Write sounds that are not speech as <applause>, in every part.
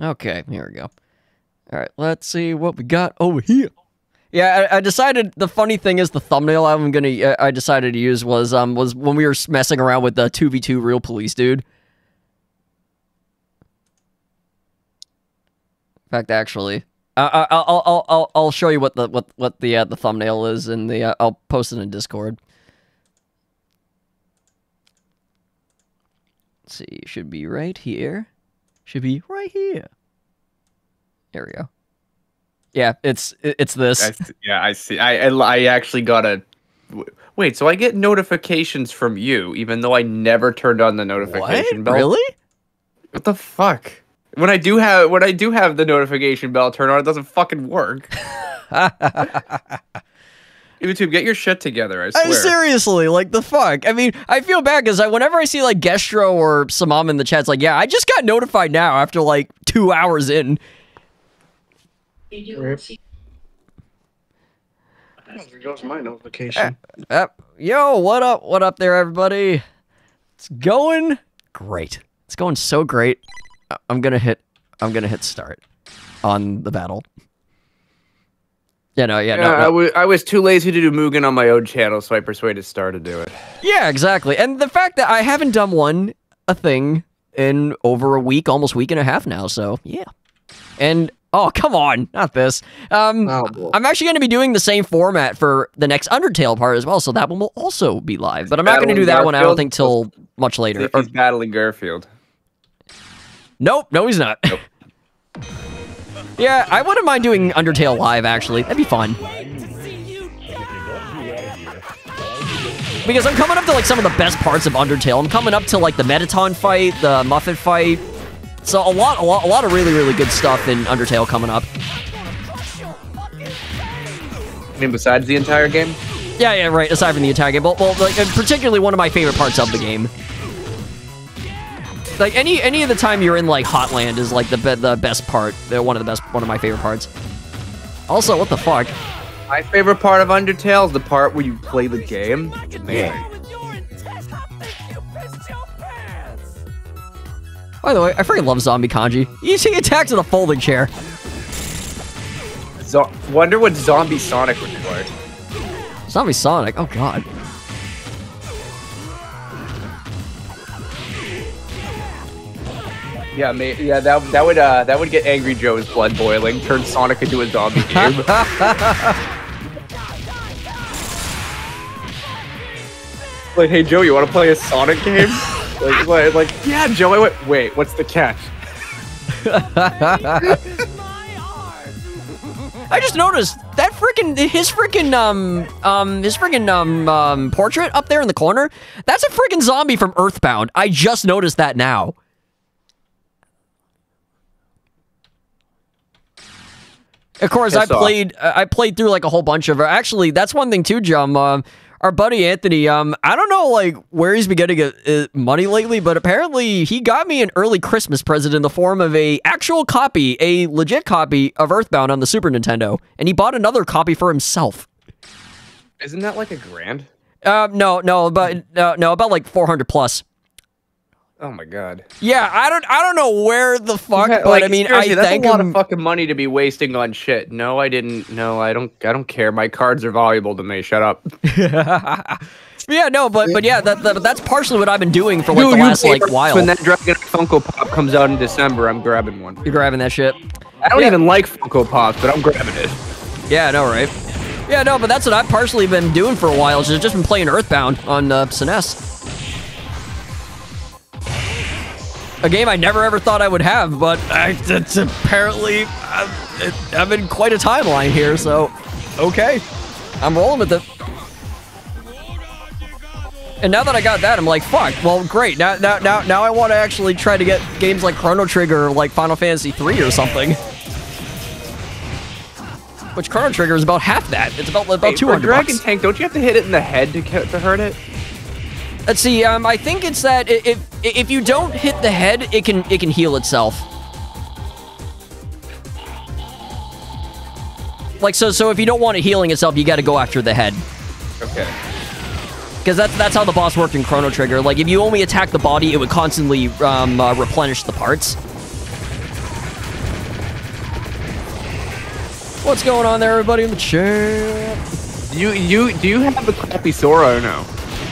Okay, here we go. All right, let's see what we got over here. Yeah, I, I decided the funny thing is the thumbnail I'm gonna uh, I decided to use was um was when we were messing around with the two v two real police dude. In fact, actually, I'll I'll I'll I'll show you what the what what the uh, the thumbnail is in the uh, I'll post it in Discord. Let's see, should be right here. Should be right here. There we go. Yeah, it's it's this. I see, yeah, I see. I, I I actually got a. Wait, so I get notifications from you, even though I never turned on the notification what? bell. Really? What the fuck? When I do have when I do have the notification bell turned on, it doesn't fucking work. <laughs> YouTube, get your shit together. I swear. I, seriously, like the fuck. I mean, I feel bad because I, whenever I see like Gestro or Samam in the chat, it's like, yeah, I just got notified now after like two hours in. Rip. There goes my notification. Uh, uh, yo, what up? What up there, everybody? It's going great. It's going so great. Uh, I'm gonna hit. I'm gonna hit start on the battle. Yeah, no, yeah, no, Yeah, no. I, was, I was too lazy to do Mugen on my own channel, so I persuaded Star to do it. Yeah, exactly. And the fact that I haven't done one a thing in over a week, almost week and a half now. So yeah. And oh, come on, not this. Um, Oh, boy. I'm actually going to be doing the same format for the next Undertale part as well. So that one will also be live. But I'm not going to do that one. I don't think till much later. if Or, he's battling Garfield. nope, no, he's not. Nope. <laughs> yeah, I wouldn't mind doing Undertale live. Actually, that'd be fun. Because I'm coming up to like some of the best parts of Undertale. I'm coming up to like the Mettaton fight, the Muffet fight. So a lot, a lot, a lot of really, really good stuff in Undertale coming up. I mean, besides the entire game? Yeah, yeah, right. Aside from the entire game, well, well like particularly one of my favorite parts of the game. Like any any of the time you're in like Hotland is like the be the best part. They're one of the best, one of my favorite parts. Also, what the fuck? My favorite part of Undertale is the part where you play the game. Man. By the way, I freaking love zombie kanji. He he attacks with a folding chair. Zo- wonder what Zombie Sonic would be like. Zombie Sonic. Oh god. Yeah, may- yeah, that that would uh that would get Angry Joe's blood boiling, turn Sonic into a zombie game. <laughs> like, hey Joe, you want to play a Sonic game? like, <laughs> like, like, yeah, Joe. I went, wait, what's the catch? I just noticed that freaking his freaking um um his freaking um um portrait up there in the corner. That's a freaking zombie from Earthbound. I just noticed that now. Of course, I off. played I played through like a whole bunch of. Actually, that's one thing too, Jum. Um, our buddy Anthony. Um, I don't know like where he's been getting uh, uh, money lately, but apparently he got me an early Christmas present in the form of a actual copy, a legit copy of Earthbound on the Super Nintendo, and he bought another copy for himself. Isn't that like a grand? Um, no, no, but no, no, about like four hundred plus. Oh my god. Yeah, I don't, I don't know where the fuck, Yeah, but like, I mean, I that's thank a lot him. of fucking money to be wasting on shit. No, I didn't. No, I don't. I don't care. My cards are valuable to me. Shut up. <laughs> yeah, no, but but yeah, that, that that's partially what I've been doing for like Dude, the last like while. When that Dragon Funko Pop comes out in December, I'm grabbing one. You're grabbing that shit. I don't Yeah. even like Funko Pops, but I'm grabbing it. Yeah, I know, right? Yeah, no, but that's what I've partially been doing for a while. Is just been playing Earthbound on uh, SNES. A game I never ever thought I would have, but I, it's apparently I've, I'm in quite a timeline here. So, okay, I'm rolling with it. And now that I got that, I'm like, fuck. Well, great. Now, now, now, now I want to actually try to get games like Chrono Trigger, or like Final Fantasy 3 or something. Which Chrono Trigger is about half that. It's about about Hey, for 200 Dragon bucks. Tank, don't you have to hit it in the head to, to hurt it? Let's see. Um, I think it's that if if you don't hit the head, it can it can heal itself. Like so, so if you don't want it healing itself, you got to go after the head. Okay. Because that's that's how the boss worked in Chrono Trigger. Like if you only attack the body, it would constantly um, uh, replenish the parts. What's going on there, everybody in the chat? You you do you have the crappy Sora or no?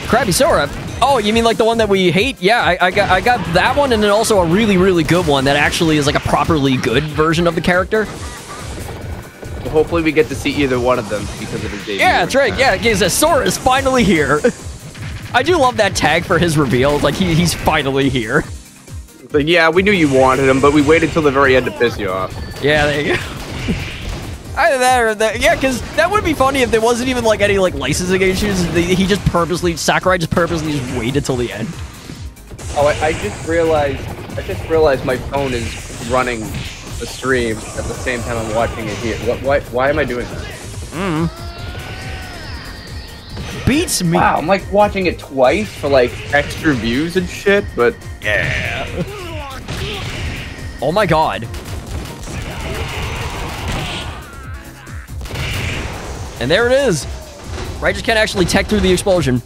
Krabby Sora. Oh, you mean like the one that we hate? Yeah, I, I got I got that one, and then also a really really good one that actually is like a properly good version of the character. Well, hopefully we get to see either one of them because of his debut. Yeah, that's right. Yeah, because Sora is finally here. <laughs> I do love that tag for his reveal. Like he, he's finally here. Like, yeah, we knew you wanted him, but we waited till the very end to piss you off. Yeah, there you go. Either that or that. Yeah, because that would be funny if there wasn't even like any like licensing issues. He just purposely, Sakurai just purposely just waited till the end. Oh, I, I just realized. I just realized my phone is running the stream at the same time I'm watching it here. What? Why? Why am I doing that? Mm-hmm. Beats me. Wow, I'm like watching it twice for like extra views and shit. But yeah. Oh my god. And there it is. Right, just can't actually tech through the explosion.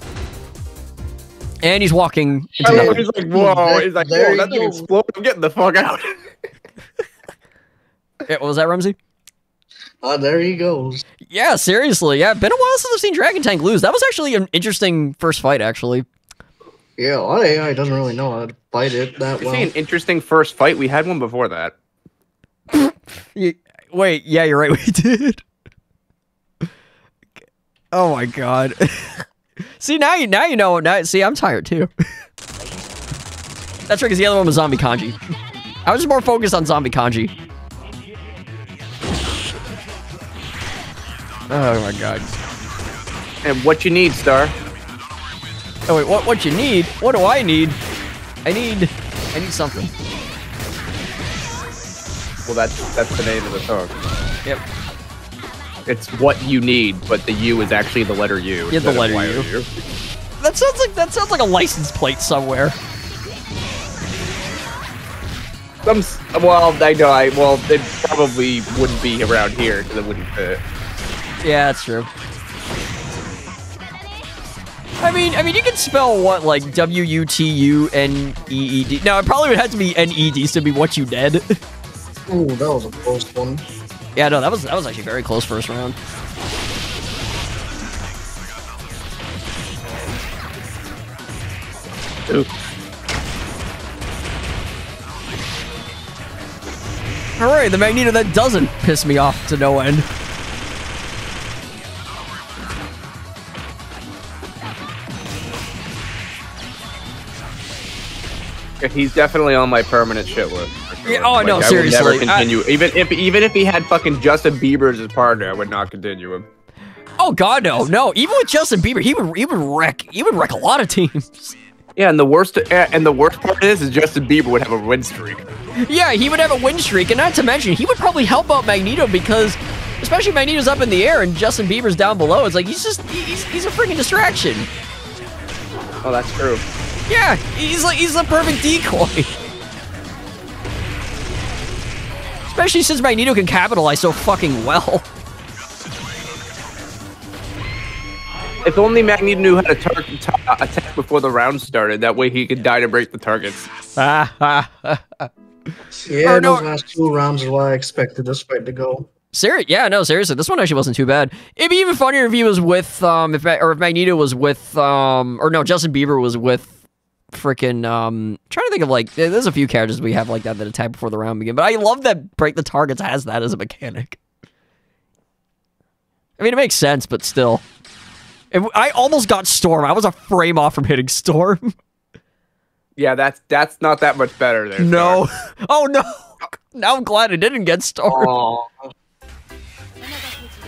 And he's walking into I know, he's like, whoa. He's like, There whoa, you that thing exploded. I'm getting the fuck out. <laughs> Yeah, What was that, Ramsey? Ah, there he goes. Yeah, seriously. Yeah, been a while since I've seen Dragon Tank lose. That was actually an interesting first fight, actually. Yeah, a lot AI doesn't really know how to fight it that You well. see an interesting first fight. We had one before that. <laughs> Wait, yeah, you're right. <laughs> We did. Oh my god. <laughs> see now you now you know. Now see, I'm tired too. That's right, because the other one was Zombie Kanji. I was just more focused on Zombie Kanji. Oh my god. And what you need, Star? Oh wait, what what you need? What do I need? I need I need something. Well, that's that's the name of the song. Yep. It's what you need, but the U is actually the letter U. Yeah, the letter Y U. U. That sounds like that sounds like a license plate somewhere. Some, well, I know. I well, it probably wouldn't be around here because it wouldn't fit. Yeah, that's true. I mean, I mean, you can spell what like W U T U N E E D. No, it probably would have to be N E D to be what you did. Ooh, that was a close one. Yeah, no, that was that was actually very close first round. Ooh. Hooray, the Magneto that doesn't piss me off to no end. He's definitely on my permanent shit list. Yeah, oh, no, I would seriously, never I- continue. even if even if he had fucking Justin Bieber as his partner, I would not continue him. Oh God, no, no. Even with Justin Bieber, he would he would wreck he would wreck a lot of teams. Yeah, and the worst and the worst part is, is Justin Bieber would have a win streak. Yeah, he would have a win streak, and not to mention, he would probably help out Magneto because, especially Magneto's up in the air and Justin Bieber's down below. It's like he's just he's, he's a freaking distraction. Oh, that's true. Yeah, he's like he's the perfect decoy. <laughs> Especially since Magneto can capitalize so fucking well. If only Magneto knew how to tar- ta- uh, attack before the round started. That way he could die to break the targets. Ah, ah, ah. Yeah, Or no- those last two rounds is what I expected this fight to go. Seri- yeah, no, seriously, this one actually wasn't too bad. It'd be even funnier if he was with, um, if or if Magneto was with, um, or no, Justin Bieber was with, freaking, um, trying to think of like, there's a few characters we have like that that attack before the round begin, but I love that Break the Targets has that as a mechanic. I mean, it makes sense, but still, If- I almost got Storm. I was a frame off from hitting Storm. <laughs> Yeah, that's that's not that much better there. no, <laughs> oh no. <laughs> Now I'm glad I didn't get Storm. Oh,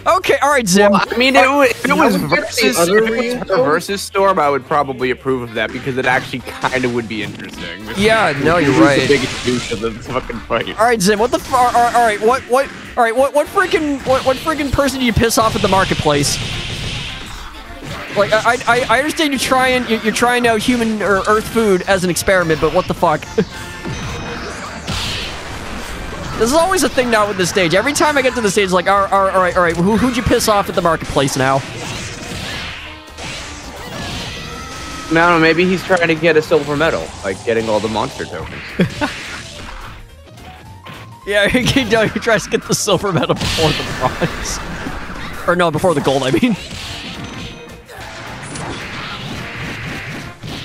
Okay, all right, Zim. I mean, it, wa- if it was Now we get the versus, if it was though. versus Storm, I would probably approve of that because it actually kind of would be interesting. <laughs> Yeah, no, you're right. The biggest douche of the fucking fight. All right, Zim. What the? F- all right, all right, what? What? All right. What? What freaking? What? What freaking person do you piss off at the marketplace? Like, I, I, I understand you're trying, you're, you're trying out human or Earth food as an experiment, but what the fuck? <laughs> this is always a thing now with this stage. Every time I get to the stage, like, all right, all right, all right, all right who, who'd you piss off at the marketplace now? No, maybe he's trying to get a silver medal, like getting all the monster tokens. <laughs> Yeah, <laughs> he, he tries to get the silver medal before the bronze. Or no, before the gold, I mean.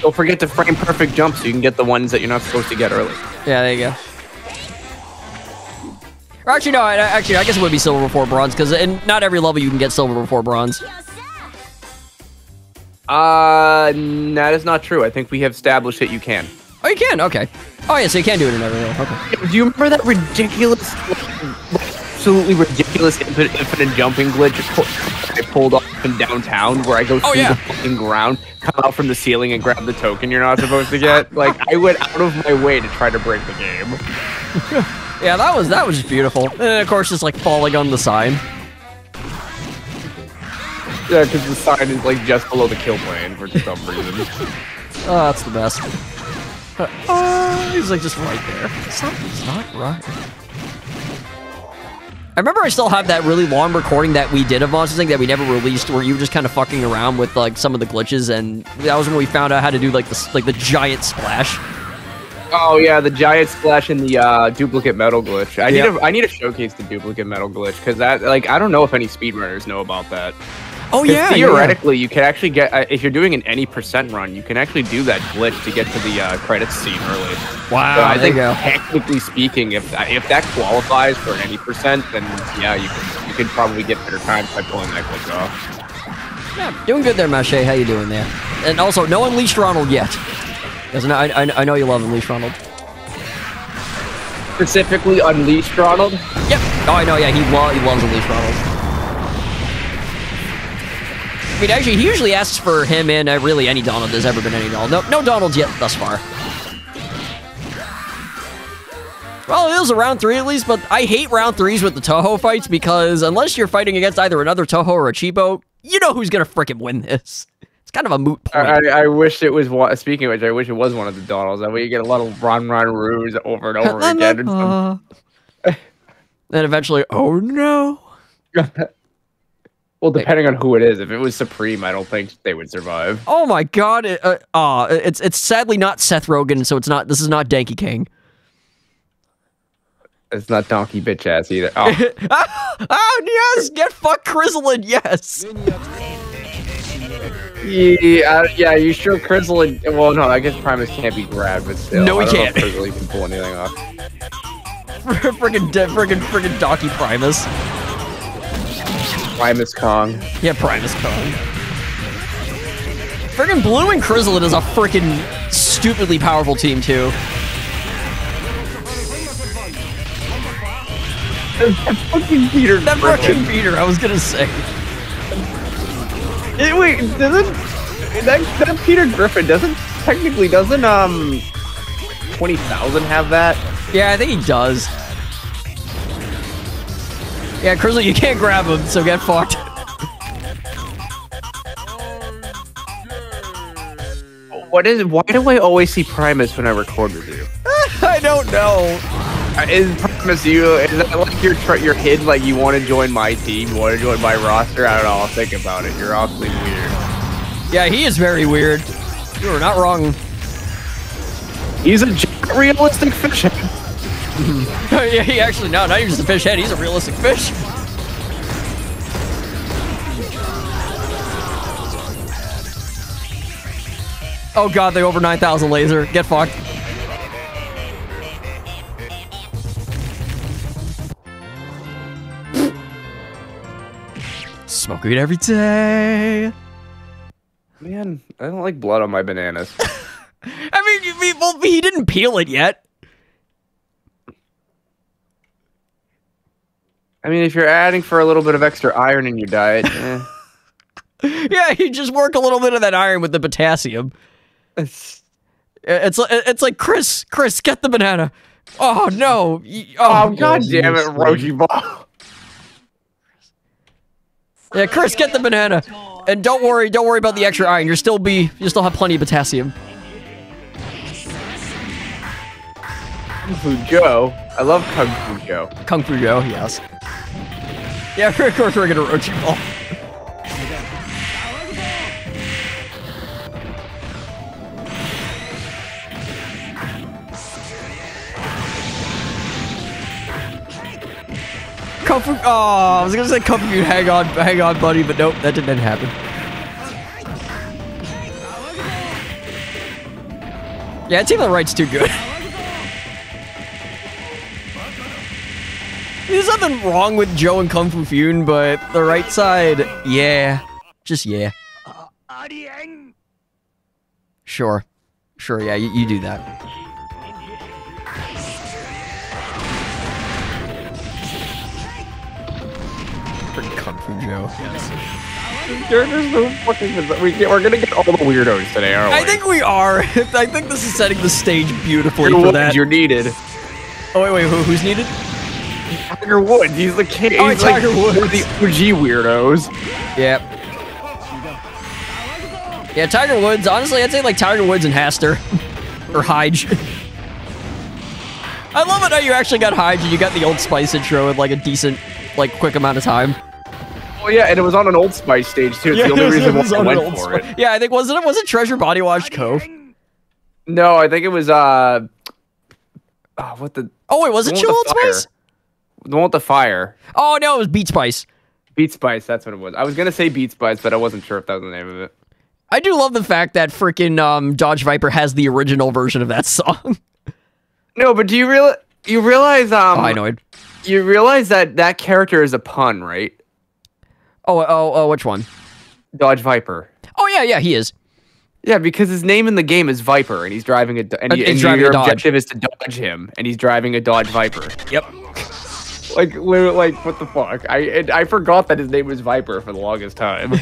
Don't forget to frame perfect jumps so you can get the ones that you're not supposed to get early. Yeah, there you go. Or actually, no. I- Actually, I guess it would be silver before bronze because in not every level you can get silver before bronze. Uh, that is not true. I think we have established that you can. Oh, you can. Okay. Oh yeah, so you can do it in every level. Okay. Do you remember that ridiculous, absolutely ridiculous infinite, infinite jumping glitch I pulled off in downtown where I go Oh, through yeah. the fucking ground, come out from the ceiling and grab the token you're not supposed to get? Like, I went out of my way to try to break the game. <laughs> Yeah, that was that was just beautiful. And of course, just like falling on the sign. Yeah, because the sign is like just below the kill plane for some reason. <laughs> <laughs> Oh, that's the best. Uh, he's like just right there. Something's not right. I remember I still have that really long recording that we did of Monsters Inc. that we never released, where you were just kind of fucking around with like some of the glitches, and that was when we found out how to do like the like the giant splash. Oh yeah, the giant splash and the uh, duplicate medal glitch. I Yeah. need a I need to showcase the duplicate medal glitch because that like I don't know if any speedrunners know about that. Oh yeah. theoretically, you can actually get uh, if you're doing an any percent run, you can actually do that glitch to get to the uh, credits scene early. Wow, so I think technically speaking, if that, if that qualifies for an any percent, then yeah, you can you could probably get better times by pulling that glitch off. Yeah, doing good there, Mache. How you doing there? And also, no Unleashed Ronald yet. Because I, I, I know you love Unleashed Ronald. Specifically, Unleashed Ronald. Yep. Oh, I know. Yeah, he, lo- he loves Unleashed Ronald. I mean, actually, he usually asks for him and uh, really any Donald. There's ever been any Donald. No, no Donalds yet thus far. Well, it was a round three at least, but I hate round threes with the Toho fights because unless you're fighting against either another Toho or a Chibo, you know who's gonna frickin' win this. It's kind of a moot point. I, I, I wish it was one. Speaking of which, I wish it was one of the Donalds. That way, you get a lot of Ron Ron Roos over and over <laughs> again. and <laughs> some- then eventually, oh no. <laughs> well, depending on who it is, if it was Supreme, I don't think they would survive. Oh my god! It, uh, aw, it's it's sadly not Seth Rogen, so it's not. This is not Danky King. It's not Donkey Bitch Ass either. Oh, oh yes, get fuck Crizzlin, yes. Yeah, uh, yeah. You sure Crizzle? And, well, no, I guess Primus can't be grabbed, but still, No, he I don't know can't. Crizzle can pull anything off. friggin' friggin' friggin' Donkey Primus. Primus Kong. Yeah, Primus Kong. Friggin' Blue and Crizzlin is a friggin' stupidly powerful team too. That fucking Peter. That fucking Peter, I was gonna say. Eh, wait, doesn't that, that Peter Griffin doesn't technically doesn't um twenty thousand have that? Yeah, I think he does. Yeah, Crizzle, you can't grab him, so get fucked. What is? Why do I always see Primus when I record with you? <laughs> I don't know. Is Primus you? Is that like your tr- your hid like you want to join my team? You want to join my roster? I don't know. I'll think about it. You're awfully weird. Yeah, he is very weird. You are not wrong. He's a realistic fish. head. <laughs> Oh, yeah, he actually, no, not even just a fish head, he's a realistic fish. Oh god, they over 9,000 laser. Get fucked. Smoke weed every day. Man, I don't like blood on my bananas. <laughs> I mean, you mean, well, he didn't peel it yet. I mean, if you're adding for a little bit of extra iron in your diet, <laughs> eh, Yeah, you just work a little bit of that iron with the potassium. <laughs> it's, It's it's like Chris, Chris, get the banana. Oh no! Y- oh god yeah, damn it, Roshi Ball. Yeah, Chris, get the banana, and don't worry, don't worry about the extra iron. You'll still be, you'll still have plenty of potassium. Kung Fu Joe. I love Kung Fu Joe. Kung Fu Joe, yes. Yeah, of course we're gonna Rochi Ball. Kung Fu. Oh, I was gonna say Kung Fu. Hang on, hang on, buddy, but nope, that didn't happen. Yeah, Team on the Right's too good. <laughs> There's nothing wrong with Joe and Kung Fu Fune, but the right side, yeah, just yeah. Uh, sure, sure, yeah, you, you do that. Freaking Kung Fu Joe. There's no fucking. bizarre. We are gonna get all the weirdos today, aren't we? I think we are. <laughs> I think this is setting the stage beautifully Tiger for Woods, that. you're needed. Oh wait, wait, who, who's needed? Tiger Woods, he's the king. Oh, he's Tiger like, Woods. The OG weirdos. Yep. Yeah, Tiger Woods. Honestly, I'd say like Tiger Woods and Haster. <laughs> or Hyde. <laughs> I love it how you actually got Hyde and you got the Old Spice intro in like a decent, like quick amount of time. Oh yeah, and it was on an Old Spice stage too. It's the only reason why I went for it. Yeah, I think wasn't it was it Treasure Body Wash Cove? No, I think it was uh. Oh, what the Oh wait, was it one Chill Old. Spice? The one with the fire. Oh no, it was Beat Spice. Beat Spice, that's what it was. I was gonna say Beat Spice, but I wasn't sure if that was the name of it. I do love the fact that freaking um, Dodge Viper has the original version of that song. <laughs> No, but do you real you realize um oh, I know it. you realize that that character is a pun, right? Oh, oh, oh, which one? Dodge Viper. Oh yeah, yeah, he is. Yeah, because his name in the game is Viper, and he's driving a and, Uh, he's and driving your objective is to dodge him, and he's driving a Dodge Viper. Yep. <laughs> Like, literally, like what the fuck? I and I forgot that his name was Viper for the longest time. <laughs>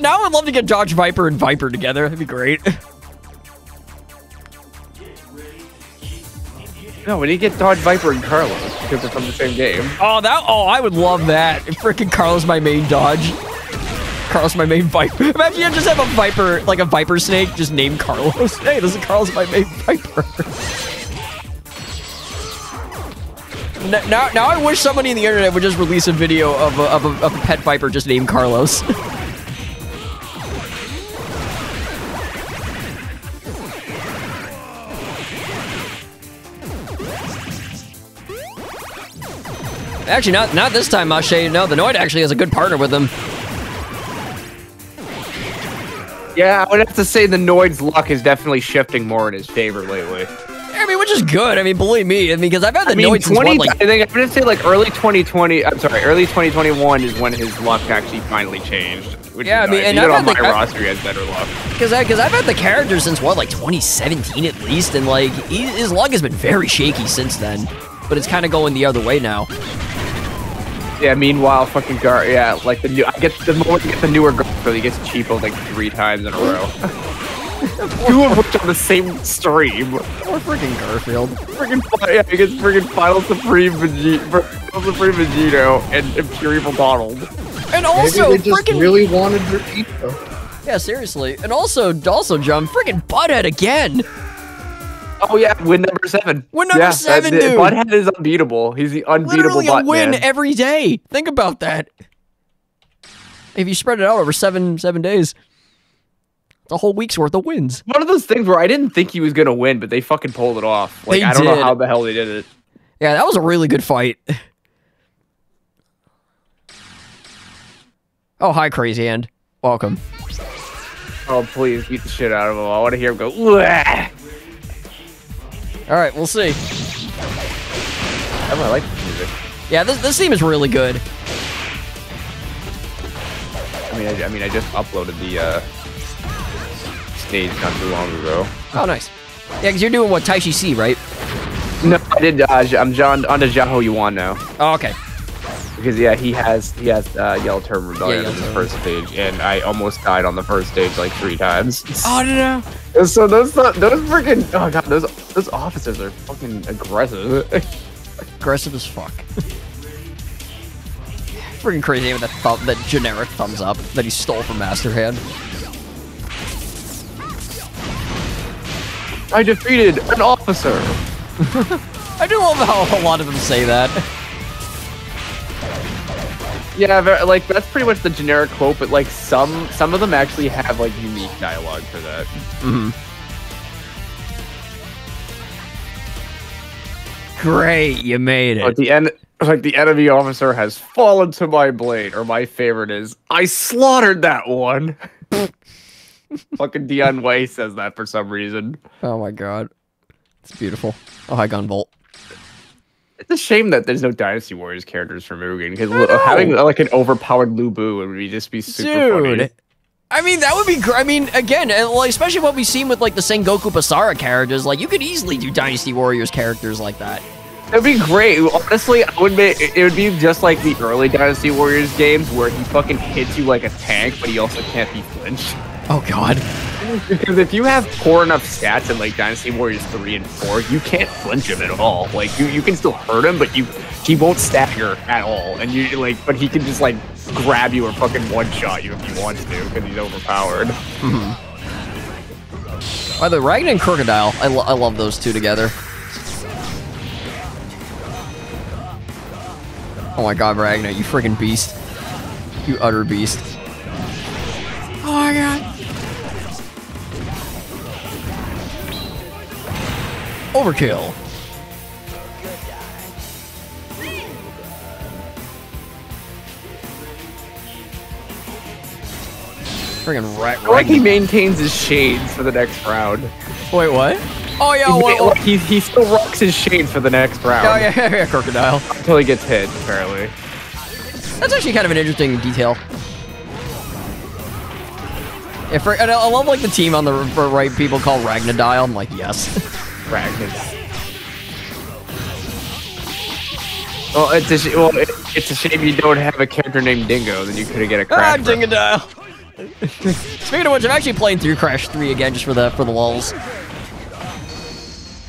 Now I'd love to get Dodge Viper and Viper together. That'd be great. <laughs> no, we need to get Dodge Viper and Carlos because they're from the same game. Oh, that. Oh, I would love that. Freaking Carlos my main Dodge. Carlos my main Viper. <laughs> Imagine you just have a Viper, like a Viper snake, just named Carlos. <laughs> Hey, this is Carlos my main Viper. <laughs> Now, now I wish somebody in the internet would just release a video of a, of a, of a pet Viper just named Carlos. Actually, not not this time, Mache. No, the Noid actually has a good partner with him. Yeah, I would have to say the Noid's luck is definitely shifting more in his favor lately. I mean, which is good. I mean, believe me, I mean, because I've had the I mean, Noid since 20, what, like I think I'm gonna say like early 2020. I'm sorry, early 2021 is when his luck actually finally changed. Which Yeah, I mean, nice. and even I've on had my the- roster, he has better luck. Because I've had the character since what, like 2017 at least, and like he, his luck has been very shaky since then. But it's kind of going the other way now. Yeah. Meanwhile, fucking Gar. Yeah, like the new. I get the moment you get the newer Garfield, he gets cheapo like three times in a row. <laughs> Two of which on the same stream. Or freaking Garfield. Freaking fi- yeah, he gets freaking Final Supreme Vegeta, Final Supreme Vegito, and Imperial Donald. And Maybe also, they just freaking really wanted Vegeta. yeah, seriously. And also, also, John, freaking Butthead again. Oh yeah, win number seven. Win number yeah, seven, that's dude. Butthead is unbeatable. He's the unbeatable Literally a butt win man. every day. Think about that. If you spread it out over seven seven days, it's a whole week's worth of wins. One of those things where I didn't think he was gonna win, but they fucking pulled it off. Like They I don't know how the hell they did it. Yeah, that was a really good fight. Oh, hi, Crazy Hand. Welcome. Oh please, beat the shit out of him. I want to hear him go. "Uah." All right, we'll see. I really like the music. Yeah, this, this theme is really good. I mean, I, I mean, I just uploaded the uh, stage not too long ago. Oh, nice. Yeah, because you're doing what, Taishi Ci, right? No, I did. Uh, I'm John on to Jaho Yuan now Oh, okay. Because yeah, he has he has uh, Yellow Turban Rebellion Yellow on his first stage, and I almost died on the first stage like three times. Oh, no, no. So those those freaking oh god those those officers are fucking aggressive. <laughs> Aggressive as fuck. Freaking crazy with that thumb, that generic thumbs up that he stole from Master Hand. I defeated an officer. <laughs> I do love how a lot of them say that. Yeah, like that's pretty much the generic quote, but like some some of them actually have like unique dialogue for that. hmm great. You made But it. the en- like the enemy officer has fallen to my blade. Or my favorite is I slaughtered that one. <laughs> Fucking Dian Wei says that for some reason. Oh my god. It's beautiful. Oh, hi, Gunvolt. It's a shame that there's no Dynasty Warriors characters for Mugen because having like an overpowered Lu Bu would be just be super Dude. funny. I mean, that would be great. I mean, again, and, especially what we've seen with like the Sengoku Basara characters, like you could easily do Dynasty Warriors characters like that. It'd be great. Honestly, I would be, it would be just like the early Dynasty Warriors games where he fucking hits you like a tank, but he also can't be flinched. Oh god. Because if you have poor enough stats in like Dynasty Warriors 3 and 4, you can't flinch him at all. Like you, you can still hurt him, but you he won't stagger at all. And you like but he can just like grab you or fucking one shot you if he wants to because he's overpowered. Mm-hmm. By the way, Ragnar and Crocodile, I, lo- I love those two together. Oh my god, Ragnar, you freaking beast. You utter beast. Oh my god. Overkill. Friggin' Ra- I like he maintains his shades for the next round. Wait, what? Oh yeah, He, what, ma- he, he still rocks his shades for the next round Oh yeah, yeah, yeah, crocodile. until he gets hit, apparently. That's actually kind of an interesting detail. If and I love like the team on the right people call Ragnadile. I'm like, yes. <laughs> Ragnar. Well, it's a sh- well, it, it's a shame you don't have a character named Dingo. Then you could have get a crash. ah, crash. Dingadile. <laughs> Speaking of which, I'm actually playing through Crash 3 again just for the for the lulls.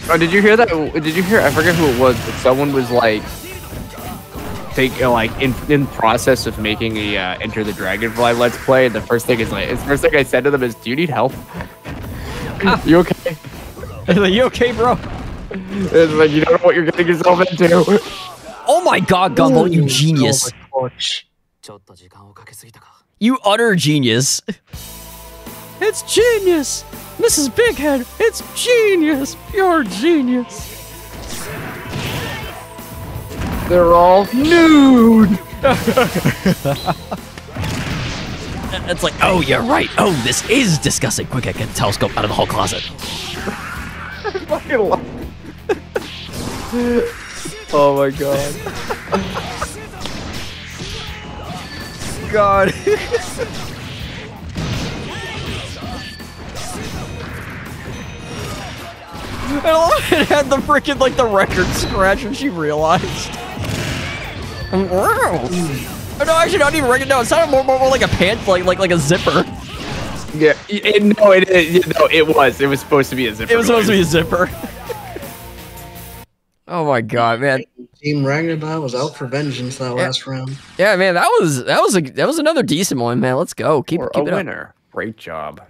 Oh, did you hear that? Did you hear? I forget who it was, but someone was like, take uh, like in in process of making a uh, Enter the Dragonfly Let's Play. And the first thing is like, the first thing I said to them is, "Do you need help? <laughs> you okay?" <laughs> It's like, you okay, bro? It's like, you don't know what you're getting yourself into. Oh my god, Gumball, you genius. Oh you utter genius. <laughs> It's genius! Mrs. Bighead, it's genius! Pure genius! They're all nude! <laughs> it's like, oh, you're right. Oh, this is disgusting. Quick, I get telescope out of the whole closet. Fucking oh my god. God. <laughs> I love it had the freaking like the record scratch when she realized. Wow. Oh, no, actually, not even record. No, it sounded more, more, more like a pant, like like like a zipper. Yeah, it, no, it, it no, it was. It was supposed to be a zipper. It was supposed to be a zipper. <laughs> oh my god, man. Team Ragnarok was out for vengeance that last round. Yeah, man, that was that was a that was another decent one, man. Let's go. Keep, Or keep a it up. winner. Great job.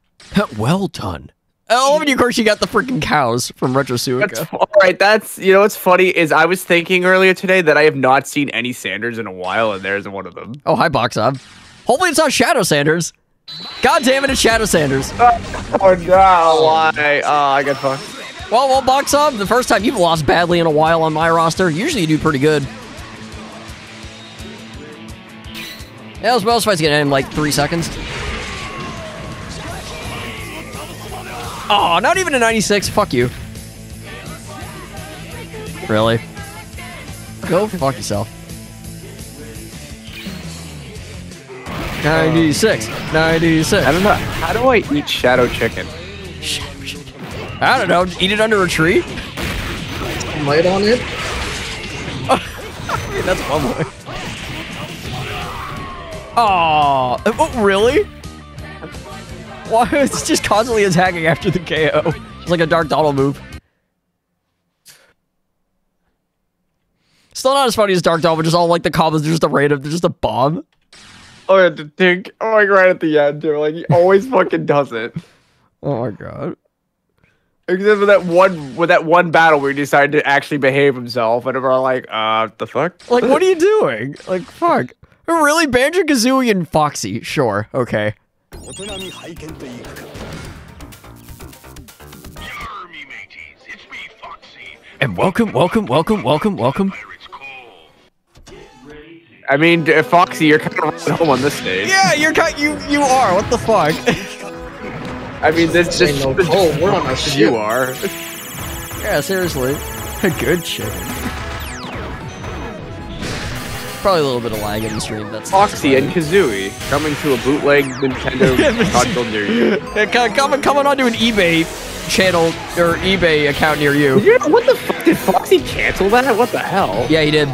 <laughs> well done. Oh, and of course, you got the freaking cows from Retro That's Suica. all right. That's you know what's funny is I was thinking earlier today that I have not seen any Sanders in a while, and there's one of them. Oh, hi, Box Up. Hopefully, it's not Shadow Sanders. God damn it, it's Shadow Sanders. <laughs> Oh no! Why? Oh, I got fucked. Well, well, Box Up, the first time you've lost badly in a while on my roster. Usually, you do pretty good. Yeah, those boss fights get in like three seconds. Oh, not even a 96. Fuck you. Really? Go fuck yourself. 96. 96. I don't know. How do I eat shadow chicken? I don't know. Eat it under a tree? Light on it. I <laughs> mean, that's one way. Aw. Oh, really? Why? <laughs> It's just constantly attacking after the KO. It's like a Dark Donald move. Still not as funny as Dark Donald, but just all like the combos, are just a random, just a bomb. Oh, at the tick. Oh, like right at the end, too. Like he always <laughs> fucking does it. Oh my god. Except for that one, with that one battle where he decided to actually behave himself, and we're all like, uh, the fuck? Like, what are you <laughs> doing? Like, fuck. Really, Banjo Kazooie and Foxy? Sure, okay. And welcome, welcome, welcome, welcome, welcome I mean, uh, Foxy, you're kind of running home on this stage. Yeah, you're kind, you you are. What the fuck? <laughs> I mean, this This just ain't no cold. We're on a <laughs> you are. yeah, seriously. <laughs> Good shit. Probably a little bit of lag in the stream. That's Foxy and Kazooie coming to a bootleg Nintendo console near you. Yeah, co- coming coming onto an eBay channel or eBay account near you. Yeah, what the fuck? Did Foxy cancel that? What the hell? Yeah, he did.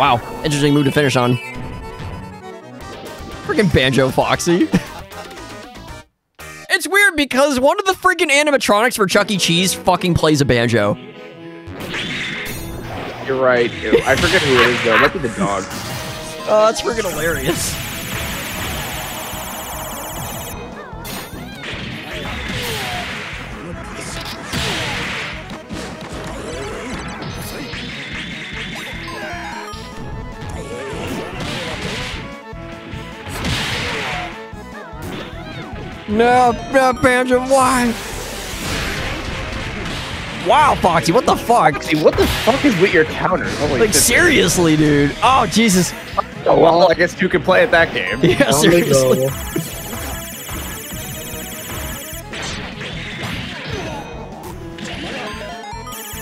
Wow, interesting move to finish on. Freaking Banjo Foxy. <laughs> it's weird because one of the freaking animatronics for Chuck E. Cheese fucking plays a banjo. You're right. Ew, I forget who it is though. Might be the dog. <laughs> Oh, that's freaking hilarious. No, no, Banjo, why? Wow, Foxy, what the fuck? Foxy, what the fuck is with your counters? Holy Like, shit. seriously, dude. Oh, Jesus. Oh, well, I guess you can play at that game. <laughs> Yeah, On seriously.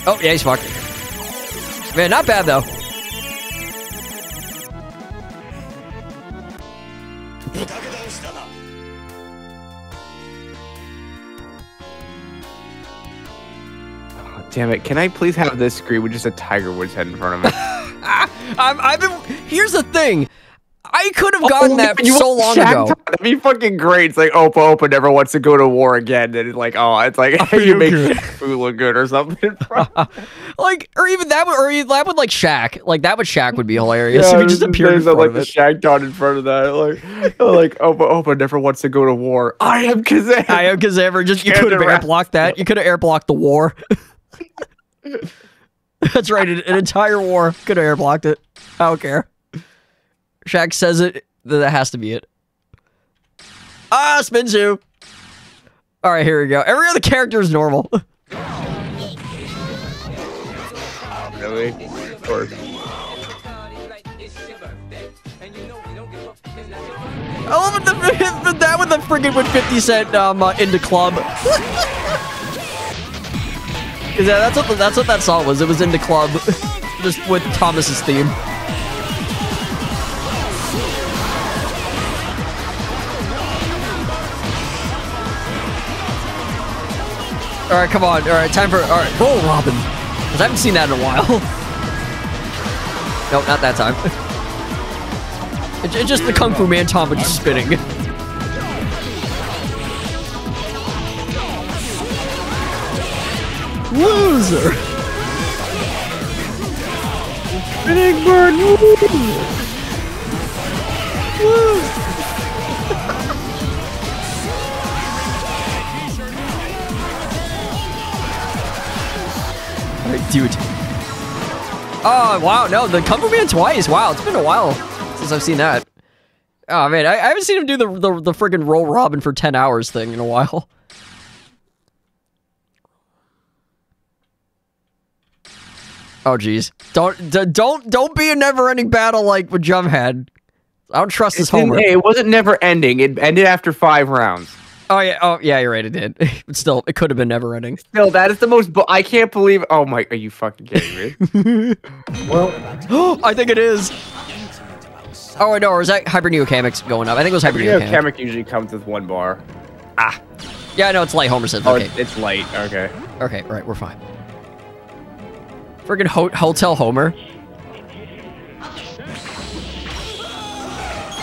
Oh, yeah, he's fucked. Man, not bad, though. Damn it! Can I please have this screen with just a Tiger Woods head in front of it? <laughs> I'm, I've been. Here's the thing. I could have oh, gotten that Oh, You so long ago. Town? That'd be fucking great. It's like Opa Opa never wants to go to war again, and it's like, oh, it's like <laughs> <laughs> you you make food look good or something. Like, or even that would, or even that would like Shaq. Like that would Shaq would be hilarious if he just appeared in front like of the it. Shaq dot in front of that, like, like Opa Opa never wants to go to war. I am Kazan. I am ever just you could have air blocked that. You could have air blocked the war. That's right. An, entire war could have air blocked it. I don't care. Shaq says it. That has to be it. Ah, Spinzu. All right, here we go. Every other character is normal. <laughs> really? Course. I love it. The, the, <laughs> that with the freaking with 50 Cent um, uh, into club. <laughs> Cause yeah, that's what the, that's what that song was. It was in the club, <laughs> just with Thomas's theme. All right, come on. All right, time for all right. Roll oh, Robin. 'Cause I haven't seen that in a while. <laughs> nope, not that time. <laughs> It's it's just the Kung Fu Man Tom just spinning. Loser. Spinning bird. Alright, dude. Oh, wow. No, the Fu Man twice. Wow, it's been a while since I've seen that. Oh, man. I, I haven't seen him do the, the, the friggin' roll robin for 10 hours thing in a while. Oh, jeez. Don't, d- don't, don't be a never-ending battle like with Jumhead. I don't trust this It, didn't- Homer. hey, it wasn't never ending. It ended after five rounds. Oh, yeah. Oh, yeah, you're right. It did. <laughs> but still, it could have been never-ending. Still, that is the most. Bu- I can't believe. Oh my! Are you fucking kidding me? <laughs> Well, <gasps> I think it is. Oh, I know. Or is that Hyper Neo Kamek's going up? I think it was Hyper you Neo know, Kamek. Kamek usually comes with one bar. Ah. Yeah, I know. it's light. Homer says. Oh, Okay. it's, it's light. Okay. Okay, right, we're fine. Friggin' ho- Hotel Homer.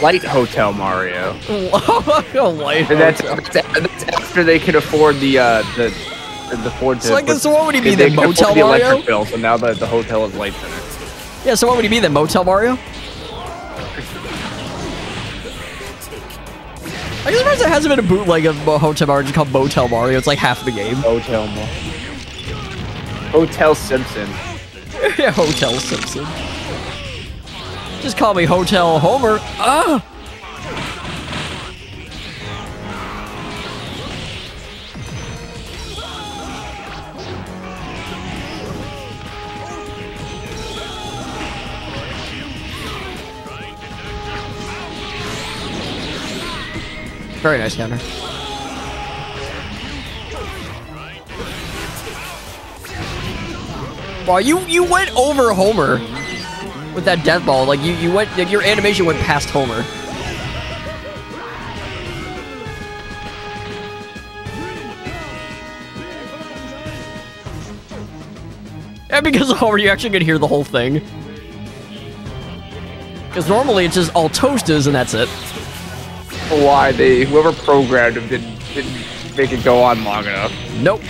Light Hotel Mario. oh, <laughs> light And that's, Hotel. that's, that's after they could afford the uh the the afford to. So, so what would he be then? Motel the Mario? electric bill, so now the, the hotel is lights in it. Yeah, so what would he be then? Motel Mario? I guess surprised there hasn't been a bootleg of Hotel Mario called Motel Mario. It's like half the game. Hotel Mo- Hotel Simpson. <laughs> yeah, Hotel Simpson. Just call me Hotel Homer. Ah! Very nice counter. Wow, you you went over Homer with that death ball. Like you you went like your animation went past Homer. And because of <laughs> Homer, you actually can hear the whole thing. Because normally it's just all toasters and that's it. Why they whoever programmed him didn't didn't make it go on long enough. Nope.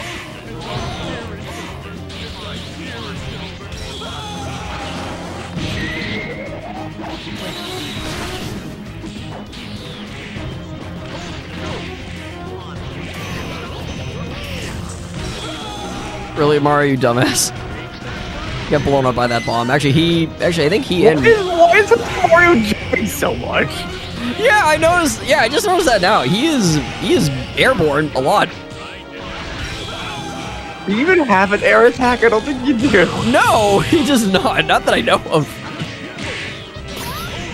Really, Mario, you dumbass. Got blown up by that bomb. Actually, he. Actually, I think he and. Why is, why is Mario jumping so much? Yeah, I noticed. Yeah, I just noticed that now. He is. He is airborne a lot. Do you even have an air attack? I don't think you do. No, <laughs> he does not. Not that I know of.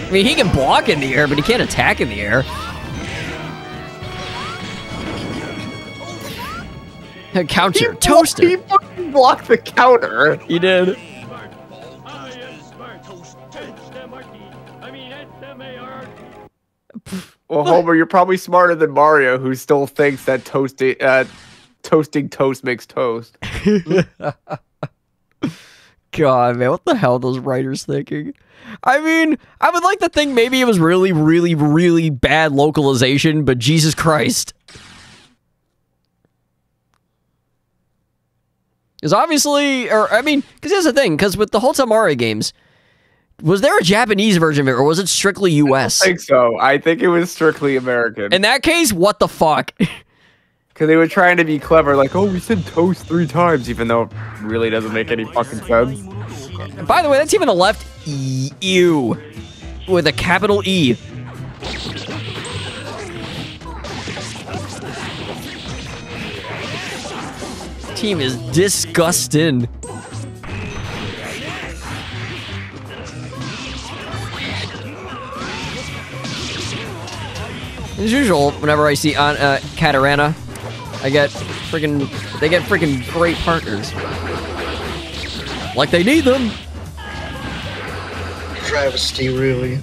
I mean, he can block in the air, but he can't attack in the air. <laughs> Counter. Toaster. He fucking blocked the counter. He did. Well, Homer, you're probably smarter than Mario, who still thinks that toasting uh, toasting toast makes toast. <laughs> God, man, what the hell are those writers thinking? I mean, I would like to think maybe it was really, really, really bad localization, but Jesus Christ. Because obviously, or I mean, because here's the thing, because with the Hotel Mario games, was there a Japanese version of it, or was it strictly US? I think so. I think it was strictly American. In that case, what the fuck? <laughs> Because they were trying to be clever, like, oh, we said toast three times, even though it really doesn't make any fucking sense. By the way, that's even a left E- ew with a capital E. Team is disgusting. As usual, whenever I see on uh, Katarana, I get freaking. They get freaking great partners. Like they need them. Travesty, really.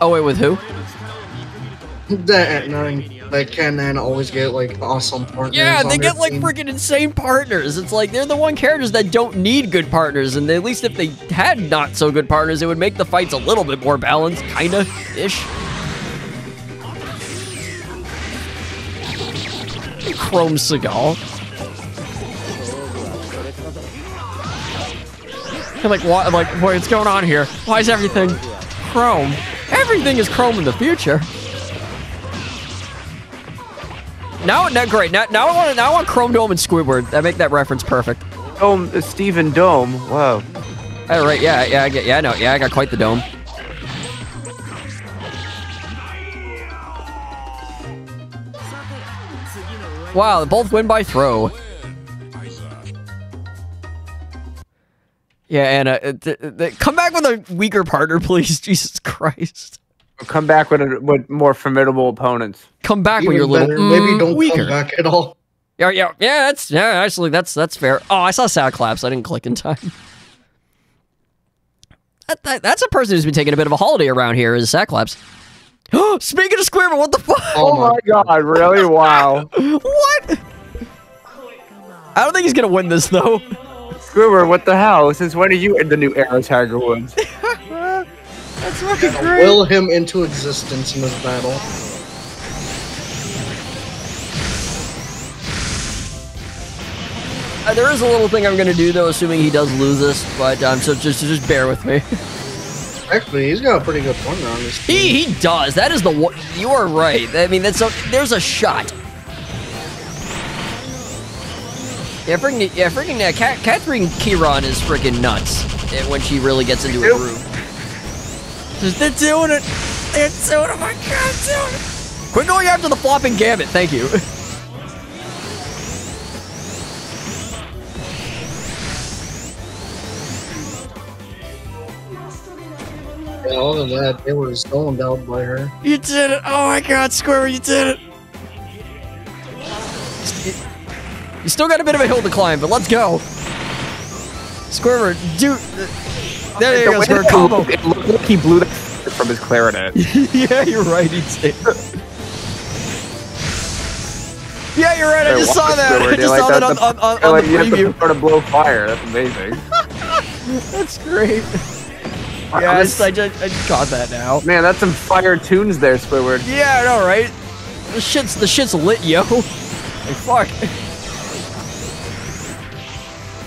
Oh wait, with who? That nothing. They can and always get like awesome partners. Yeah, they get like team. freaking insane partners. It's like they're the one characters that don't need good partners, and at least if they had not so good partners, it would make the fights a little bit more balanced, kinda ish. Chrome Seagal. I'm like, what? I'm like, what's going on here? Why is everything chrome? Everything is chrome in the future. Now, now, great. Now, now I want, now I want Chrome Dome and Squidward. I make that reference perfect. Dome, uh, Stephen Dome. Whoa. All right, yeah, yeah, I get, yeah, I know, yeah, I got quite the dome. Wow, they both win by throw. Yeah, Anna, uh, come back with a weaker partner, <laughs> please. Jesus Christ. Come back with, a, with more formidable opponents. Come back Even with your little better, mm, maybe don't weaker. come back at all. Yeah, yeah, yeah. That's yeah. Actually, that's that's fair. Oh, I saw sound claps. I didn't click in time. <laughs> That, that, that's a person who's been taking a bit of a holiday around here. Is Sack claps? <gasps> Speaking of Squirrel, what the fuck? Oh Oh my god, really? <laughs> Wow. what? I don't think he's gonna win this though. Squidward, what the hell? Since when are you in the new era Tiger Woods? <laughs> That's fucking Will him into existence in this battle. Uh, there is a little thing I'm gonna do though, assuming he does lose this. But um, so just just bear with me. <laughs> Actually, he's got a pretty good partner on this team. he he does. That is the one. You are right. I mean, that's a, there's a shot. Yeah, freaking yeah, freaking uh, Catherine Kieran is freaking nuts eh, when she really gets into a Nope. groove. Just they're doing it. They're doing it. Oh my god, they're doing it. Quit going after the flopping gambit. Thank you. Yeah, all of that, they were stoned out by her. You did it! Oh my god, Squirrel, you did it! You still got a bit of a hill to climb, but let's go. Squirrel, dude. There you The go, way Squirrel. Combo. It looked like he blew that from his clarinet. <laughs> yeah, you're right. He did. Yeah, you're right. I just saw that. I just saw that on, on, on, on like, the you have to preview. start to blow fire. That's amazing. <laughs> That's great. I Yes, was- I just, I just caught that now. Man, that's some fire tunes there, Squidward. Yeah, I know, right? The shit's the shit's lit, yo. <laughs> Like fuck.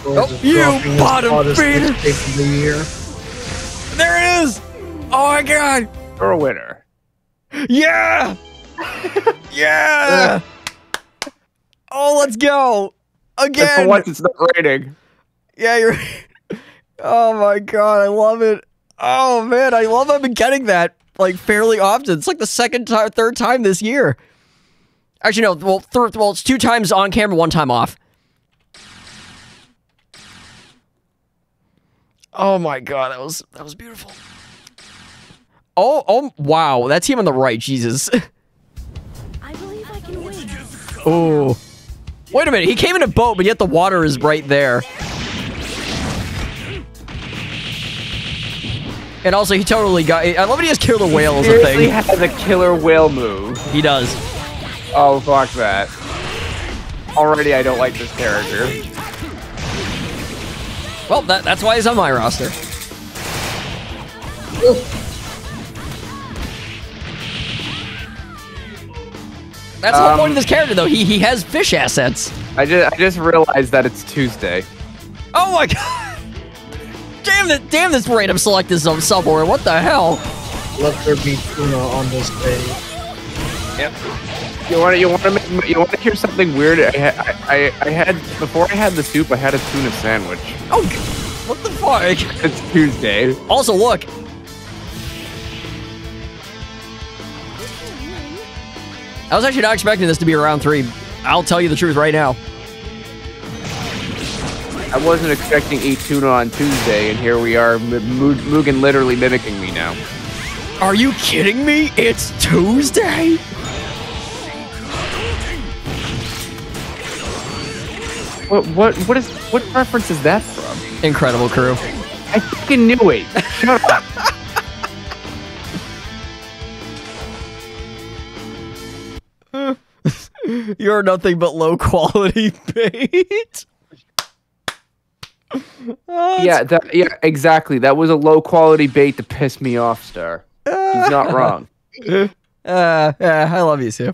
George is you bottom hottest feeder. the. There it is. Oh my god. You're a winner. Yeah. <laughs> yeah. Oh, let's go And again. for once, it's not raining. Yeah, you're. <laughs> Oh my god, I love it. Oh man, I love I've been getting that like fairly often. It's like the second time, third time this year. Actually, no. Well, third. Well, it's two times on camera, one time off. Oh my god, that was that was beautiful. Oh, oh, wow, that team on the right, Jesus. <laughs> I believe I can win. Oh. Wait a minute, he came in a boat, but yet the water is right there. And also, he totally got. I love it. He has killer whale as a Seriously thing. has a killer whale move. He does. Oh, fuck that. Already, I don't like this character. Well, that, that's why he's on my roster. That's the whole Um, point of this character, though. He he has fish assets. I just, I just realized that it's Tuesday. Oh my <laughs> god! Damn it! Damn this random select is of somewhere. What the hell? Let there be tuna on this day. Yep. You want to, you want to, you want to hear something weird? I, I, I, had before I had the soup, I had a tuna sandwich. Oh, what the fuck? It's Tuesday. Also, look. I was actually not expecting this to be a round three. I'll tell you the truth right now. I wasn't expecting eat tuna on Tuesday, and here we are. M- Mugen literally mimicking me now. Are you kidding me? It's Tuesday? What, what, what is, what reference is that from? Incredible crew. I fucking knew it. <laughs> Shut up. <laughs> You're nothing but low quality <laughs> bait. Oh, yeah, that, yeah, exactly. That was a low quality bait to piss me off, Star. He's not wrong. Uh, yeah, I love you, Sue.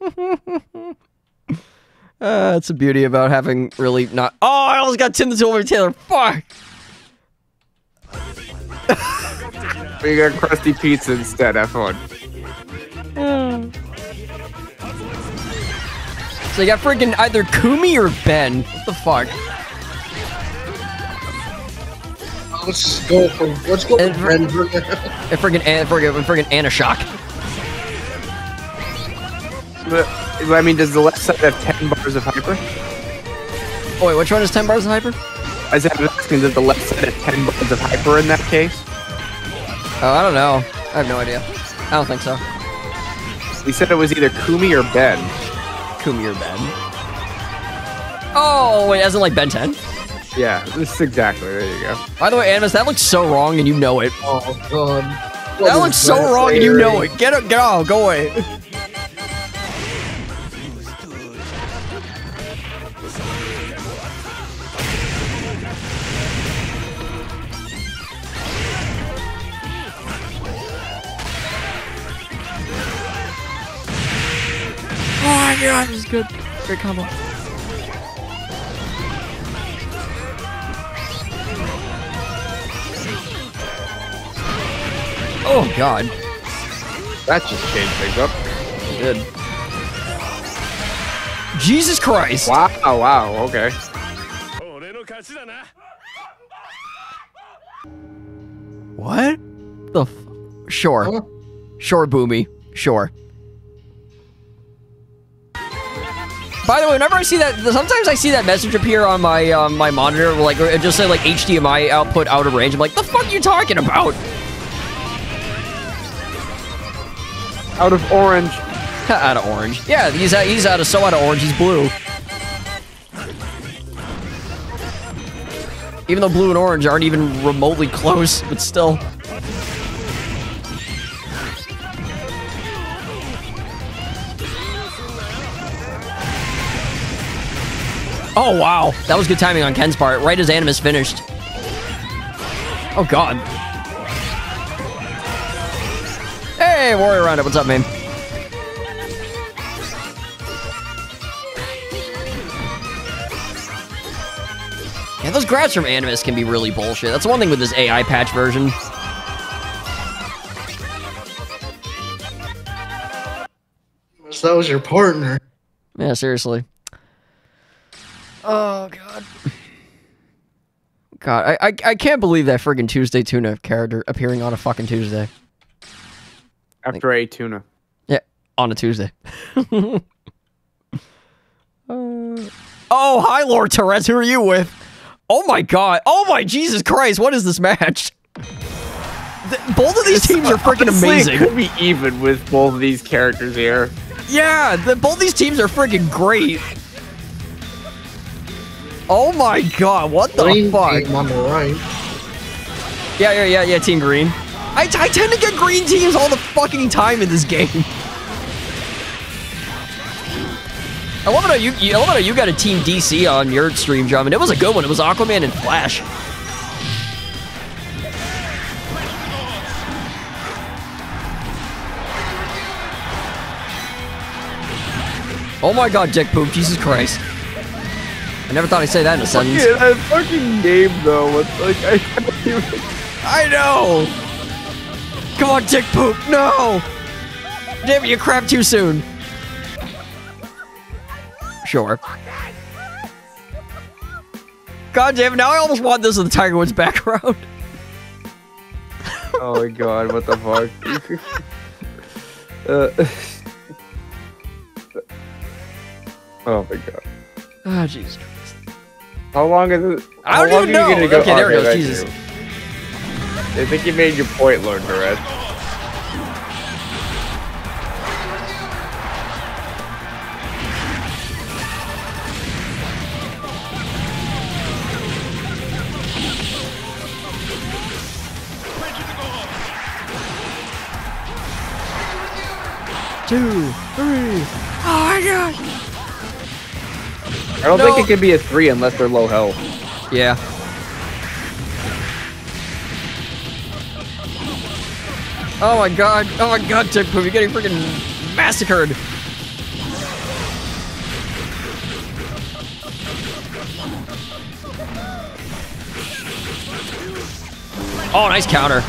<laughs> uh, that's the beauty about having really not. Oh, I almost got Tim the Silver Taylor. Fuck. <laughs> We got crusty pizza instead. Have fun. <sighs> So you got freaking either Kumi or Ben. What the fuck? Let's go for let's go And- for Denver. <laughs> And freaking An- freaking freaking Anashock. But, I mean, does the left side have 10 bars of hyper? Oh, wait, which one is 10 bars of hyper? I said, asking, does the left side have 10 bars of hyper in that case? Oh, I don't know. I have no idea. I don't think so. He said it was either Kumi or Ben. Kumi or Ben. Oh, wait, as in like Ben 10? Yeah, this is exactly. There you go. By the way, Animus, that looks so wrong and you know it. oh god. That looks so wrong and you know it. Get it, get out, go away. <laughs> your arms was good. Great combo. Oh god. That just changed things up. It did. Jesus Christ! Wow, wow, okay. What? The f- Sure. Sure, Boomy. Sure. By the way, whenever I see that, sometimes I see that message appear on my um, my monitor, like it just say like HDMI output out of range. I'm like, the fuck you talking about? Out of orange. <laughs> out of orange. Yeah, he's out, he's out of so out of orange. He's blue. Even though blue and orange aren't even remotely close, but still. Oh, wow. That was good timing on Ken's part, right as Animus finished. Oh, God. Hey, Warrior Roundup, what's up, man? Yeah, those grabs from Animus can be really bullshit. That's one thing with this AI patch version. So that was your partner. Yeah, seriously. Oh, God. God, I, I, I can't believe that friggin' Tuesday Tuna character appearing on a fucking Tuesday. After a tuna. Yeah, on a Tuesday. <laughs> uh, oh, hi, Lord Torres. Who are you with? Oh my God. Oh my Jesus Christ. What is this match? The, both of these teams are freaking Honestly, amazing. It could be even with both of these characters here. Yeah, the, both these teams are freaking great. Oh my God. What the Green fuck? team on the right. Yeah, yeah, yeah, yeah, Team Green. I, I tend to get green teams all the fucking time in this game. <laughs> I love it how you, I love it how you got a Team DC on your stream, John, and it was a good one. It was Aquaman and Flash. Oh my god, Dick Poop, Jesus Christ. I never thought I'd say that in a sentence. Yeah, that fucking game though. Like I even. I know! Come on, Dick Poop, no! Damn it, you crap too soon. Sure. God damn it, now I almost want this in the Tiger Woods background. Oh my god, what the fuck? <laughs> uh, <laughs> oh my god. Ah, Jesus Christ. How long is it? I don't long even are you know. gonna go? Okay, there it goes, thank Jesus. you. I think you made your point, Lord Perez. Two, three. Oh my god. I don't No. think it can be a three unless they're low health. Yeah. Oh my god. Oh my god, Dick Poop, you're getting freaking massacred. Oh, nice counter.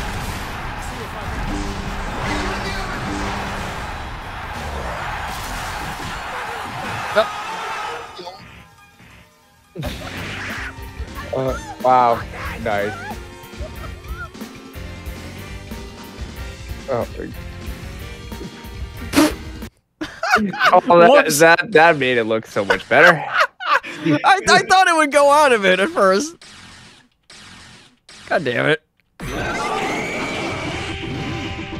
Uh, wow, nice. Oh, <laughs> oh that, that that made it look so much better. <laughs> I, I thought it would go out of it at first. God damn it.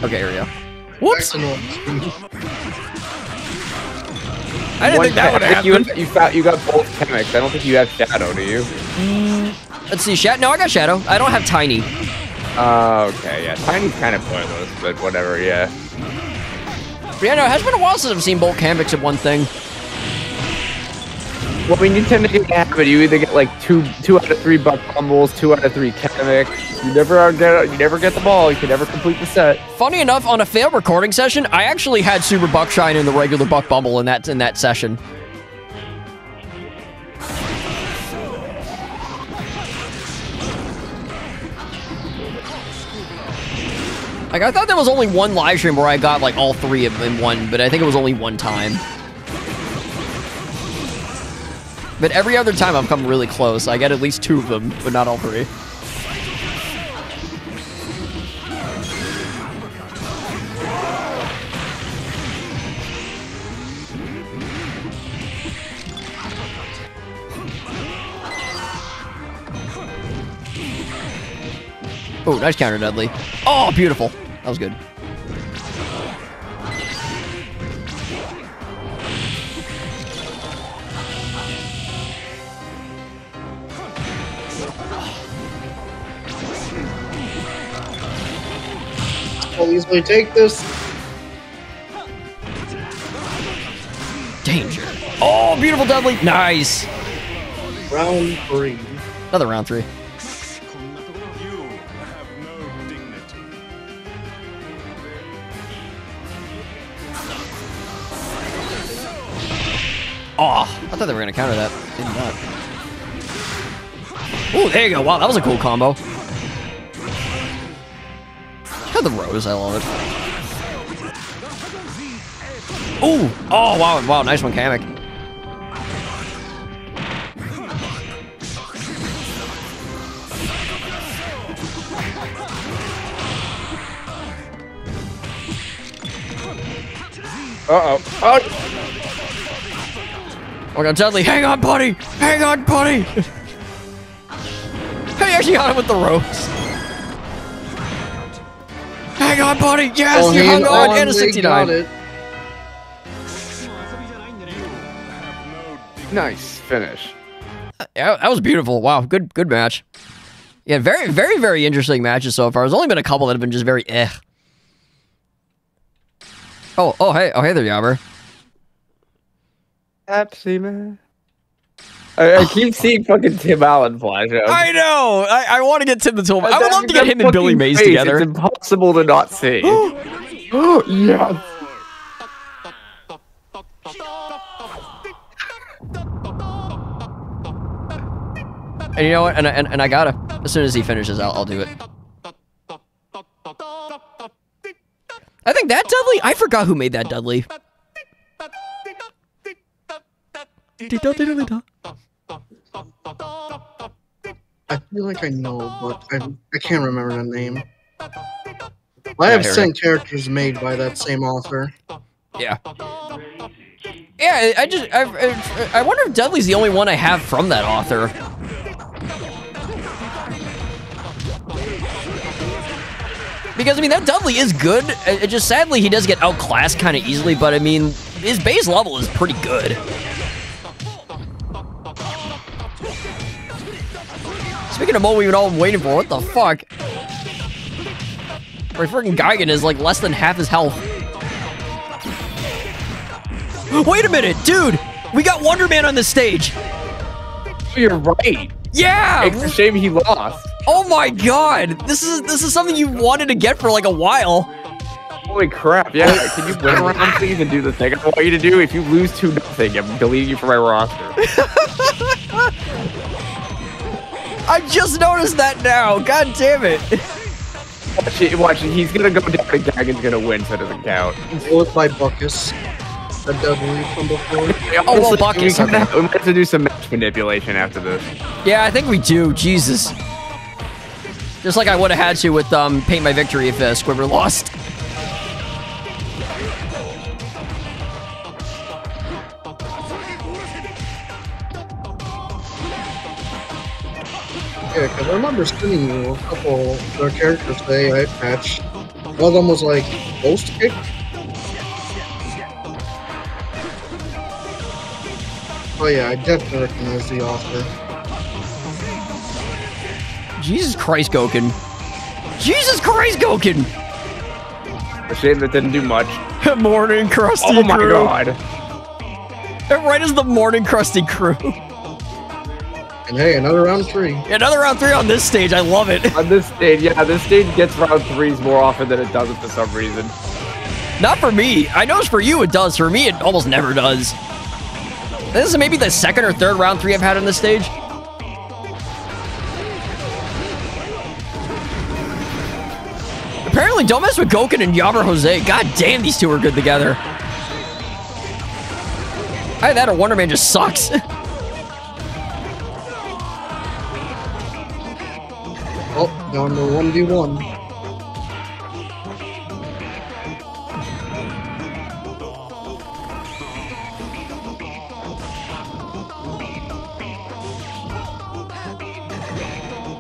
Okay, here we go. Whoops! I didn't One think that would think you, you, found, you got both Kameks. I don't think you have Shadow, do you? Let's see, Shadow. No, I got Shadow. I don't have Tiny. Oh, okay, yeah. Tiny's kind of pointless, but whatever, yeah. But yeah, no, it has been a while since I've seen Bolt Canvix at one thing. Well, mean, you tend to get that, but you either get like two two out of three Buck Bumbles, two out of three Kameks. You never get you never get the ball. You can never complete the set. Funny enough, on a failed recording session, I actually had Super Buckshine in the regular Buck Bumble in that in that session. Like I thought there was only one live stream where I got like all three of them in one, but I think it was only one time. But every other time I've come really close. I get at least two of them, but not all three. Oh, nice counter, Dudley. Oh, beautiful. That was good. I'll easily take this. Danger. Oh, beautiful, Dudley. Nice. Round three. Another round three. Oh, I thought they were gonna counter that. Did not. Oh, there you go. Wow, that was a cool combo. Had the rose. I love it. Oh, Oh, wow. Wow. Nice one, Kamek. Uh-oh. Oh, Oh, God, Dudley. Hang on, buddy. Hang on, buddy. <laughs> Hey, actually got him with the ropes. Hang on, buddy. Yes, Oh, you hung on. oh, And a they 69. nice finish. Yeah, that was beautiful. Wow, good good match. Yeah, very very very interesting matches so far. There's only been a couple that have been just very eh. Oh oh hey oh hey there Yabber. Pepsi, man. I, I keep <laughs> seeing fucking Tim Allen flash up. I know. I, I want to get Tim the Tool. I would love to get him and Billy Mays face, together. It's impossible to not see. <gasps> <gasps> yeah. And you know what? And I, and, and I gotta. As soon as he finishes, I'll, I'll do it. I think that Dudley. I forgot who made that Dudley. I feel like I know, but I, I can't remember the name. I have here we seen characters made by that same author. Yeah. Yeah, I- I just I, I, I wonder if Dudley's the only one I have from that author. Because I mean that Dudley is good. It, it just sadly he does get outclassed kind of easily, but I mean his base level is pretty good. Speaking of what we've been all waiting for, what the fuck? My freaking Geigen is like less than half his health. Wait a minute, dude! We got Wonder Man on the stage! Oh, you're right. Yeah! It's a shame he lost. Oh my god! This is this is something you wanted to get for like a while. Holy crap, yeah. Can you win around please and do the thing I want you to do? If you lose 2 nothing, I'm deleting you from my roster. <laughs> I just noticed that now. God damn it. watch it, watch it. He's gonna go down and Gagan's gonna win, so it doesn't count. Followed by Buckus. That Dudley from before. Oh, well, we, Buckus, kinda- okay. we might have to do some match manipulation after this. Yeah, I think we do. Jesus. Just like I would have had to with um, Paint My Victory if uh, Squibber lost. Yeah, because I remember sending you a couple of their characters today I patched. One of them was like Ghost Kick. Oh yeah, I definitely recognize the author. Jesus Christ, Gouken. Jesus Christ, Gouken! A shame that didn't do much. <laughs> morning Krusty Oh my Crew. god. Right as the morning Krusty Crew. <laughs> And hey, another round three. Another round three on this stage. I love it. On this stage, yeah, this stage gets round threes more often than it doesn't for some reason. Not for me. I know it's for you it does. For me, it almost never does. This is maybe the second or third round three I've had on this stage. Apparently, don't mess with Gouken and Yabber Jose. God damn, these two are good together. Either that or Wonder Man just sucks. <laughs> down to one v one.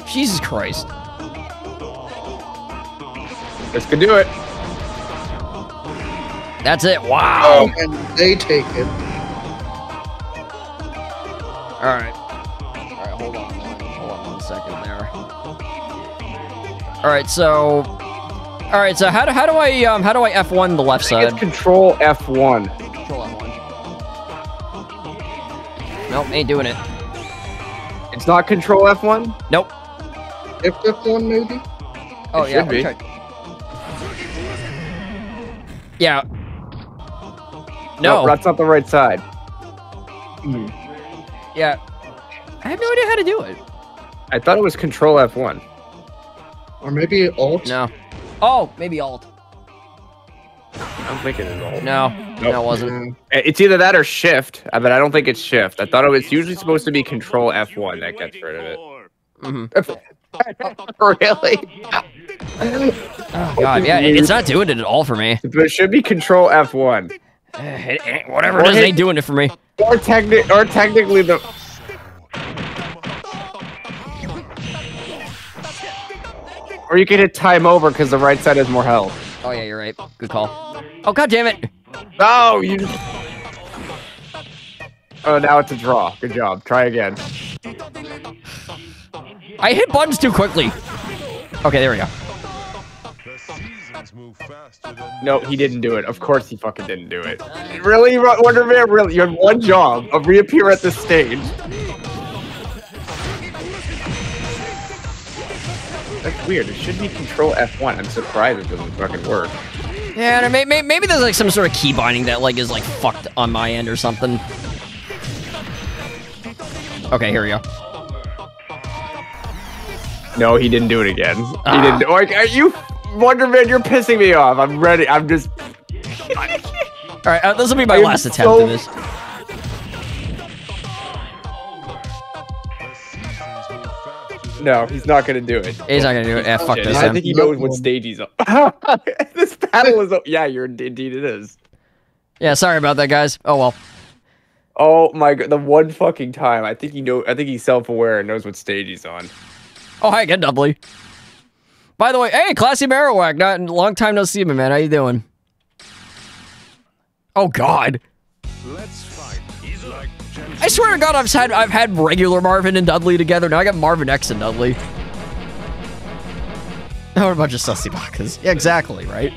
Jesus Christ. This could do it. That's it. Wow. Oh, and they take it. All right. All right. So. All right. So how do how do I um how do I F1 the left I think side? it's Control F1. Control F1. Nope, ain't doing it. It's not Control F1. Nope. If if one maybe. Oh It yeah. be. Okay. Yeah. No. that's not the right side. yeah. I have no idea how to do it. I thought it was Control F1. Or maybe alt. No. Oh, maybe alt. I'm thinking it's all. No, Nope. no, it wasn't. Yeah. It's either that or Shift, uh, but I don't think it's Shift. I thought it was usually supposed to be Control F1 that gets rid of it. hmm <laughs> really? Oh god, yeah, it's not doing it at all for me. But it should be Control F1. Eh, it- it- whatever it is, it ain't doing it for me. Or techni- or technically the Or you can hit time over because the right side has more health. Oh yeah, you're right. Good call. Oh god damn it! No, oh, you. Oh, now it's a draw. Good job. Try again. I hit buttons too quickly. Okay, there we go. The seasons move faster than No, he didn't do it. Of course, he fucking didn't do it. Really, Wonder Man? Really? You had one job of reappear at the stage. That's weird. It should be Control F1. I'm surprised it doesn't fucking work. Yeah, and may, may, maybe there's like some sort of key binding that like is like fucked on my end or something. Okay, here we go. No, he didn't do it again. He Ah. didn't. Like, are you, Wonder Man? You're pissing me off. I'm ready. I'm just. <laughs> All right, uh, this will be my I last attempt so- in this. No, he's not gonna do it. He's not gonna do it. Yeah, fuck Shit, this. I then. think he knows what stage he's on. <laughs> this battle is. o- Yeah, you're indeed it is. Yeah, sorry about that, guys. Oh well. Oh my god, the one fucking time. I think he know. I think he's self-aware and knows what stage he's on. Oh, hi again, Doubly. By the way, hey, Classy Marowak. Not long time no see, my man. How you doing? Oh God. Let's fight. Like I swear to God, I've had I've had regular Marvin and Dudley together. Now I got Marvin X and Dudley. Oh, what a bunch of sussy bakas. Yeah, exactly, right?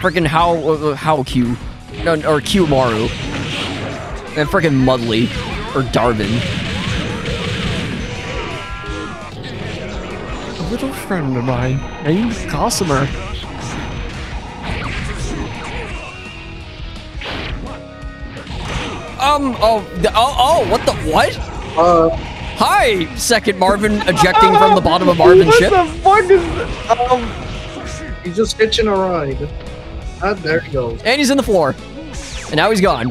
Freaking how uh, how Q, or Q Maru, and freaking Mudley or Darvin. A little friend of mine named Gossamer. Um. Oh. Oh. Oh. What the? What? Uh, Hi, second Marvin ejecting from the bottom of Marvin's what ship. What the fuck is this? Um, he's just hitching a ride. Ah, there he goes. And he's in the floor. And now he's gone.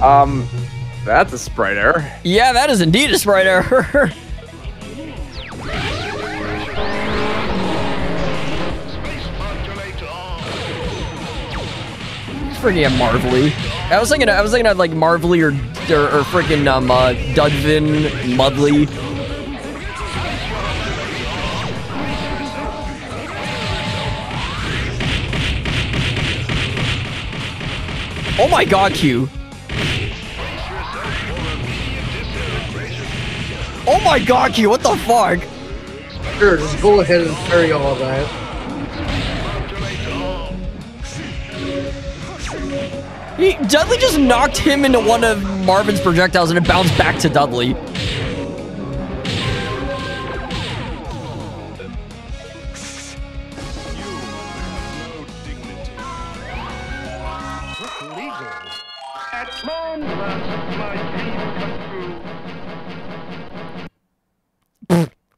um, that's a sprite error. Yeah, that is indeed a sprite error. <laughs> Freaking a Marvelly. I was thinking, I was thinking of like Marvelly or or, or freaking um uh, Dudvin Mudley. Oh my God, Q. Oh my God, Q. What the fuck? Sure, just go ahead and carry all that. He, Dudley just knocked him into one of Marvin's projectiles and it bounced back to Dudley.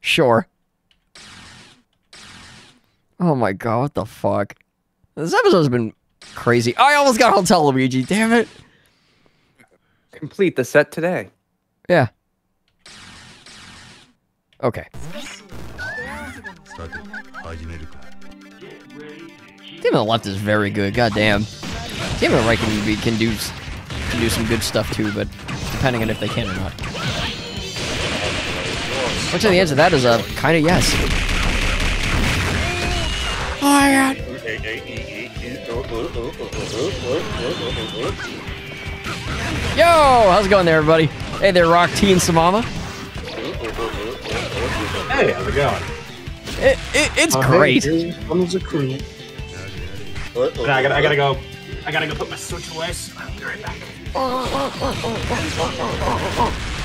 Sure. Oh my god, what the fuck? This episode's been crazy. I almost got Hotel Luigi, damn it. Complete the set today. Yeah. Okay. Team on the left is very good, goddamn. Team on the right can be can do can do some good stuff too, but depending on if they can or not. Like the answer to that is uh, a kind of yes. Oh my god. Yo, how's it going there, everybody? Hey there, Rock T and Samama. Hey, how's it going? It, it, it's Uh, hey, great. comes the crew. I gotta, I gotta go. I gotta go put my switch away. So I'll be right back.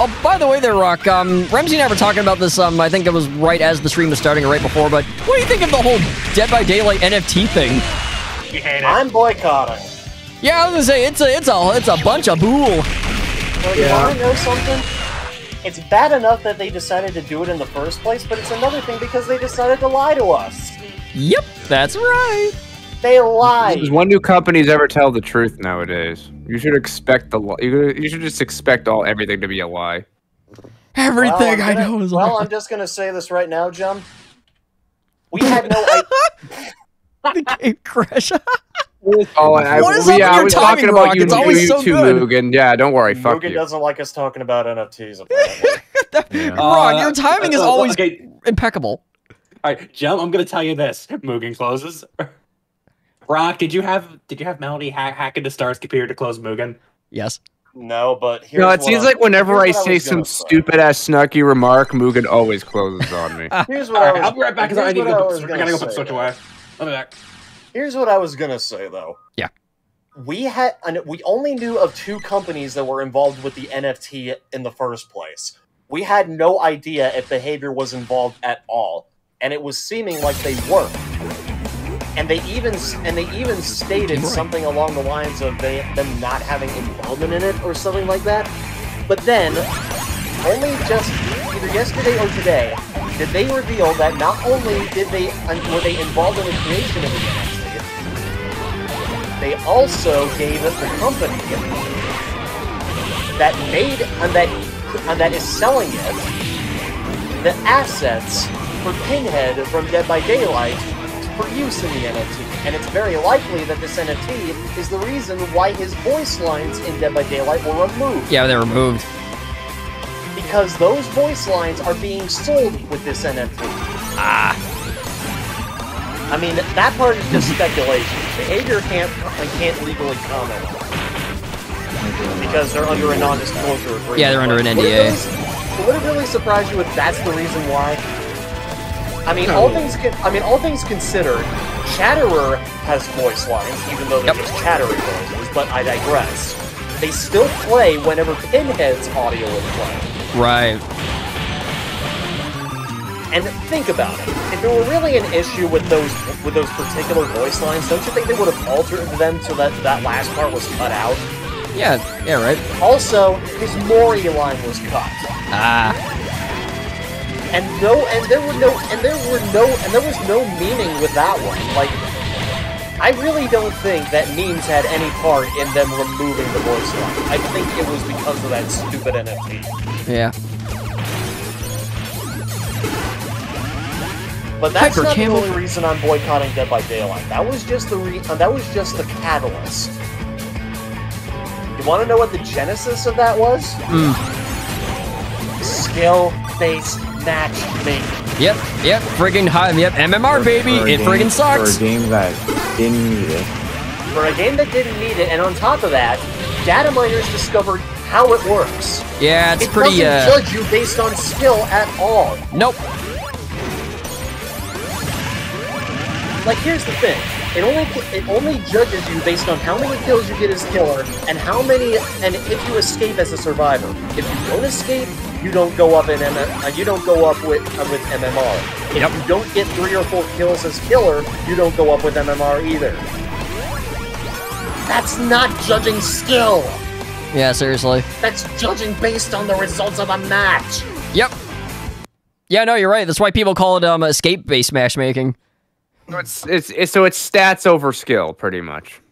Oh, by the way, there, Rock. Um, Ramsey and I were talking about this. Um, I think it was right as the stream was starting, or right before. But what do you think of the whole Dead by Daylight NFT thing? You hate it. I'm boycotting. Yeah, I was gonna say it's a, it's a, it's a bunch of bull. Well, you Yeah. want to know something? It's bad enough that they decided to do it in the first place, but it's another thing because they decided to lie to us. Yep, that's right. They lied. There's one new companies ever tell the truth nowadays. You should expect the li- you, you should just expect all everything to be a lie. Everything Well, I'm I know is Well, all. I'm just gonna say this right now, Jum. We had no idea. <laughs> <laughs> <laughs> the game crash. <laughs> Oh, I, What is well, up yeah, with I was timing, talking about you, It's always you so too, good. Mugen. Yeah, don't worry. Fuck Mugen you. doesn't like us talking about NFTs. <laughs> Apparently. Rock, your timing is uh, always okay. impeccable. All right, Jim. I'm gonna tell you this. Mugen closes. Rock, did you have did you have Melody hack, hack into Star's computer to close Mugen? Yes. no, but here's No, it what seems I'm- like whenever I say was some say. stupid ass snarky remark, Mugen always closes on me. Here's All what I right, was, I'll be right back because I need to go. I I gonna gotta go put the switch away. I'll be back. Here's what I was gonna say though. Yeah. We had and we only knew of two companies that were involved with the NFT in the first place. We had no idea if behavior was involved at all, and it was seeming like they were. And they even and they even stated something along the lines of they, them not having involvement in it or something like that. But then, only just either yesterday or today, did they reveal that not only did they were they involved in the creation of the NFT, they also gave the company that made and that and that is selling it the assets for Pinhead from Dead by Daylight for use in the NFT. And it's very likely that this NFT is the reason why his voice lines in Dead by Daylight were removed Yeah, they were moved. Because those voice lines are being sold with this NFT. Ah. I mean, that part is just speculation. Behavior can't I can't legally comment because they're under a non-disclosure agreement. Yeah, they're under an But would it NDA. really- Would it really surprise you if that's the reason why? I mean, all things con- I mean, all things considered, Chatterer has voice lines, even though they're Yep. just chattering noises. But I digress. They still play whenever Pinhead's audio is playing. Right. And think about it. If there were really an issue with those with those particular voice lines, don't you think they would have altered them so that that last part was cut out? Yeah. Yeah. Right. Also, his Mori line was cut, Ah. and no, and there were no, and there were no, and there was no meaning with that one. Like, I really don't think that memes had any part in them removing the voice line. I think it was because of that stupid NFT. Yeah. But that's Hyper not the only reason I'm boycotting Dead by Daylight. That was just the re- uh, that was just the catalyst. You want to know what the genesis of that was? Mm. Skill-based matchmaking. Yep. Yep. Friggin' high. Yep. MMR baby. For a It game- friggin' sucks. For a game that didn't need it. For a game that didn't need it, and on top of that, data miners discovered how it works. Yeah, it's it pretty. doesn't Uh. judge you based on skill at all. Nope. Like, here's the thing. It only it only judges you based on how many kills you get as killer and how many and if you escape as a survivor. If you don't escape, you don't go up in M- uh, you don't go up with uh, with MMR. If Yep. you don't get three or four kills as killer, you don't go up with MMR either. That's not judging skill. Yeah. Seriously. That's judging based on the results of a match. Yep. Yeah. No, you're right. That's why people call it um escape-based matchmaking. So it's, it's it's so it's stats over skill, pretty much.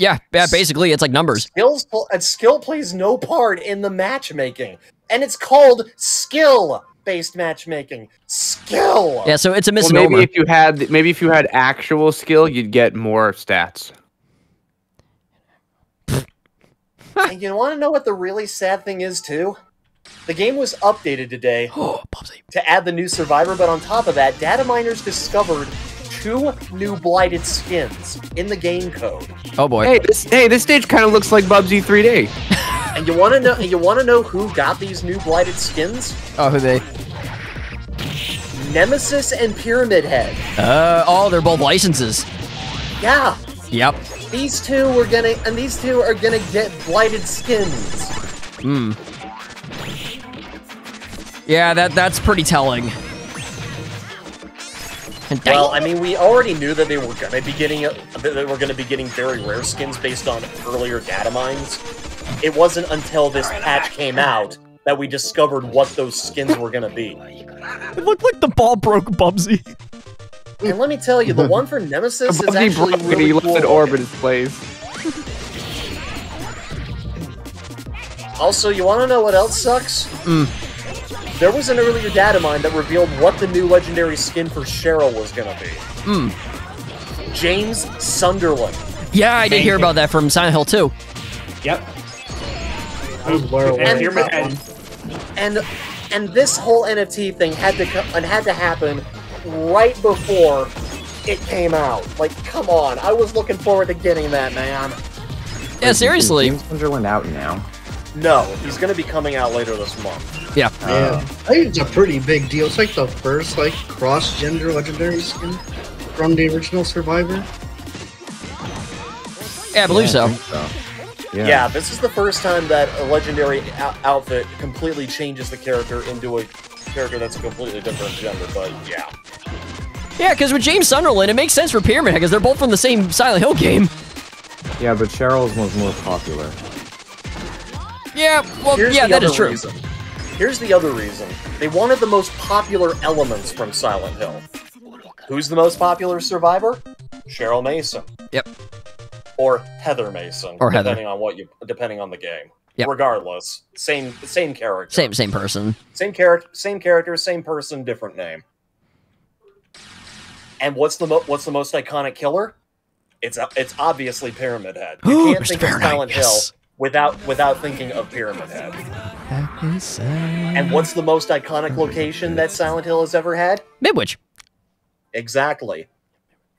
Yeah. Yeah. Basically, it's like numbers. Skills and skill plays no part in the matchmaking, and it's called skill-based matchmaking. Skill. Yeah. So it's a Well, misnomer. maybe if you had maybe if you had actual skill, you'd get more stats. <laughs> And you want to know what the really sad thing is too? the game was updated today <gasps> to add the new survivor, but on top of that, data miners discovered two new blighted skins in the game code. Oh boy. Hey, this hey, this stage kind of looks like Bubsy 3D. <laughs> And you want to know? You want to know who got these new blighted skins? Oh, who they? Nemesis and Pyramid Head. Uh, oh, they're both licenses. Yeah, Yep. these two were gonna, and these two are gonna get blighted skins. Hmm. Yeah, that that's pretty telling. And <laughs> dang- Well, I mean, we already knew that they were gonna be getting a, that they were gonna be getting very rare skins based on earlier data mines. It wasn't until this patch came out that we discovered what those skins were gonna be. it looked like the ball broke Bubsy. And let me tell you, the one for Nemesis is <laughs> Bubsy actually broke and really he left cool. an orb in his place. Also, you want to know what else sucks? Mm. There was an earlier data mine that revealed what the new legendary skin for Cheryl was gonna be. Mm. James Sunderland. Yeah, I did hear about that from Silent Hill 2. Yep. I was aware of And that Head. And and this whole NFT thing had to co- and had to happen right before it came out. Like, come on! I was looking forward to getting that, man. Yeah, seriously. Is James Sunderland out now? No, he's gonna be coming out later this month. Yeah. Yeah, I think it's a pretty big deal. It's like the first like cross-gender legendary skin from the original Survivor. Yeah, I believe Yeah, so. I think so. Yeah. Yeah. this is the first time that a legendary o- outfit completely changes the character into a character that's a completely different gender. But yeah, Yeah, because with James Sunderland, it makes sense for Pyramid because they're both from the same Silent Hill game. Yeah, but Cheryl's was more popular. Yeah, well, here's yeah, that is that true. reason. Here's the other reason. They wanted the most popular elements from Silent Hill. Who's the most popular survivor? Cheryl Mason. Yep. Or Heather Mason. Or Heather. depending on what you depending on the game. Yep. Regardless, same same character. Same same person. Same character, same character, same person, different name. And what's the mo- what's the most iconic killer? It's it's obviously Pyramid Head. You can't think of Silent yes. Hill without without thinking of Pyramid Head. And what's the most iconic location that Silent Hill has ever had? Midwich. Exactly.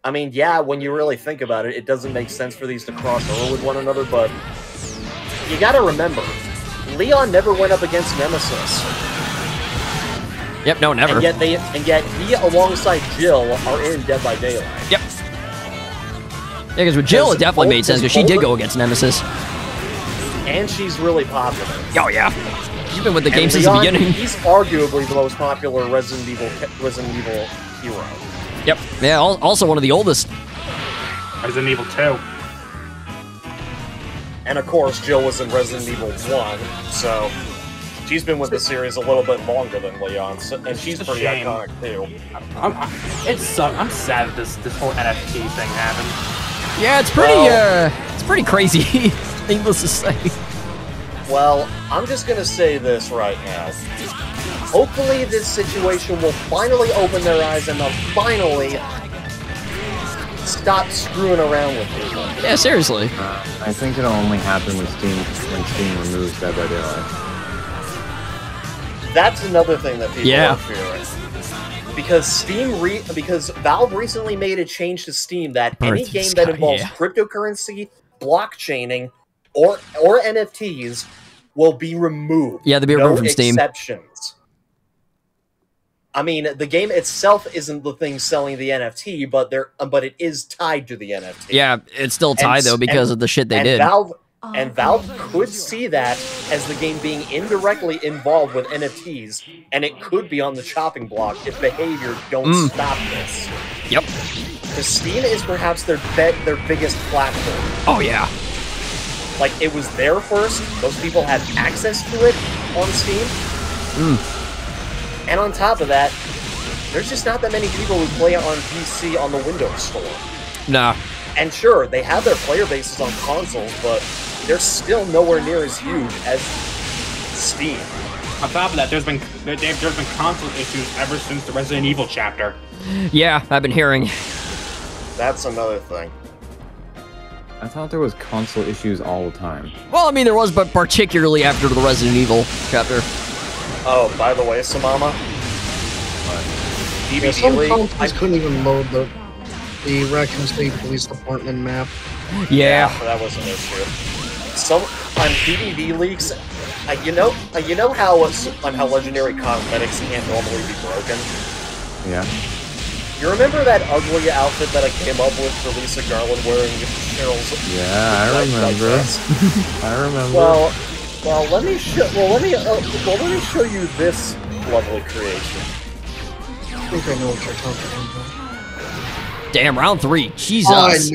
I mean, yeah, when you really think about it, it doesn't make sense for these to cross over with one another, but you gotta remember, Leon never went up against Nemesis. Yep, no, never. And yet they and yet he alongside Jill are in Dead by Daylight. Yep. Yeah, because with Jill, it definitely made sense because because she did go against Nemesis. And she's really popular. Oh, yeah. She's been with the game And since Leon, the beginning. <laughs> He's arguably the most popular Resident Evil Resident Evil hero. Yep. Yeah, also one of the oldest. Resident Evil 2. And of course, Jill was in Resident Evil 1, so she's been with the series a little bit longer than Leon, so, and she's a pretty shame. iconic too. I'm, I, it's so, I'm sad that this this whole NFT thing happened. Yeah, it's pretty, Well- uh, it's pretty crazy. <laughs> Needless to say. Well, I'm just gonna say this right now. Hopefully, this situation will finally open their eyes and they'll finally stop screwing around with people. Yeah, seriously. I think it'll only happen when Steam when Steam removes Dead by Daylight. That's another thing that people Yeah. are fearing. Because Steam re- because Valve recently made a change to Steam that Birth any game Sky, that involves yeah. cryptocurrency, blockchaining, or or NFTs will be removed. Yeah, they'll be no removed from Steam. exceptions. I mean, the game itself isn't the thing selling the NFT, but there, but it is tied to the NFT. Yeah, it's still tied s- though because and- of the shit they and did. Valve and Valve could see that as the game being indirectly involved with NFTs, and it could be on the chopping block if behavior don't Mm. stop this. Yep. Because Steam is perhaps their be- their biggest platform. Oh yeah. Like it was there first; most people had access to it on Steam, Mm. and on top of that, there's just not that many people who play it on PC on the Windows Store. Nah. And sure, they have their player bases on consoles, but they're still nowhere near as huge as Steam. On top of that, there's been there, there's been console issues ever since the Resident Evil chapter. Yeah, I've been hearing. That's another thing. I thought there was console issues all the time. Well, I mean, there was, but particularly after the Resident Evil chapter. Oh, by the way, Samama, Yeah, some leak. consoles couldn't even load the the Raccoon State Police Department map. Yeah. that was an issue. Some on DBD leaks, uh, you know, uh, you know how on how legendary cosmetics can't normally be broken. Yeah. You remember that ugly outfit that I came up with for Lisa Garland wearing Cheryl's? Yeah, I like- like remember. <laughs> I remember. Well, well, let me show. Well, let me. Uh, well, let me show you this lovely creation. I think I know what you're talking about. Damn, round three. Jesus. Oh, <laughs>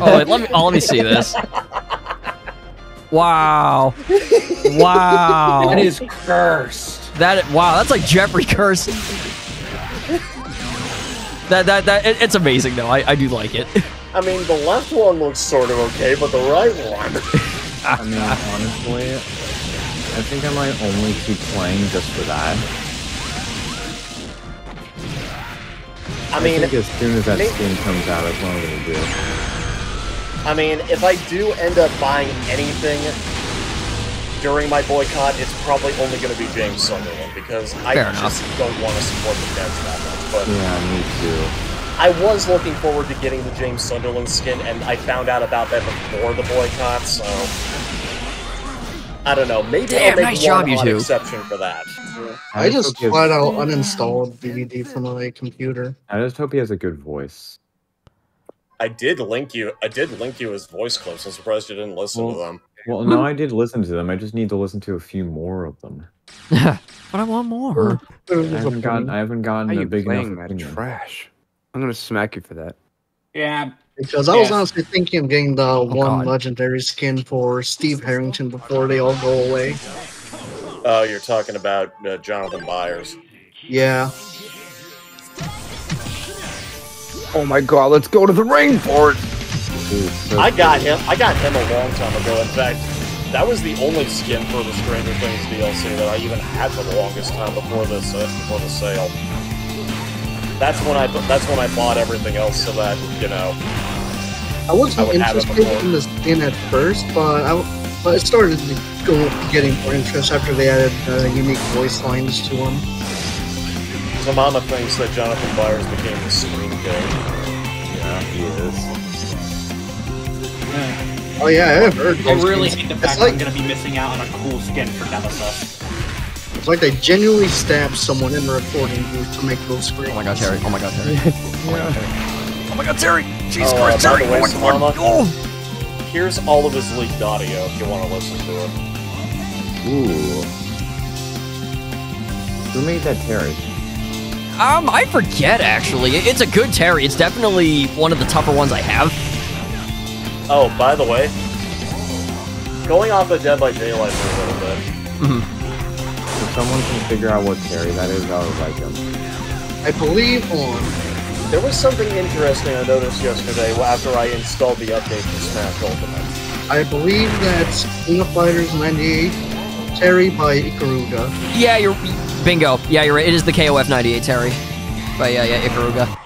oh, wait, let me. Oh, let me see this. Wow. Wow. That is cursed. That wow, that's like Jeffrey curse. That that that it, it's amazing though. I, I do like it. I mean, the left one looks sort of okay, but the right one. I mean, honestly, I think I might only keep playing just for that. I mean, think as soon as that may- skin comes out, that's what I'm gonna do. I mean, if I do end up buying anything during my boycott, it's probably only going to be James Sunderland because I Fair just don't want to support the Nets that much. But Yeah, me too. I was looking forward to getting the James Sunderland skin, and I found out about that before the boycott, so I don't know. Maybe Damn, I'll make nice one job, you odd two. exception for that. I just hope he has- flat out uninstalled DBD from my computer. I just hope he has a good voice. I did link you. I did link you his voice clips. I'm surprised you didn't listen to them. Well, no, I did listen to them. I just need to listen to a few more of them. <laughs> but I want more. I haven't gotten. I haven't gotten How a you big playing enough. that trash? I'm gonna smack you for that. Yeah. Because I was Yes. honestly thinking of getting the one God. legendary skin for Steve Harrington before they all go away. Oh, you're talking about uh, Jonathan Byers. Yeah. Oh my god, let's go to the ring for it. Dude, I got him. I got him a long time ago. In fact, that was the only skin for the Stranger Things DLC that I even had for the longest time before this uh, before the sale. That's when I that's when I bought everything else so that you know. I wasn't I would have it interested in the skin at first, but I, but it started going, getting more interest after they added uh, unique voice lines to them. So Mama thinks that Jonathan Byers became the Scream King. yeah, he is. Oh yeah, I've heard. I really skins. hate the It's fact like I'm gonna be missing out on a cool skin for Nemesis. It's like they genuinely stabbed someone in the recording booth to make those screams. Oh my god, Terry. Oh my god, Terry. <laughs> Oh my god, Terry. Oh my god, Terry. Jesus Oh, Christ, by Terry. way, Oh my god. Mama- Oh. Here's all of his leaked audio if you want to listen to it. Ooh. Who made that Terry? Um, I forget actually. It's a good Terry. It's definitely one of the tougher ones I have. Oh, by the way, going off of Dead by Daylight for a little bit. If someone can figure out what Terry that is, I would like him. I believe on. There was something interesting I noticed yesterday after I installed the update for Smash Ultimate. I believe that's King of Fighters '98, Terry by Ikaruga. Yeah, you're bingo. Yeah, you're right. It is the KOF 98 Terry. But yeah, yeah, Ikaruga.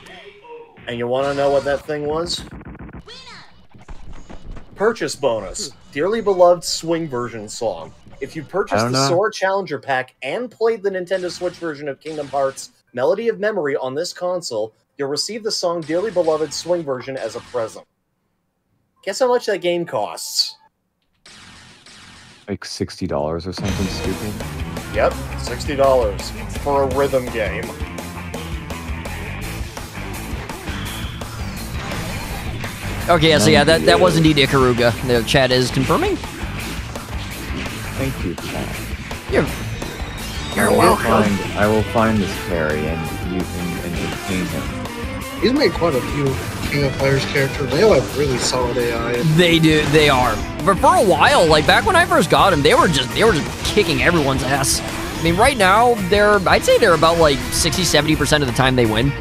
And you want to know what that thing was? Purchase bonus. Dearly beloved swing version song. If you purchased the know. Sora Challenger Pack and played the Nintendo Switch version of Kingdom Hearts Melody of Memory on this console, you'll receive the song Dearly Beloved swing version as a present. Guess how much that game costs? Like sixty dollars or something stupid. Yep, $60 for a rhythm game. Okay, yeah, so yeah, that, that was indeed Ikaruga. The chat is confirming. Thank you for that. You're, I will find. I will find this Terry and you and, and detain him. He's made quite a few King of Fighters characters. They all have really solid AI. They do, they are. But for a while, like back when I first got them, they were just they were just kicking everyone's ass. I mean, right now they're I'd say they're about like 60, 70 percent of the time they win.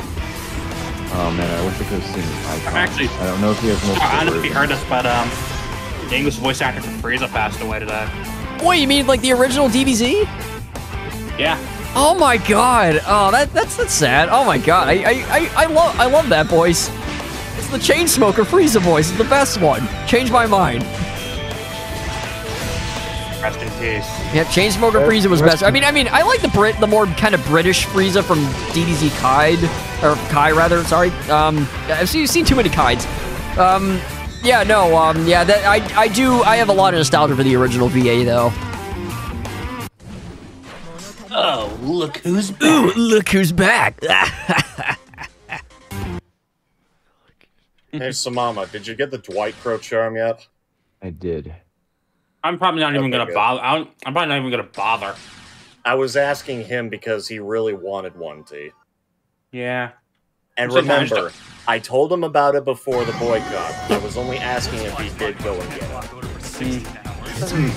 Oh man, I wish I could have seen his icon. Actually- I don't know if he has multiple. I don't know if you heard this, but um, the English voice actor for Frieza passed away today. Wait, you mean like the original DBZ? Yeah. Oh my god! Oh, that that's that's sad. Oh my god! I I, I, I love I love that voice. It's the chain smoker Frieza voice. It's the best one. Change my mind. Rest in peace. Yeah, Chainsmoker Frieza was best. I mean, I mean, I like the Brit, the more kind of British Frieza from DBZ Kaid, or Kai rather. Sorry. Um, I've seen, seen too many Kai's. Um, yeah, no. Um, yeah, that I I do. I have a lot of nostalgia for the original VA though. Oh, look who's back. Ooh, look who's back. Hey, Samama, did you get the Dwight Crow charm yet? I did. I'm probably not even gonna good. bother. I don't, I'm probably not even gonna bother. I was asking him because he really wanted one, T. Yeah. And Sometimes remember, I told him about it before the boycott. I was only asking if he did go and get it. Hmm.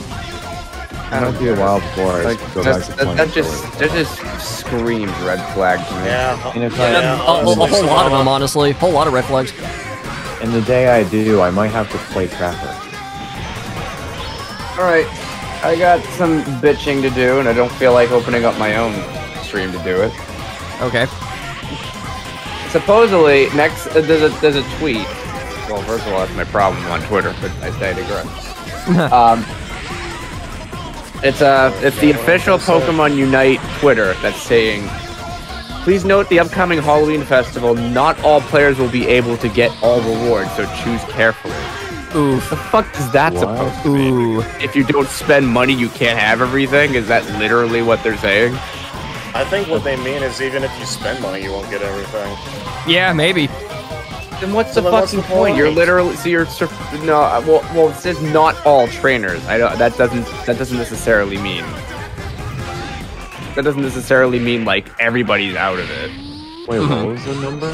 It might be a while before I Like, go back to that, that just Sword. that just screams red flag to me. Yeah, And if yeah, a, a- a whole lot of them, honestly. A Whole lot of red flags. And the day I do, I might have to play Trapper. All right, I got some bitching to do, and I don't feel like opening up my own stream to do it. Okay. Supposedly, next uh, there's a there's a tweet. Well, first of all, that's my problem on Twitter, but I digress. <laughs> um, it's uh, it's the official Pokemon Unite Twitter that's saying, "Please note the upcoming Halloween festival. Not all players will be able to get all rewards, so choose carefully." Oof. The fuck is that What? supposed to mean? Ooh. If you don't spend money, you can't have everything. Is that literally what they're saying? I think what they mean is even if you spend money, you won't get everything. Yeah, maybe. Then what's So the then what's fucking the point? You're literally so you're no. uh, Well, well, it says not all trainers. I don't. That doesn't. That doesn't necessarily mean. That doesn't necessarily mean like everybody's out of it. Wait, what was the number?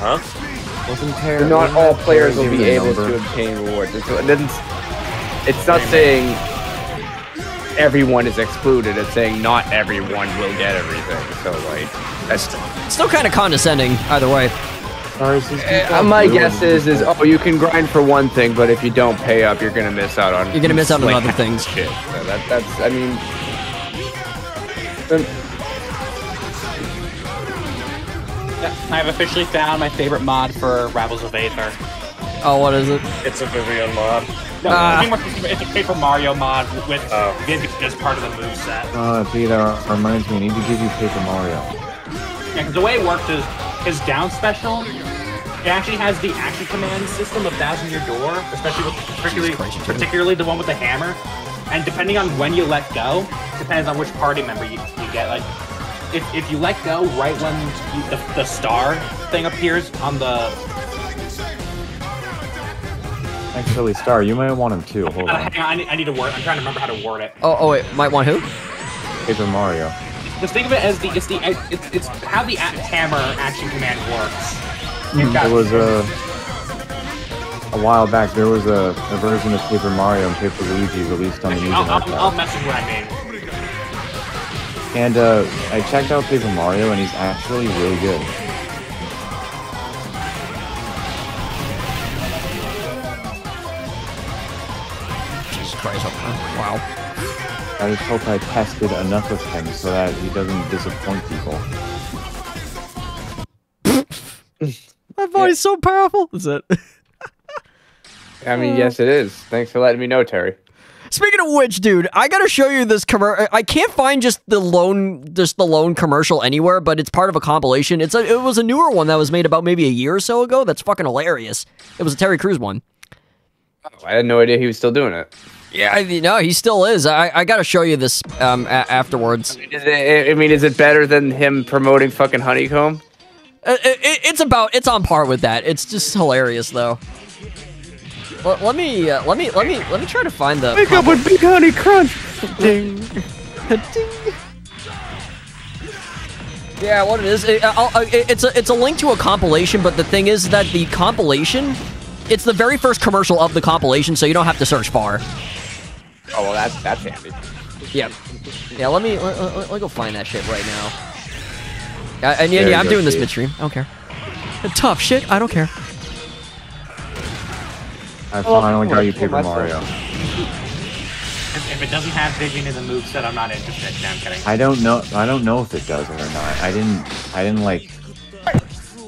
Huh? Wasn't Terra? Not all players will be able number? to obtain rewards. It's, it doesn't. It's not saying everyone is excluded. It's saying not everyone will get everything. So like, that's. Still kind of condescending, either way. Sorry, is this Uh, my guess is is oh you can grind for one thing, but if you don't pay up, you're gonna miss out on. You're gonna miss out on other things. Shit. So that that's I mean. then- I've officially found my favorite mod for Rivals of Aether. Oh, what is it? It's a Vivian mod. No, pretty much it's a Paper Mario mod with Oh. Vivian as part of the moveset. Uh, P, that reminds me, I need to give you Paper Mario. Yeah, because the way it works is his down special. It actually has the action command system of Thousand Year Door, especially with particularly Christ, particularly the one with the hammer. And depending on when you let go, depends on which party member you, you get. Like, if, if you let go right when you, the, the star thing appears on the Actually, Star, you might want him too. Hold Uh, on. hang on, I need, I need to word. I'm trying to remember how to word it. Oh, oh wait, might want who? Paper Mario. Just think of it as the it's the it's, it's how the hammer action command works. You've There was a a while back. There was a, a version of Paper Mario and Paper Luigi released on the Nintendo I'll, I'll, I'll Archive. message what I mean. And uh, I checked out Paper Mario, and he's actually really good. Jesus Christ! oh, Wow. I just hope I tested enough of him so that he doesn't disappoint people. <laughs> That voice so powerful. Is it? I mean, yes, it is. Thanks for letting me know, Terry. Speaking of which, dude, I gotta show you this commercial. I can't find just the lone, just the lone commercial anywhere, but it's part of a compilation. It's a, it was a newer one that was made about maybe a year or so ago. That's fucking hilarious. It was a Terry Crews one. Oh, I had no idea he was still doing it. Yeah, I, no, he still is. I, I gotta show you this um a- afterwards. Is it, I mean, is it better than him promoting fucking honeycomb? Uh, it, it- it's about it's on par with that. It's just hilarious though. Let, let me uh, let me let me let me try to find the. Wake up with Big Honey Crunch. Ding. Ding. Yeah, what it is, it, I'll, uh, it- it's a it's a link to a compilation, but the thing is that the compilation, it's the very first commercial of the compilation, so you don't have to search far. Oh well, that's that's handy. Yeah, yeah. Let me let, let, let me go find that shit right now. Uh, and yeah, yeah, I'm go, doing this midstream. I don't care. Tough shit. I don't care. I finally got you cool, Paper Mario. If, if it doesn't have Vivian as a moveset, I'm not interested. No, I'm kidding. I don't know. I don't know if it does or not. I didn't. I didn't like.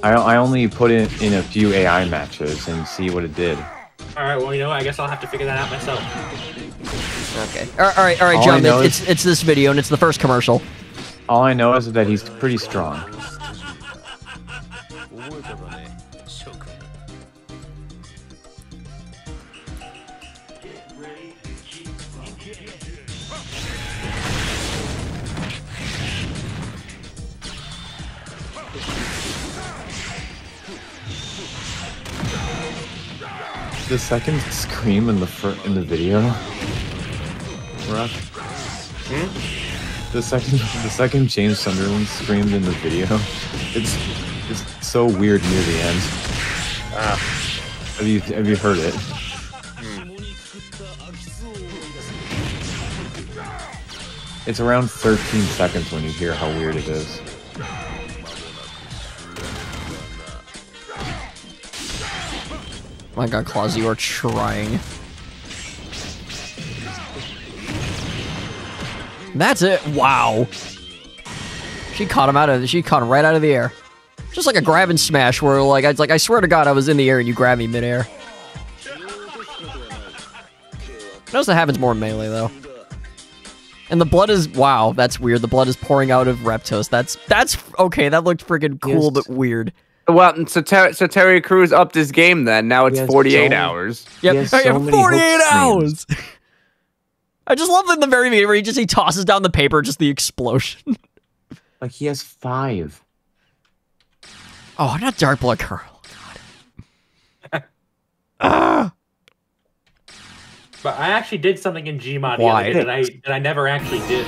I I only put it in a few AI matches and see what it did. All right. Well, you know, what? I guess I'll have to figure that out myself. Okay. All right, all right, all right All I It's, it's it's this video and it's the first commercial. All I know is that he's pretty strong. The second scream in the fir- in the video, Rock. The second, the second James Sunderland screamed in the video, it's it's so weird near the end. Ah. Have you have you heard it? It's around 13 seconds when you hear how weird it is. My God, Claus, you are trying. That's it. Wow. She caught him out of. She caught him right out of the air. Just like a grab and smash, where like I like I swear to God, I was in the air and you grabbed me midair. Notice that happens more in melee though. And the blood is wow, that's weird. The blood is pouring out of Reptos. That's that's okay. That looked freaking cool, but weird. Well, so, Ter- so Terry Crews upped his game then. Now it's 48 so- hours. Yep. has <laughs> Oh, yeah, 48 hours. I just love in the very beginning where he just he tosses down the paper, just the explosion. <laughs> Like he has five. Oh, not Dark Blood Curl. God. ah. But I actually did something in Gmod the other day that I that I never actually did.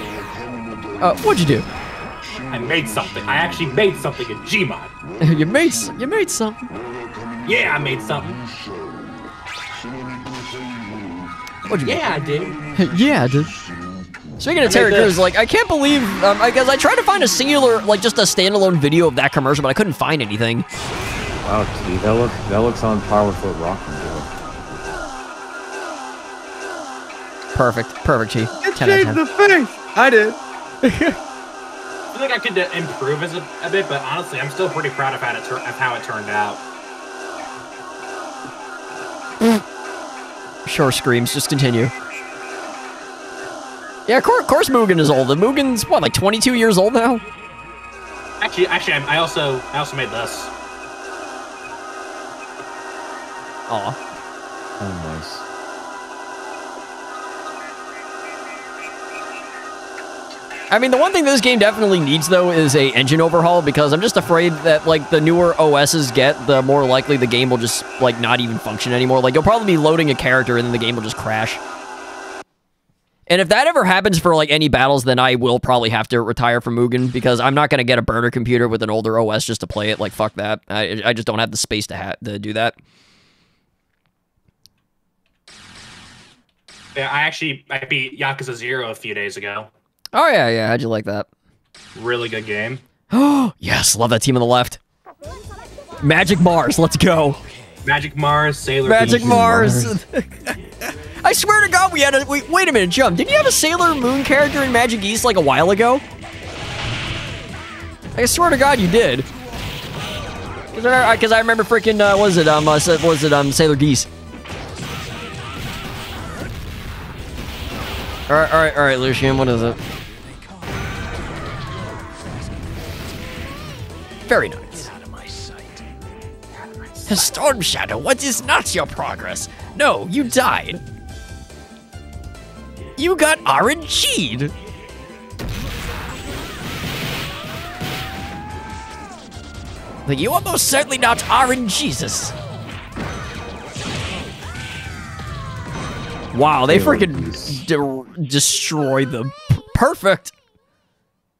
Uh, what'd you do? I made something. I actually made something in Gmod. <laughs> you made s- you made something. Yeah, I made something. What'd you Yeah, I did. make? <laughs> yeah, dude. Speaking of I Terry made. Crews, like I can't believe um, I guess I tried to find a singular, like just a standalone video of that commercial, but I couldn't find anything. Wow, T, that look that looks on par with what Rock can do. Perfect, perfect, T. Ten out of ten. face. I did. <laughs> I feel like I could uh, improve as a, a bit, but honestly, I'm still pretty proud of how it, tur- of how it turned out. Sure, screams. Just continue. Yeah, of course, of course Mugen is old. The Mugen's what, like 22 years old now? Actually, actually, I, I also I also made this. Aw. Oh, nice. I mean, the one thing this game definitely needs, though, is a engine overhaul because I'm just afraid that, like, the newer OSs get, the more likely the game will just, like, not even function anymore. Like, you'll probably be loading a character and then the game will just crash. And if that ever happens for, like, any battles, then I will probably have to retire from Mugen because I'm not going to get a burner computer with an older OS just to play it. Like, fuck that. I, I just don't have the space to, ha- to do that. Yeah, I actually I beat Yakuza Zero a few days ago. Oh, yeah, yeah. How'd you like that? Really good game. Oh, <gasps> yes. Love that team on the left. Magic Mars. Let's go. Magic Mars, Sailor Magic Moon. Mars. <laughs> I swear to God, we had a. Wait, wait a minute, Jump. Didn't you have a Sailor Moon character in Magic East like a while ago? I swear to God, you did. Because I, 'cause I remember freaking. Uh, was it um? Uh, was it um? Sailor Geese. All right, all right, all right, Lucian. What is it? Very nice. Storm Shadow, what is not your progress? No, you died. You got RNG'd. But you are most certainly not RNGesus. Wow, they freaking de- destroyed them. P- perfect.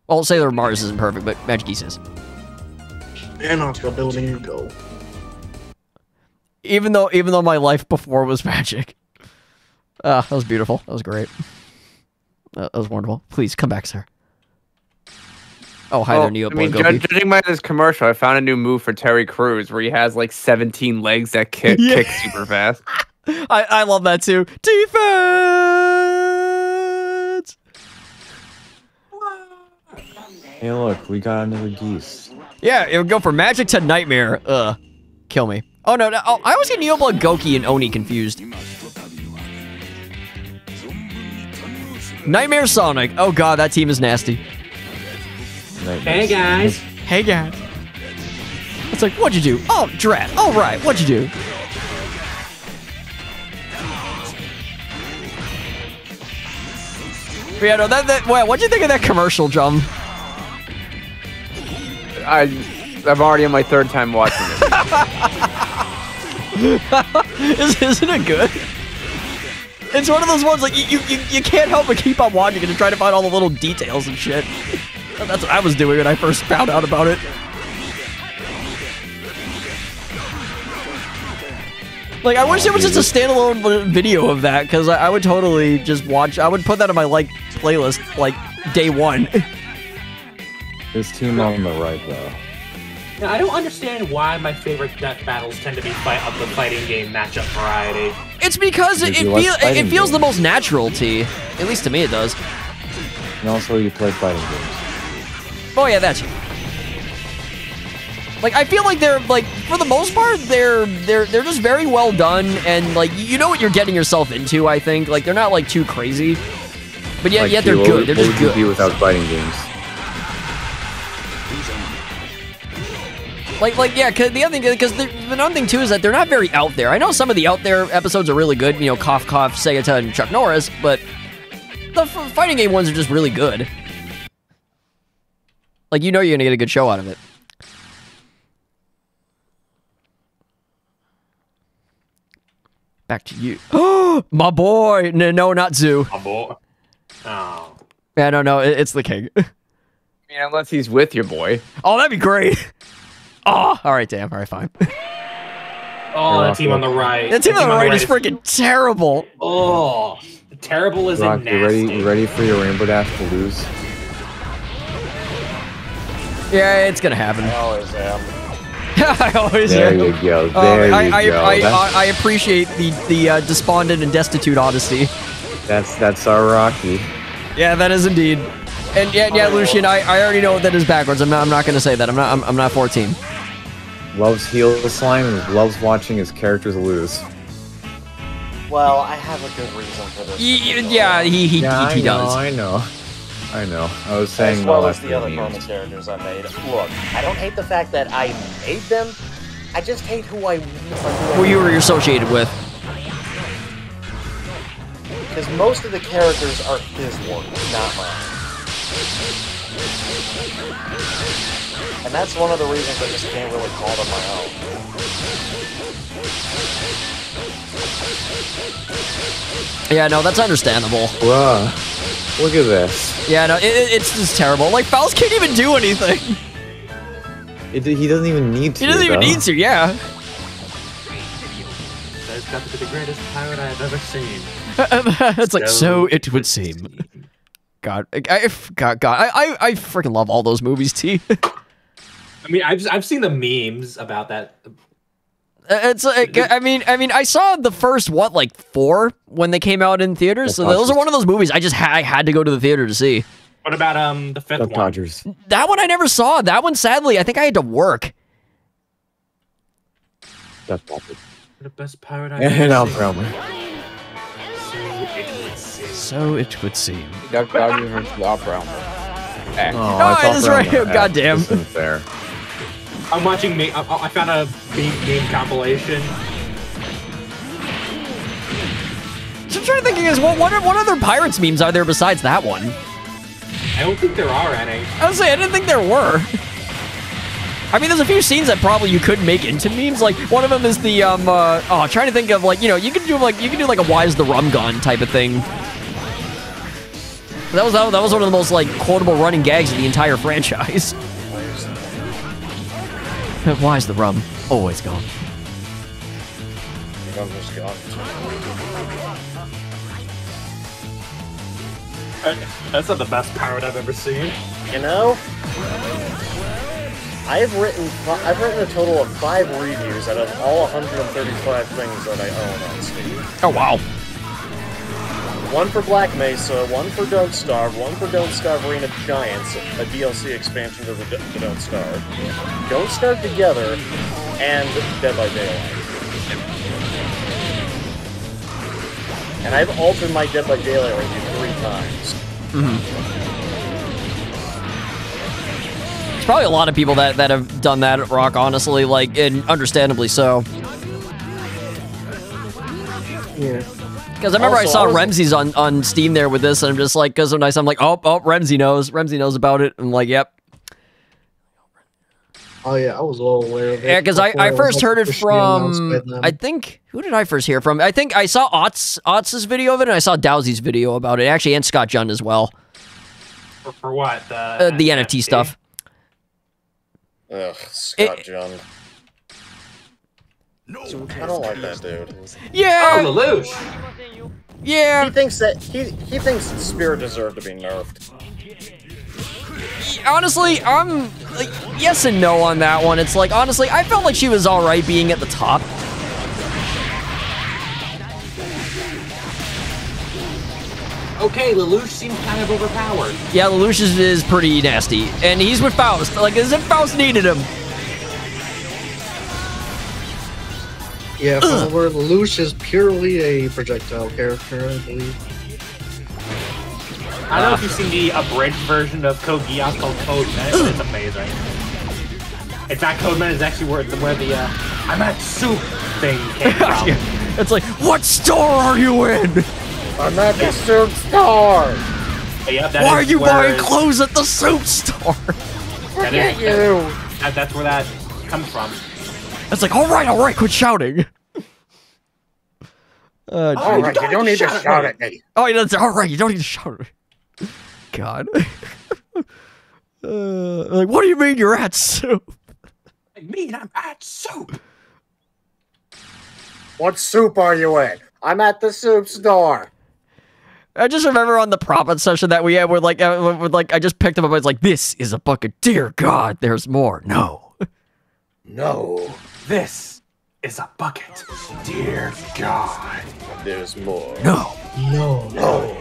Well, Sailor Mars isn't perfect, but Magic Geese is. And off the building you go. even though even though my life before was <laughs> magic. Uh, that was beautiful. That was great. That, that was wonderful. Please come back, sir. Oh, hi Oh, there, Neo I mean, Blood judge, judging by this commercial, I found a new move for Terry Crews where he has like 17 legs that kick, <laughs> Yeah. kick super fast. <laughs> I, I love that too. Defense. Hey, look, we got another geese. Yeah, it would go from magic to nightmare. Ugh, kill me. Oh no, no. Oh, I always get Neoblood Goki and Oni confused. Nightmare Sonic. Oh god, that team is nasty. Hey guys. Hey guys. It's like, what'd you do? Oh, Drat. All right, what'd you do? But yeah, no, that, that, wow, what'd you think of that commercial, John? I, I'm already on my third time watching it. <laughs> Is, isn't it good? It's one of those ones like you, you you can't help but keep on watching it and try to find all the little details and shit. That's what I was doing when I first found out about it. Like I wish there was just a standalone video of that because I, I would totally just watch. I would put that on my like playlist like day one. <laughs> This team on the right, though. Now, I don't understand why my favorite death battles tend to be fight of the fighting game matchup variety. It's because it, Because it, feel, it fighting feels the most natural to At least to me it does. And also, you play fighting games. Oh yeah, that's you. like I feel like they're like for the most part they're they're they're just very well done and like you know what you're getting yourself into. I think like they're not like too crazy, but yet Like, yet they're what good. would- They're what just would you be good. without fighting games? Like like yeah, cause the other thing because the another thing too is that they're not very out there. I know some of the out there episodes are really good. You know, cough cough, Segata and Chuck Norris, but the f- fighting game ones are just really good. Like you know you're gonna get a good show out of it. Back to you. Oh, <gasps> my boy. No, no, not Zoo. My boy. Oh. Yeah, no, no, it- it's the king. <laughs> I mean, unless he's with your boy. Oh, that'd be great. Oh, all right, damn. All right, fine. <laughs> Oh, the team on the right. The team on the right is freaking terrible. Oh, terrible is Rock, in you ready? You ready for your Rainbow Dash to lose? Yeah, it's gonna happen. I always am. <laughs> I always There am. you go. Um, There I, you I, go. I, I, I appreciate the the uh, despondent and destitute honesty. That's that's our Rocky. Yeah, that is indeed. And yeah, yeah, Lucian, I, I already know that is backwards. I'm not I'm not gonna say that. I'm not I'm, I'm not 14. Loves heel slime and loves watching his characters lose. Well, I have a good reason for this. Y- y- yeah, he he, yeah, he, he I know, does. I know. I know. I was saying as well no as the other memes. comic characters I made. Look, I don't hate the fact that I made them. I just hate who I Who you were associated with. because most of the characters are his work, not mine. And that's one of the reasons I just can't really call them my own. Yeah, no, that's understandable. Bruh, look at this. Yeah, no, it, it- it's just terrible. Like Faust can't even do anything. It, he doesn't even need to. He doesn't even though. need to. Yeah. That's got to be the greatest pirate I've ever seen. <laughs> it's like so it would seem. God, I, I God, God, I, I, I freaking love all those movies, <laughs> T. I mean, I've I've seen the memes about that. It's like, I mean, I mean, I saw the first what, like four when they came out in theaters. So those are one of those movies I just ha- I had to go to the theater to see. What about um the fifth Duck one? Dodgers. That one I never saw. That one, sadly, I think I had to work. That's Dodgers. The best pirate I've And ever Al seen. Brownlee. So it would seem. Duck Dodgers versus the Opera House. Eh. Oh, Oh, I thought that's right. Brownlee. <laughs> Goddamn. This isn't fair. I'm watching. Me- I, I found a meme, meme compilation. So I'm trying to think is what what, what other pirates memes are there besides that one? I don't think there are any. I was saying I didn't think there were. I mean, there's a few scenes that probably you could make into memes. Like one of them is the um uh, oh, trying to think of like you know you can do like you can do like a why's the rum gone type of thing. That was that, was- one of the most like quotable running gags of the entire franchise. Why is the rum always gone? I'm just gone. That's not the best pirate I've ever seen. You know, I have written I've written a total of five reviews out of all 135 things that I own on Steam. Oh wow. One for Black Mesa, one for Don't Starve, one for Don't Starve Reign of Giants, a DLC expansion to the, D- the Don't Starve. Don't Starve Together, and Dead by Daylight. And I've altered my Dead by Daylight review three times. Mm-hmm. There's probably a lot of people that, that have done that at Rock, honestly, like, and understandably so. Yeah. Because I remember I Also, saw I was- Remzi's on, on Steam there with this, and I'm just like, because when I I'm like, oh, oh, Remzi knows. Remzi knows about it. I'm like, yep. Oh yeah, I was well aware of it. Yeah, because I, before I first heard it from. I think, who did I first hear from? I think I saw Otts, Otts' video of it, and I saw Dowsy's video about it, actually, and Scott Jund as well. For, for what? The, Uh, the NFT stuff. Ugh, Scott It- Jund. I don't like that dude. Yeah, Oh, Lelouch! yeah. He thinks that he he thinks Spirit deserved to be nerfed. honestly, I'm like yes and no on that one. It's like honestly, I felt like she was all right being at the top. Okay, Lelouch seems kind of overpowered. Yeah, Lelouch is, is pretty nasty, and he's with Faust. Like as if Faust needed him. Yeah, from where Lelouch is purely a projectile character, I believe. I don't know if you've seen the abridged version of Code Geass called Code MENT. It's amazing. It's not Code MENT, it's actually where, where the uh, I'm at soup thing came <laughs> from. It's like, what store are you in? I'm at the soup store. Yeah, that Why are you where- buying clothes at the soup store? That is, You. that, that's where that comes from. It's like, all right, all right, quit shouting. Uh, <laughs> All right, you don't need to shout at me. Oh, yeah, that's all right. You don't need to shout. at me. God. <laughs> uh, like, what do you mean you're at soup? I mean, I'm at soup. What soup are you in? I'm at the soup store. I just remember on the profit session that we had, where like, uh, with like, I just picked him up. I was like, "This is a bucket. Dear God, there's more." No. No, This is a bucket. Dear God. there's more. No. No. No.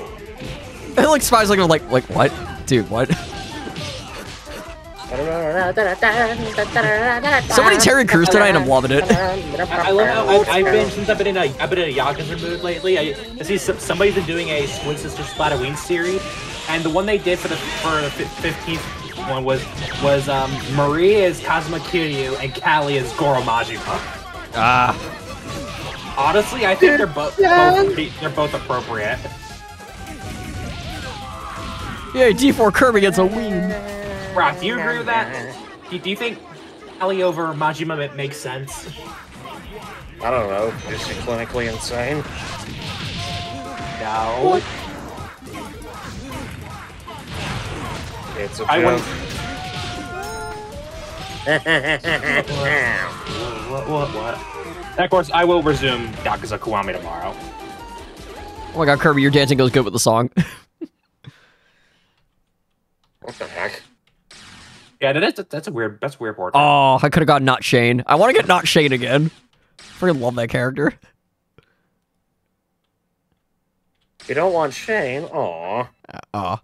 And like, Spy's looking like, like what, dude? What? So many Terry Crews tonight. and I'm loving it. I, I love how I've, I've been since I've been in a I've been in a Yakuza mood lately. I, I see some, somebody's been doing a Twin Sisters Splatterween series, and the one they did for the for the fifteenth one was was um, Marie is Kazuma Kiryu and Callie is Goro Majima. Ah. Honestly, I think they're both, both they're both appropriate. Yeah, D4 Kirby gets a win. Rock, do you agree with that? Do, do you think Callie over Majima makes sense? I don't know. Is she clinically insane? No. It's a I joke. What, what, what? And of course, I will resume Yakuza Kiwami tomorrow. Oh my God, Kirby, your dancing goes good with the song. <laughs> what the heck? Yeah, that is, that's a weird, that's a weird part. Oh, I could have got not Shane. I want to get not Shane again. Freaking love that character. You don't want Shane? Aw. Oh.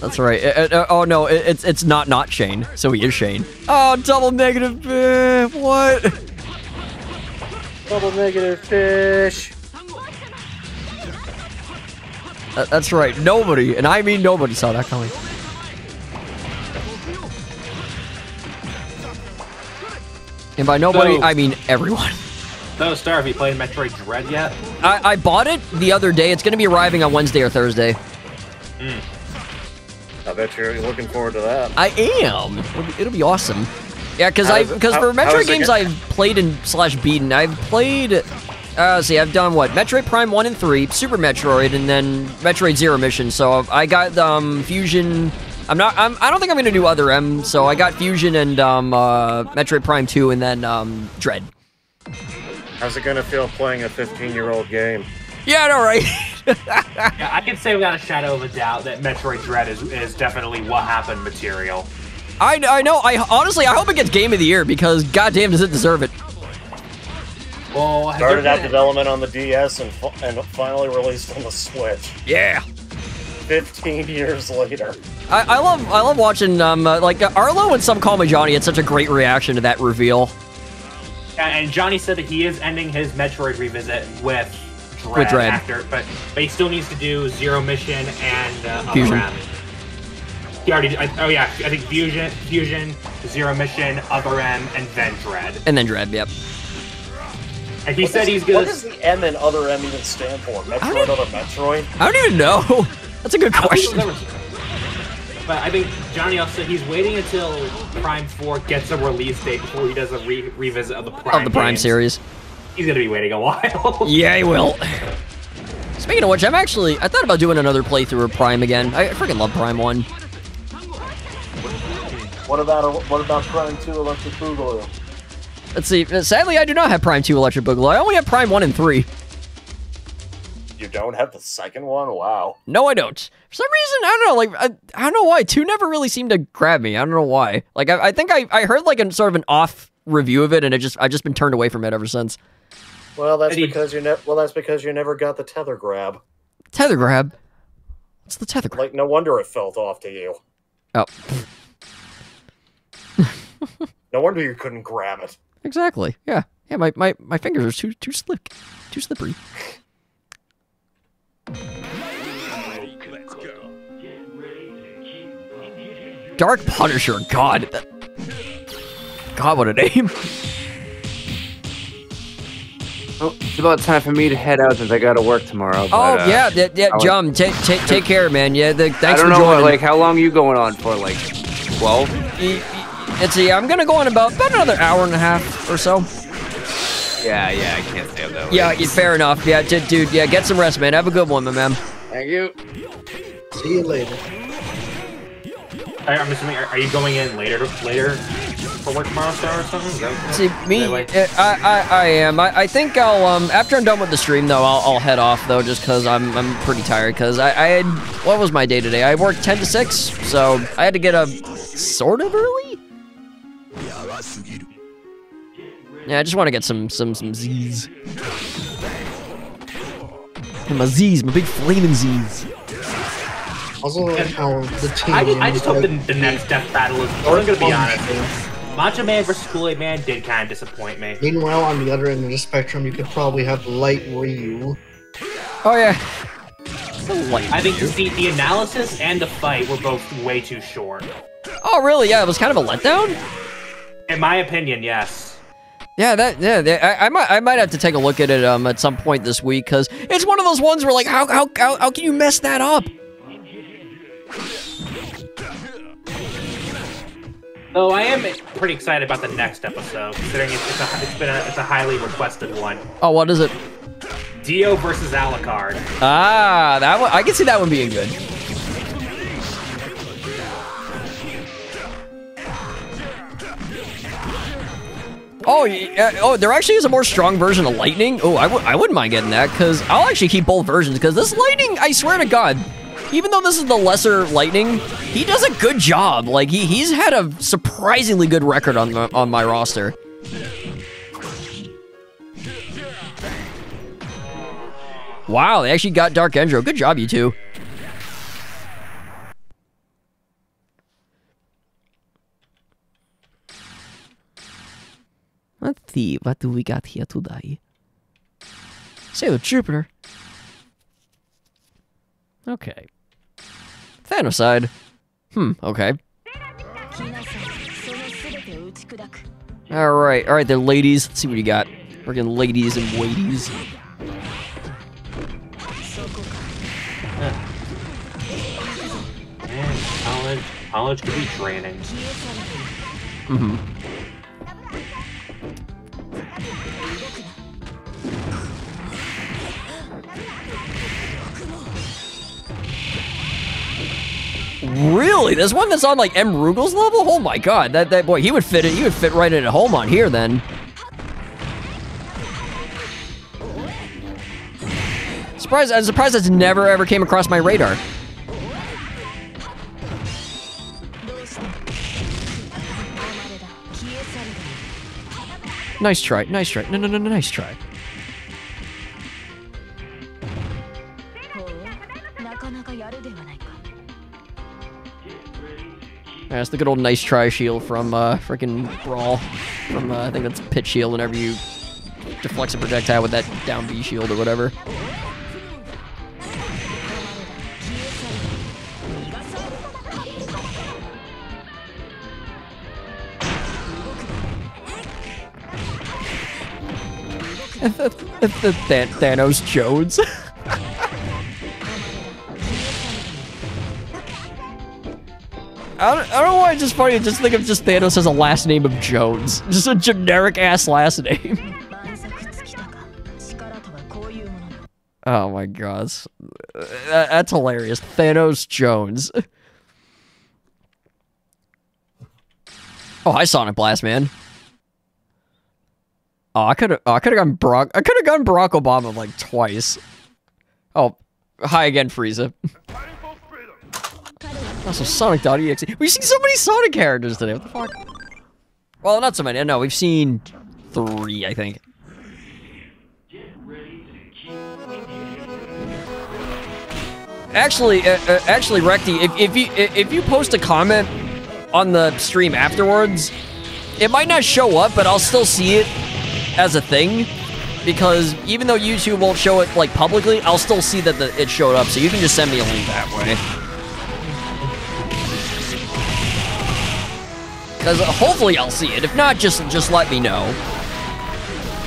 That's right. Uh, uh, oh no, it, it's it's not not Shane. So he is Shane. Oh, double negative. Uh, what? Double negative fish. Uh, that's right. Nobody, and I mean nobody, saw that coming. And by nobody, So- I mean everyone. So, Star, have you played Metroid Dread yet? I, I bought it the other day. It's going to be arriving on Wednesday or Thursday. I bet you're looking forward to that. I am. It'll be, it'll be awesome. Yeah, because I because for Metroid games I've played and slash beaten. I've played. Uh, see, I've done what? Metroid Prime one and three, Super Metroid, and then Metroid Zero Mission. So I got um Fusion. I'm not. I'm, I don't think I'm gonna do other M. So I got Fusion and um uh, Metroid Prime two, and then um Dread. How's it gonna feel playing a 15 year old game? Yeah, I know, right? <laughs> Yeah, I can say without a shadow of a doubt that Metroid Dread is, is definitely what happened material. I I know. I honestly I hope it gets Game of the Year because goddamn does it deserve it. Well, has Started there out development on the DS and, and finally released on the Switch. Yeah. 15 years later. I, I love I love watching um uh, like uh, Arlo and some call me Johnny had such a great reaction to that reveal. and Johnny said that he is ending his Metroid revisit with Dread, With Dread. after, but but he still needs to do Zero Mission and uh, Other Fusion. M. He already. I, oh yeah, I think Fusion, Fusion, Zero Mission, Other M, and then Dread. And then Dread, yep. And he What said does- he's gonna. What does the M and other M even stand for? don't- Metroid, other Metroid? I don't even know. <laughs> That's a good I don't think question. it was ever- But I think Johnny also said he's waiting until Prime 4 gets a release date before he does a re- revisit of the Prime. Of the Prime games. series. He's gonna be waiting a while. <laughs> Yeah, he will. Speaking of which, I'm actually I thought about doing another playthrough of Prime again. I freaking love Prime One. What about what about Prime Two Electric Boogaloo? Let's see. Uh, sadly, I do not have Prime Two Electric Boogaloo. I only have Prime One and Three. You don't have the second one? Wow. No, I don't. For some reason, I don't know. Like I, I don't know why. Two never really seemed to grab me. I don't know why. Like I, I think I, I heard like a sort of an off review of it, and it just I've just been turned away from it ever since. Well, that's Eddie- because you ne- well, that's because you never got the tether grab. Tether grab. What's the tether grab? Like, no wonder it felt off to you. Oh, <laughs> No wonder you couldn't grab it. exactly. Yeah, yeah. My, my, my fingers are too too slick, too slippery. Dark Punisher. God. God, what a name. Oh, it's about time for me to head out since I gotta work tomorrow. Oh uh, yeah, yeah, yeah I Jum. Take take take care, man. Yeah, the, I thanks don't for know joining. what, like how long are you going on for? Like twelve? Y- y- Let's see. I'm gonna go on about about another hour and a half or so. Yeah, yeah, I can't stay up that late. Yeah, yeah, fair enough. Yeah, d- dude. Yeah, get some rest, man. Have a good one, my man. Thank you. See you later. I- I'm assuming. Are, are you going in later later for work tomorrow, Star, or something? Is that, See, me, like- uh, I, I, I am. I, I think I'll um after I'm done with the stream though, I'll, I'll head off though, just cause I'm I'm pretty tired. Cause I, I had what was my day today? I worked ten to six, so I had to get up sort of early. Yeah, I just want to get some some some Z's. And my Z's, my big flaming Z's. Also, like how the team. I, I just hope the, the next death battle is. I'm gonna be honest. Macho Man versus Kool Aid Man did kind of disappoint me. Meanwhile, on the other end of the spectrum, you could probably have Light Ryu. Oh yeah. I think the, the analysis and the fight were both way too short. Oh really? Yeah, it was kind of a letdown. In my opinion, yes. Yeah, that yeah, that- I, I might I might have to take a look at it um at some point this week because it's one of those ones where like how how how, how can you mess that up? Though I am pretty excited about the next episode, considering it's, it's, a, it's been a, it's a highly requested one. Oh, what is it? Dio versus Alucard. Ah, that one I can see that one being good. Oh, yeah, oh, there actually is a more strong version of Lightning. Oh, I w- I wouldn't mind getting that because I'll actually keep both versions because this Lightning, I swear to God, even though this is the lesser Lightning, he does a good job. Like he he's had a surprisingly good record on my, on my roster. Wow, they actually got Dark Endro. Good job, you two. Let's see, what do we got here today? Sailor Jupiter. Okay. Thanoside. Hmm, okay. Alright, alright there, ladies. Let's see what you got. Freaking ladies and waities. college, college could be draining. Mm-hmm. Really? There's one that's on like M. Rugal's level? Oh my god, that, that boy, he would fit it. He would fit right in at home on here then. Surprise! I'm surprised that's never ever came across my radar. Nice try, nice try. No, no, no, no, nice try. That's the good old nice try shield from uh, freaking Brawl. From uh, I think that's Pit Shield whenever you deflect a projectile with that down B shield or whatever. <laughs> Thanos Jones. <laughs> I don't, I don't know why it's just funny. I just think of just Thanos as a last name of Jones. <laughs> Just a generic ass last name. <laughs> Oh my gosh. That's hilarious. Thanos Jones. Oh, hi Sonic Blast, man. Oh, I could have oh, I could have gone Brock, I could have gone Barack Obama like twice. Oh, hi again, Frieza. <laughs> Also, Sonic.exe. We've seen so many Sonic characters today. What the fuck? Well, not so many. No, we've seen three, I think. Actually, uh, uh, actually, Recti, if, if you if you post a comment on the stream afterwards, it might not show up, but I'll still see it as a thing because even though YouTube won't show it like publicly, I'll still see that the, it showed up. So you can just send me a link that way. Because hopefully I'll see it. If not, just just let me know.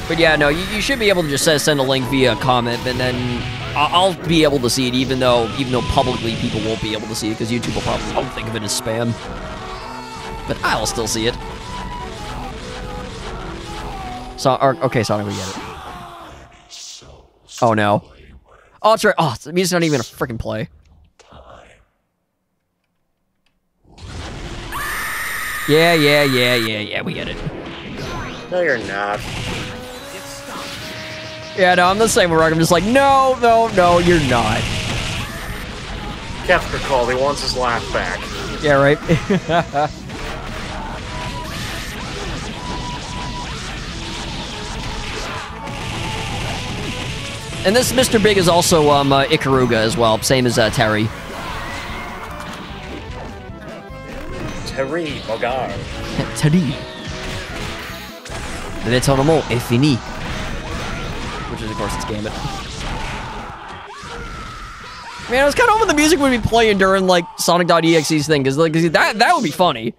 But yeah, no, you, you should be able to just uh, send a link via comment, and then I'll, be able to see it, even though even though publicly people won't be able to see it, because YouTube will probably think of it as spam. But I'll still see it. So, or, okay, Sonic, we get it. Oh no. Oh, it's right. Oh, the music's not even a freaking play. Yeah, yeah, yeah, yeah, yeah, we get it. No, you're not. Yeah, no, I'm the same with Rock. I'm just like, no, no, no, you're not. Kefka called. He wants his laugh back. Yeah, right. <laughs> and this Mr. Big is also um, uh, Ikaruga as well, same as uh, Terry. Terry Bogard. <laughs> Terry. Le tournament est fini. Which is, of course, it's Gambit. Man, I was kind of hoping the music would be playing during, like, Sonic.exe's thing, because like, that, that would be funny.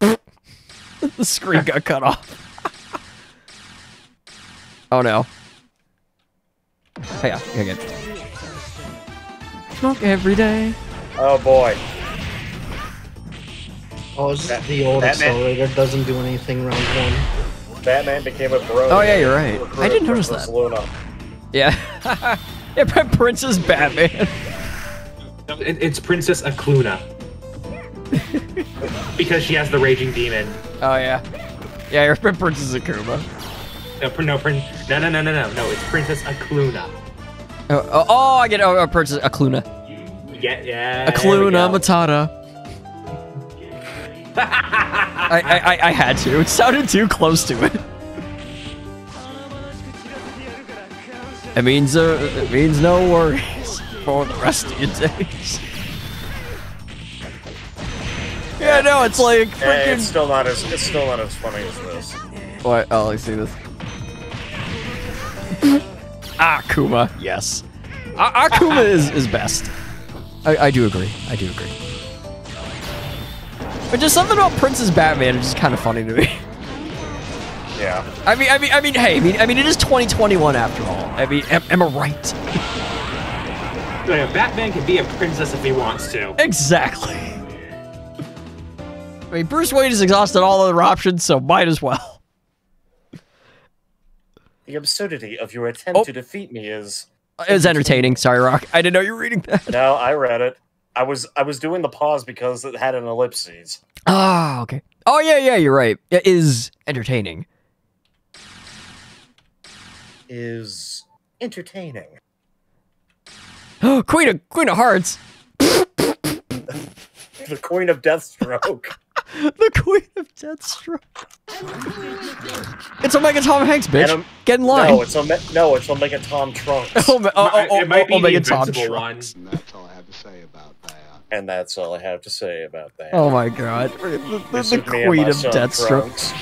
<laughs> the screen got cut off. <laughs> oh, no. Hey, yeah, yeah, good. Smoke every day. Oh boy. Oh, it's the old Batman. accelerator doesn't do anything round one. Batman became a bro. Oh, yeah, you're right. I didn't notice Princess that. Luna. Yeah. <laughs> yeah, Prin- Princess Batman. It, it's Princess Akluna. because she has the raging demon. Oh, yeah. Yeah, you're <laughs> Princess Akuma. No, no, no, no, no, no, no, no. It's Princess Akluna. Oh, oh, oh, I get oh, oh, Princess Akluna. Yeah, yeah. Akluna Matata. I, <laughs> I, I, I had to. It sounded too close to it. It means uh, it means no worries for the rest of your days. Yeah, no, it's like freaking. it's still not as it's still not as funny as this. What? Oh, me see this. Akuma, yes. A- Akuma is, is best. I, I do agree. I do agree. But just something about Princess Batman is just kind of funny to me. Yeah. I mean, I mean, I mean, hey, I mean, I mean, it is 2021 after all. I mean, am, am I right? Yeah, Batman can be a princess if he wants to. Exactly. I mean, Bruce Wayne has exhausted all other options, so might as well. The absurdity of your attempt to defeat me is. It was entertaining. Sorry, Rock. I didn't know you were reading that. No, I read it. I was I was doing the pause because it had an ellipses. Ah, okay. Oh yeah, yeah, you're right. It is entertaining. Is entertaining. <gasps> Queen of Queen of Hearts. <laughs> The Queen of Deathstroke. <laughs> <laughs> the Queen of Deathstroke. It's Omega Tom Hanks, bitch. And, um, Get in line. No, it's Ome- no, it's Omega Tom Trunks. Oh, oh, oh, oh, it might be Omega the Tom invincible Trunks. one. to say about that. And that's all I have to say about that. Oh my god. The, the- the is me and queen of son, Deathstroke. Trunks.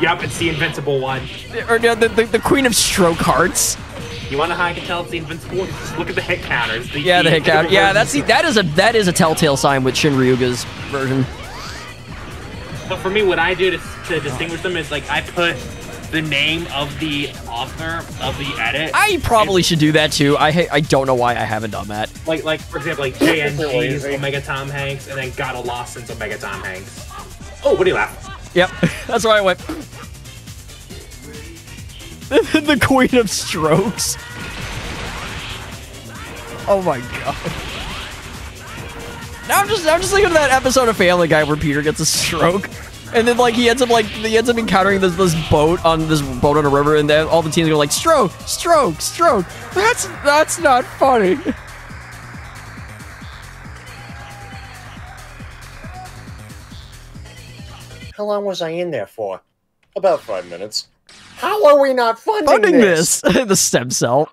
Yup, it's the invincible one. Or no, the, the, the queen of stroke hearts. You wanna know how I can tell it's the invincible one? Just look at the hit counters. The, Yeah, the hit count. invincible Yeah, that's the, that is a that is a telltale sign with Shinryuga's version. But for me, what I do to, to distinguish them is like I put the name of the author of the edit. I probably should do that too. I ha- I don't know why I haven't done that. Like, like for example, like JNG's Omega Tom Hanks, and then God of Lawson's Omega Tom Hanks. Oh, what do you laugh? Yep, <laughs> that's why I went. <laughs> the queen of strokes. Oh my god. Now I'm just I'm just thinking of that episode of Family Guy where Peter gets a stroke. And then like he ends up like he ends up encountering this this boat on this boat on a river and then all the teens go like stroke, stroke, stroke. That's that's not funny. How long was I in there for? About five minutes. How are we not funding, Funding this? this. <laughs> the stem cell.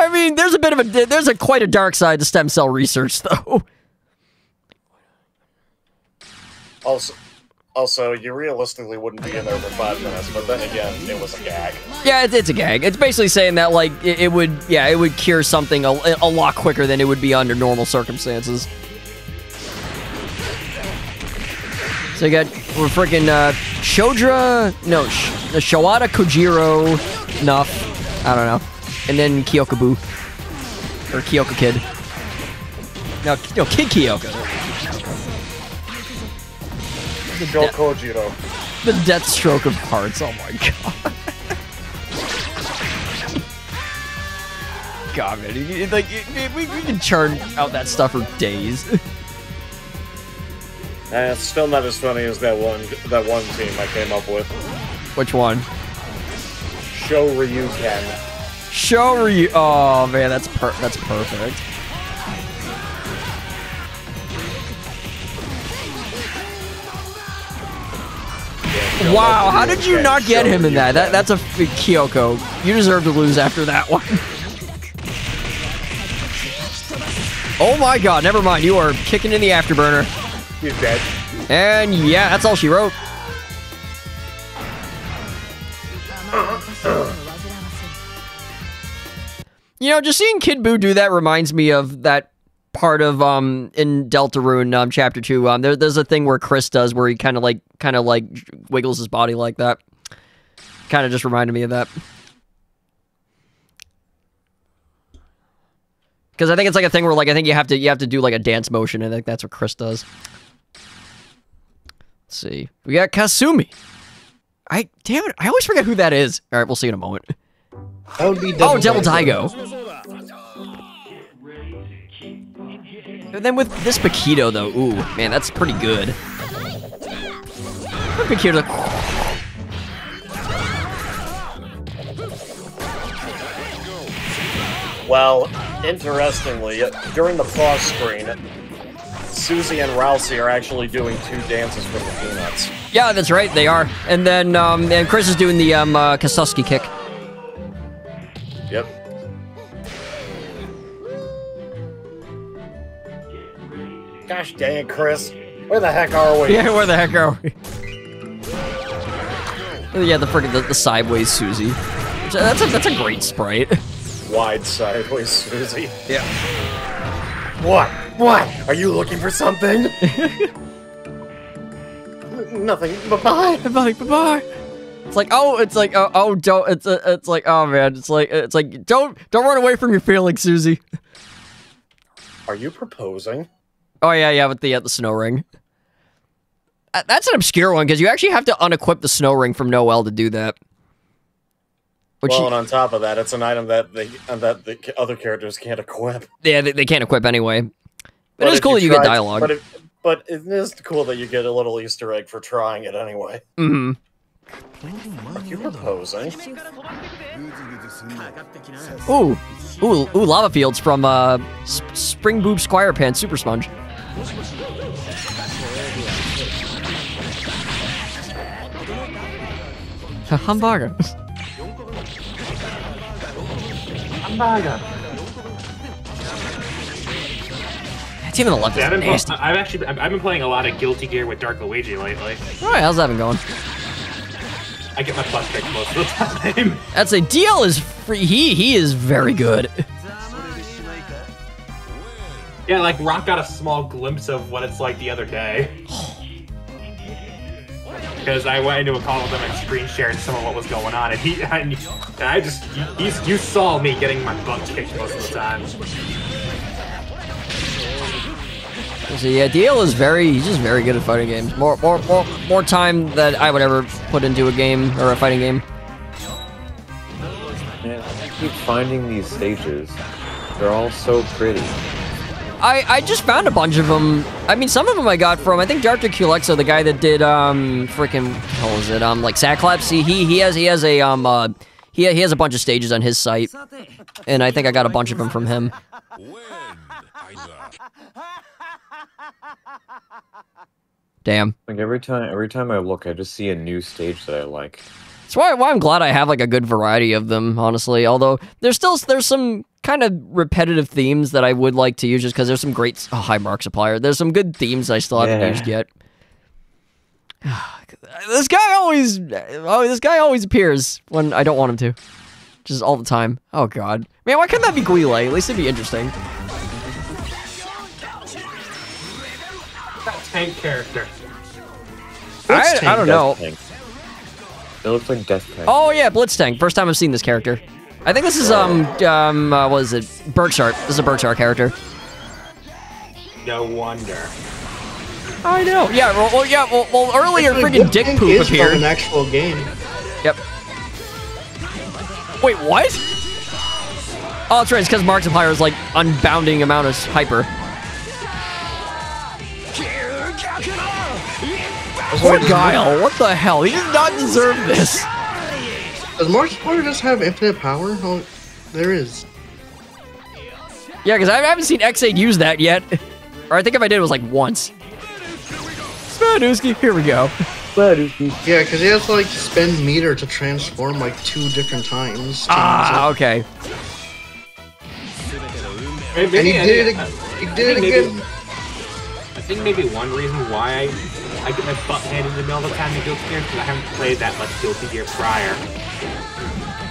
I mean, there's a bit of a there's a quite a dark side to stem cell research though. Also, also, you realistically wouldn't be in there for five minutes, but then again, it was a gag. Yeah, it's, it's a gag. It's basically saying that like it, it would yeah, it would cure something a, a lot quicker than it would be under normal circumstances. So you got we're freaking uh, Shodra, no, Sh- the Shawada Kojiro, Nuff, I don't know, and then Kyokabu or Kyoko Kid. No, no, Kid Kyoko. Joe Kojiro. The death stroke of hearts. Oh my god. God, man, like we, we can churn out that stuff for days. And <laughs> uh, it's still not as funny as that one that one team I came up with. Which one? Show Ryuken. Show Ryu. Oh man, that's per- that's perfect. Wow, how did you not get him in that? That that's a f- Kyoko. You deserve to lose after that one. <laughs> Oh my god, never mind. You are kicking in the afterburner. He's dead. And yeah, that's all she wrote. <clears throat> You know, just seeing Kid Buu do that reminds me of that part of um in Deltarune um chapter two. Um, there, there's a thing where Kris does where he kind of like kind of like wiggles his body like that. Kind of just reminded me of that. Because I think it's like a thing where like I think you have to you have to do like a dance motion. and I think that's what Kris does. Let's see. We got Kasumi. I damn it, I always forget who that is. All right, we'll see in a moment. That would be Oh, Devil Daigo. And then with this Paquito though, ooh, man, that's pretty good. Paquito, Well, interestingly, during the pause screen, Susie and Ralsei are actually doing two dances from the Peanuts. yeah, that's right, they are. And then um, and Kris is doing the um uh, Kasuski kick. Gosh dang it, Kris. Where the heck are we? <laughs> Yeah, where the heck are we? Yeah, the friggin' the, the sideways Susie. Uh, That's a, that's a great sprite. <laughs> Wide sideways, Susie. Yeah. What? What? Are you looking for something? <laughs> Nothing. Bye bye. Bye bye. It's like oh, it's like oh, oh don't. It's uh, it's like oh man, it's like it's like don't don't run away from your feelings, Susie. Are you proposing? Oh yeah, yeah, with the uh, the snow ring. Uh, That's an obscure one because you actually have to unequip the snow ring from Noelle to do that. Which well, and on top of that, it's an item that they and that the other characters can't equip. yeah, they, they can't equip anyway. But, But it is cool that you get dialogue. But, if, but it is cool that you get a little Easter egg for trying it anyway. hmm Are you proposing? Ooh, ooh, ooh, lava fields from uh, Spring Boob Squire Pants Super Sponge. Hamburger. Saga. Team of the Left Yeah, I've is been, nasty. I've actually I've I've been playing a lot of Guilty Gear with Dark Luigi lately. All right, how's that been going? I get my plus pick most of the <laughs> time. That's a deal. is free. He he is very good. Yeah, like Rock got a small glimpse of what it's like the other day. Because I went into a call with him and screen shared some of what was going on, and he <laughs> and, and I just you, he's, you saw me getting my butt kicked most of the time. So yeah, DL is very he's just very good at fighting games. More more more more time that I would ever put into a game or a fighting game. Man, I keep finding these stages. They're all so pretty. I, I just found a bunch of them. I mean, some of them I got from I think Dr. Culexo, the guy that did um freaking what was it um like Saclaps. He he he has he has a um uh he he has a bunch of stages on his site, and I think I got a bunch of them from him. Damn. Like every time, every time I look, I just see a new stage that I like. That's why, why I'm glad I have like a good variety of them, honestly. Although there's still there's some kind of repetitive themes that I would like to use just because there's some great oh, hi Markiplier. There's some good themes I still haven't Yeah. used yet. <sighs> this guy always oh this guy always appears when I don't want him to. Just all the time. Oh god. Man, why couldn't that be Guile? At least it'd be interesting. That tank character. I, I don't know. Tank. It looks like Death Tank. Oh yeah, Blitz Tank. First time I've seen this character. I think this is um um uh, what is it? Berkshire. This is a Berkshire character. No wonder. I know. Yeah. Well, well yeah. Well, well earlier, Actually, freaking Dick Tank Poop is from appeared. an actual game. Yep. Wait, what? Oh, that's right. It's because Markiplier is like unbounding amount of hyper. Poor Guile. What the hell? He does not deserve this. Does Markiplier just have infinite power? Oh, there is. Yeah, because I haven't seen X8 use that yet. Or I think if I did, it was like once. Spadowski, here we go. Yeah, because he has to like spend meter to transform like two different times. Ah, use okay. Maybe, And he I did think- it- he did it maybe- again. I think maybe one reason why I, I get my butt handed to me all the time in Guilty Gear because I haven't played that much Guilty Gear prior.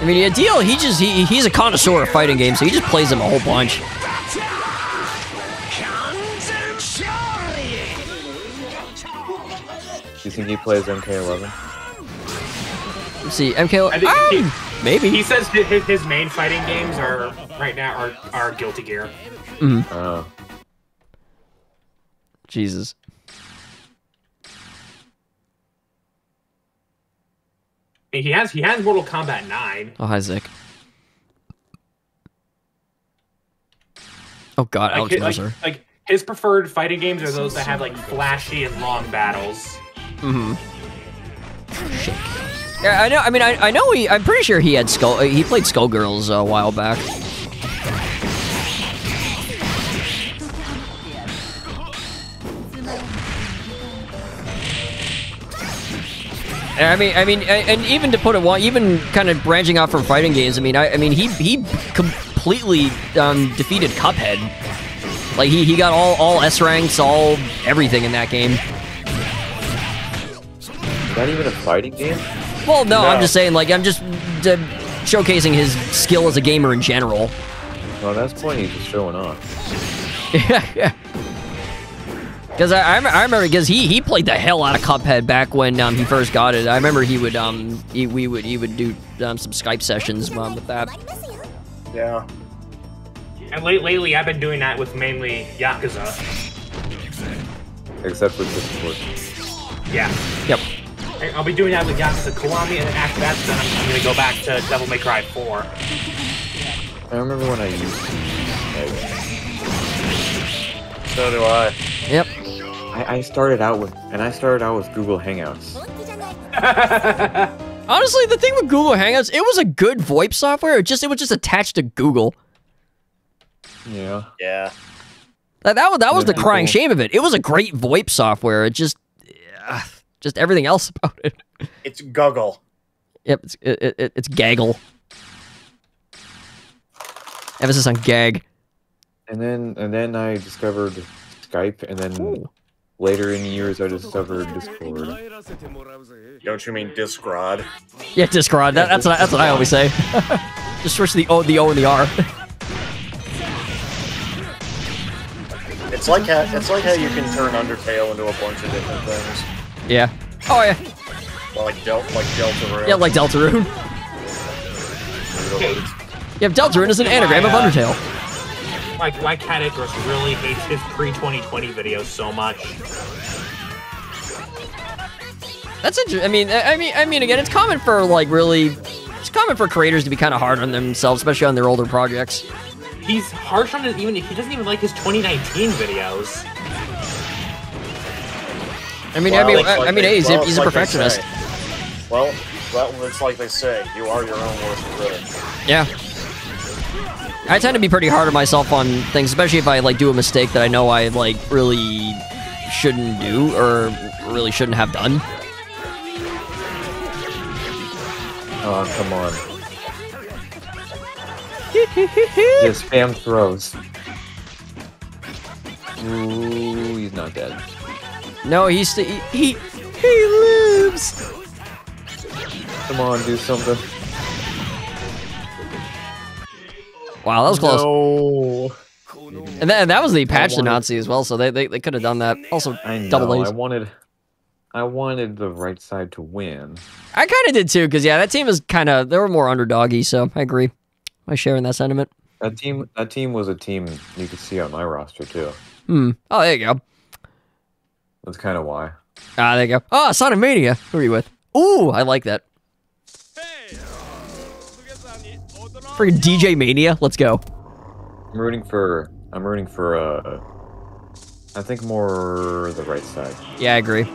I mean, yeah, deal. He just he, he's a connoisseur of fighting games, so he just plays them a whole bunch. Do you think he plays MK11? Let's see, MK. I think Ah, he, maybe. He says his, his main fighting games are right now are, are Guilty Gear. Mhm. Oh. Jesus. He has he has Mortal Kombat 9. Oh, hi, Zick. Oh God, Like, Alex hi- like, Mercer. like his preferred fighting games are those that have like flashy and long battles. Mm-hmm. Yeah, I know. I mean, I, I know he. I'm pretty sure he had Skull. uh, He played Skullgirls a while back. I mean, I mean, and, even to put it one, even kind of branching off from fighting games. I mean, I, I mean, he he completely um, defeated Cuphead. Like he, he got all all S ranks, all everything in that game. Is that even a fighting game? Well, no, I'm just saying, like, I'm just uh, showcasing his skill as a gamer in general. Well, that's point he's just showing off. yeah. <laughs> Because I, I, I remember because he he played the hell out of Cuphead back when um, he first got it. I remember he would um he, we would he would do um, some Skype sessions um, with that. Yeah. And late, lately, I've been doing that with mainly Yakuza. Except for Discord. Yeah. Yep. I- I'll be doing that with Yakuza Kiwami, and then after that's done, I'm, I'm gonna go back to Devil May Cry 4. I remember when I used to. So do I. Yep. I, I started out with, and I started out with Google Hangouts. <laughs> Honestly, the thing with Google Hangouts, it was a good VoIP software. It just it was just attached to Google. Yeah. Yeah. That that, was- that was Yeah, the crying people- shame of it. It was a great VoIP software. It just uh, just everything else <laughs> about it. It's Guggle. Yep, it's it, it, it's gaggle. Emphasis on gag. And then and then I discovered Skype, and then later in years I discovered Discord. Don't you mean Discrod? Yeah, Discrod. That, that's what I, that's what I always say. <laughs> Just switch the O, the O, and the R. It's like how it's like how you can turn Undertale into a bunch of different things. yeah. Oh yeah. Like Del like Deltarune. Yeah, like Deltarune. Yeah, Deltarune is an anagram of Undertale. Like, why Cat Icarus really hates his pre-2020 videos so much. That's interesting. I mean, I I mean, I mean, again, it's common for like really, it's common for creators to be kind of hard on themselves, especially on their older projects. He's harsh on his even. He doesn't even like his 2019 videos. I mean, Well, I mean, it's I, like I mean, they- hey, he's, well, a, he's a like perfectionist. say. Well, well, it's like they say, you are your own worst critic. Yeah. I tend to be pretty hard on myself on things, especially if I like do a mistake that I know I like really shouldn't do or really shouldn't have done. Oh come on! <laughs> Just spam throws. Ooh, he's not dead. No, he's st- he, he he lives. Come on, do something. Wow, that was close. No. And that, that was the patch to wanted- Nazi as well, so they they, they could have done that. Also, I know. double A's. I wanted, I wanted the right side to win. I kind of did too, because yeah, that team is kind of they were more underdoggy, so I agree. I share in that sentiment. That team, that team was a team you could see on my roster too. Hmm. Oh, there you go. That's kind of why. Ah, there you go. Oh, Sonic Mania. Who are you with? Ooh, I like that. Freaking DJ Mania. Let's go. I'm rooting for. I'm rooting for. Uh, I think more the right side. Yeah, I agree.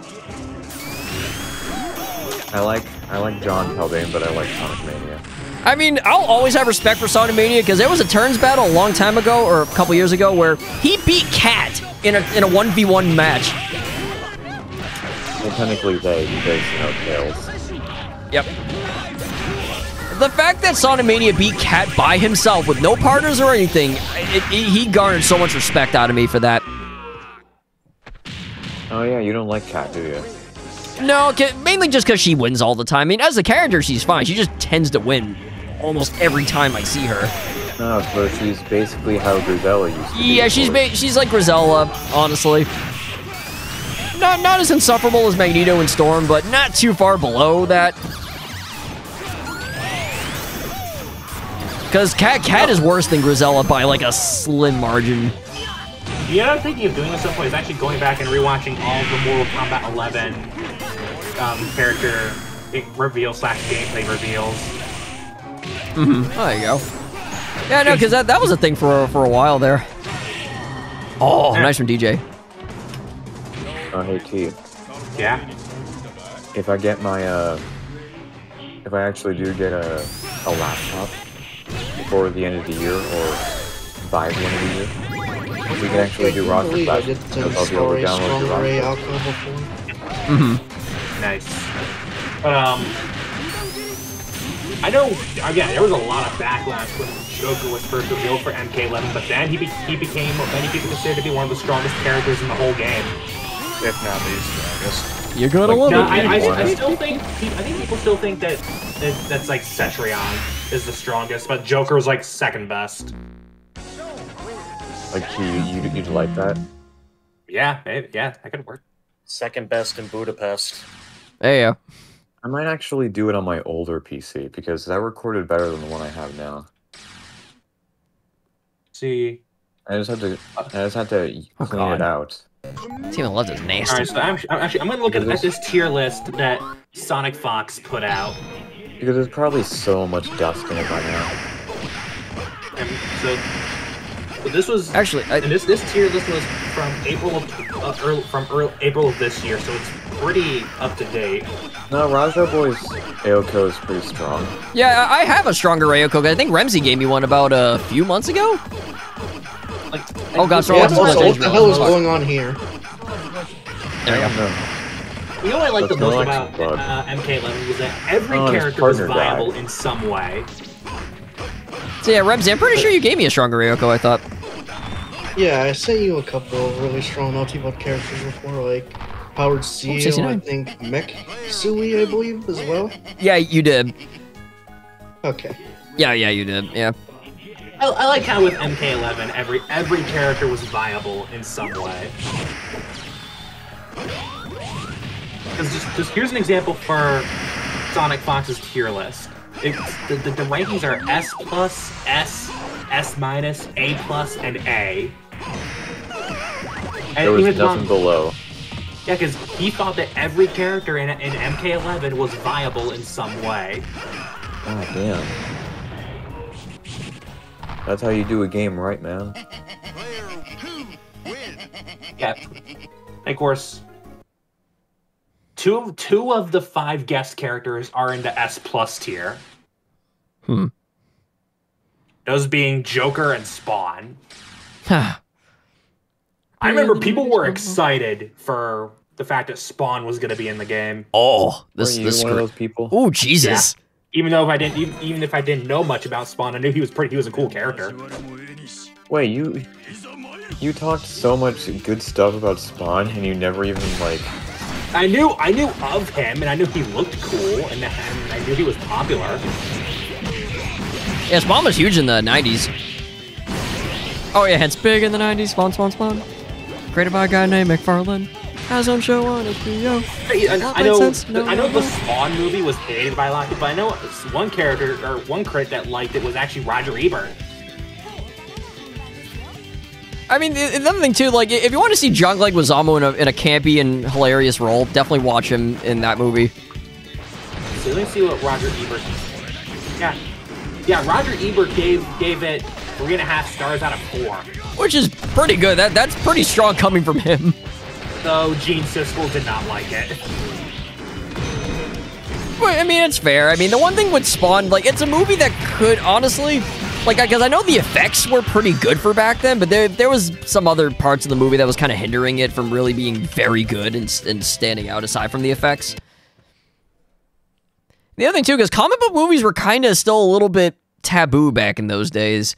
I like. I like John Haldane, but I like Sonic Mania. I mean, I'll always have respect for Sonic Mania because there was a turns battle a long time ago, or a couple years ago, where he beat Cat in a in a one v one match. Well, technically they, because you know Tails. Yep. The fact that Sonic Mania beat Cat by himself with no partners or anything, it, it, he garnered so much respect out of me for that. Oh yeah, you don't like Cat, do you? No, mainly just because she wins all the time. I mean, as a character, she's fine. She just tends to win almost every time I see her. No, but she's basically how Grisella used to be. Yeah, she's ba- she's like Grisella, honestly. Not not as insufferable as Magneto and Storm, but not too far below that. Because Cat Cat is worse than Grisella by like a slim margin. The other thinking of doing at some point is actually going back and rewatching all of the Mortal Kombat 11 um, character reveal slash gameplay reveals. Mm-hmm. Oh, there you go. Yeah, no, because that, that was a thing for for a while there. Oh, nice from DJ. Oh, hey T. Yeah. If I get my uh, if I actually do get a a laptop before the end of the year or by the end of the year, if we can actually do I roster believe I clash, did because I'll be able to download your roster. before. Mm-hmm. Nice. But um, I know again there was a lot of backlash when Joker was first revealed for MK11, but then he be- he became what many people consider to be one of the strongest characters in the whole game. If not the strongest. You're gonna love No, it. I, I, people I still think I think people still think that, that that's like Cetrion is the strongest, but Joker is like second best. Like you, you, you'd like that? Yeah, maybe, yeah, that could work. Second best in Budapest. There you go. I might actually do it on my older PC because that recorded better than the one I have now. See, I just had to, I just had to Oh, clean God. it out. Team of Love is nasty. right, so I'm, I'm actually I'm gonna look at, at this tier list that Sonic Fox put out. Because there's probably so much dust in it by now. And so, so this was Actually, I, and this this tier list was from April of uh, early, from early, April of this year, so it's pretty up to date. No, Raja Boy's Aoko is pretty strong. yeah, I I have a stronger Ryoko. I think Remzi gave me one about a few months ago. Like, Oh, God, so Yeah, what's- also, what's- what the hell is going on here? There you I go. Don't know. You know what I like the most about uh, MK11 was that every Oh, character was viable died. in some way. So yeah, Rebs, I'm pretty sure you gave me a stronger Ryoko, I thought. Yeah, I sent you a couple of really strong multi-bot characters before, like Howard Seal, I think Mech Sui, I believe, as well. Yeah, you did. Okay. Yeah, yeah, you did. Yeah. I, I like how with MK11, every every character was viable in some way. Because just, just here's an example for Sonic Fox's tier list. It's, the, the, the rankings are S plus, S, S minus, A plus, and A. And There was nothing below. Yeah, because he thought that every character in, in MK11 was viable in some way. Oh damn. That's how you do a game right, man. Yeah. And of course, two two of the five guest characters are in the S plus tier. Hmm. Those being Joker and Spawn. Huh. I remember people were excited for the fact that Spawn was going to be in the game. Oh, Were this you this one of those people? Oh Jesus. Even though if I didn't, even, even if I didn't know much about Spawn, I knew he was pretty. He was a cool character. Wait, you you talked so much good stuff about Spawn, and you never even like. I knew, I knew of him, and I knew he looked cool, and, and I knew he was popular. Yeah, Spawn was huge in the 90s. Oh yeah, it's big in the 90s. Spawn, Spawn, Spawn. Created by a guy named McFarlane. Has own show on HBO. I, I- I know. No, I know no, the. Spawn movie was hated by a lot but I know one character or one crit that liked it was actually Roger Ebert. I mean, another thing too, like if you want to see John Leguizamo in a in a campy and hilarious role, definitely watch him in that movie. So let me see what Roger Ebert. Yeah, yeah. Roger Ebert gave gave it three and a half stars out of four. Which is pretty good. That that's pretty strong coming from him. Though Gene Siskel did not like it. But, I mean, it's fair. I mean, the one thing with Spawn, like, it's a movie that could honestly, like, because I know the effects were pretty good for back then, but there there was some other parts of the movie that was kind of hindering it from really being very good and, and standing out aside from the effects. The other thing too, because comic book movies were kind of still a little bit taboo back in those days.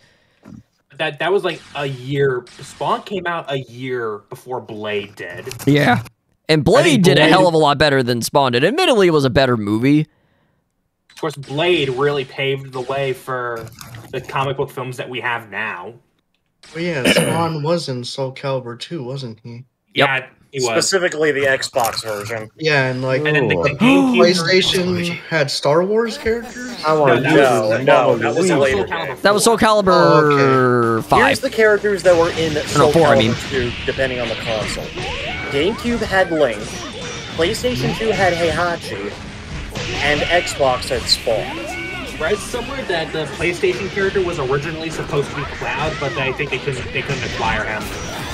That that was like a year. Spawn came out a year before Blade did. Yeah. And Blade did a hell of a lot better than Spawn did. Admittedly, it was a better movie. Of course, Blade really paved the way for the comic book films that we have now. But yeah, <clears throat> Spawn was in Soul Calibur 2, wasn't he? Yeah, he was. Specifically the Xbox version. Yeah, and like And then the, the <gasps> PlayStation had Star Wars characters. I want No, to that No, no, that was a Soul later Calibur. That was Soul Calibur Oh, Here's 5. the characters that were in Soul four, I Calibur mean. 2, depending on the console. GameCube had Link, PlayStation 2 had Heihachi, and Xbox had Spawn. Read somewhere that the PlayStation character was originally supposed to be Cloud, but I think they couldn't they couldn't acquire him,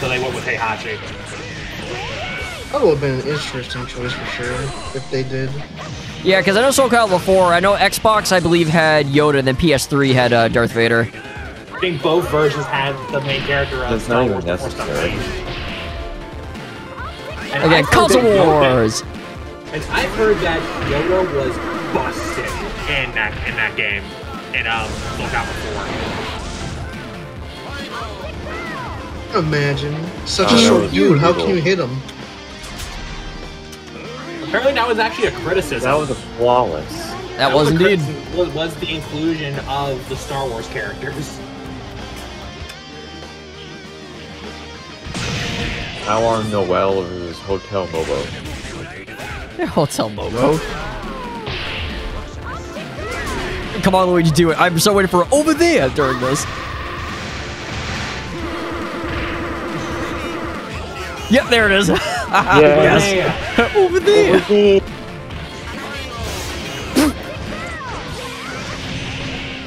so they went with Heihachi. That would have been an interesting choice for sure if they did. Yeah, because I know Soul Calibur 4, I know Xbox, I believe, had Yoda, and then PS3 had uh, Darth Vader. I think both versions had the main character of That's Star not even Wars before necessary. something. And Again, I've Console that Yoda- Wars! And I've heard that Yoda was busted in that in that game in um Soul Calibur 4. Imagine such Oh, a short was dude. How can you hit him? Apparently, that was actually a criticism. That was a flawless. That was a indeed. Was, was the inclusion of the Star Wars characters. How are Noel versus Hotel Mobo? <laughs> Hotel Momo. Come on, Luigi, do it. I'm so waiting for over there during this. Yep, there it is. <laughs> yes. over there.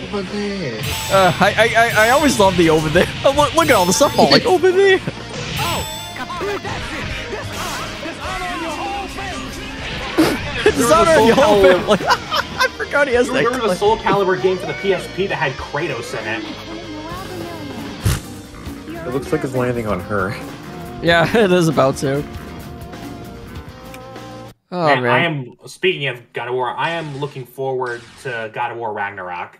Over there. Uh, I, I, I, I always love the over there. Oh, <laughs> look, look at all the stuff all like <laughs> over there. Dishonor in your whole family. <laughs> I forgot he has You that. remember the. Soul Calibur game for the PSP that had Kratos in it? It looks like it's landing on her. Yeah, <laughs> it is about to. Oh and man. I am speaking of God of War. I am looking forward to God of War Ragnarok.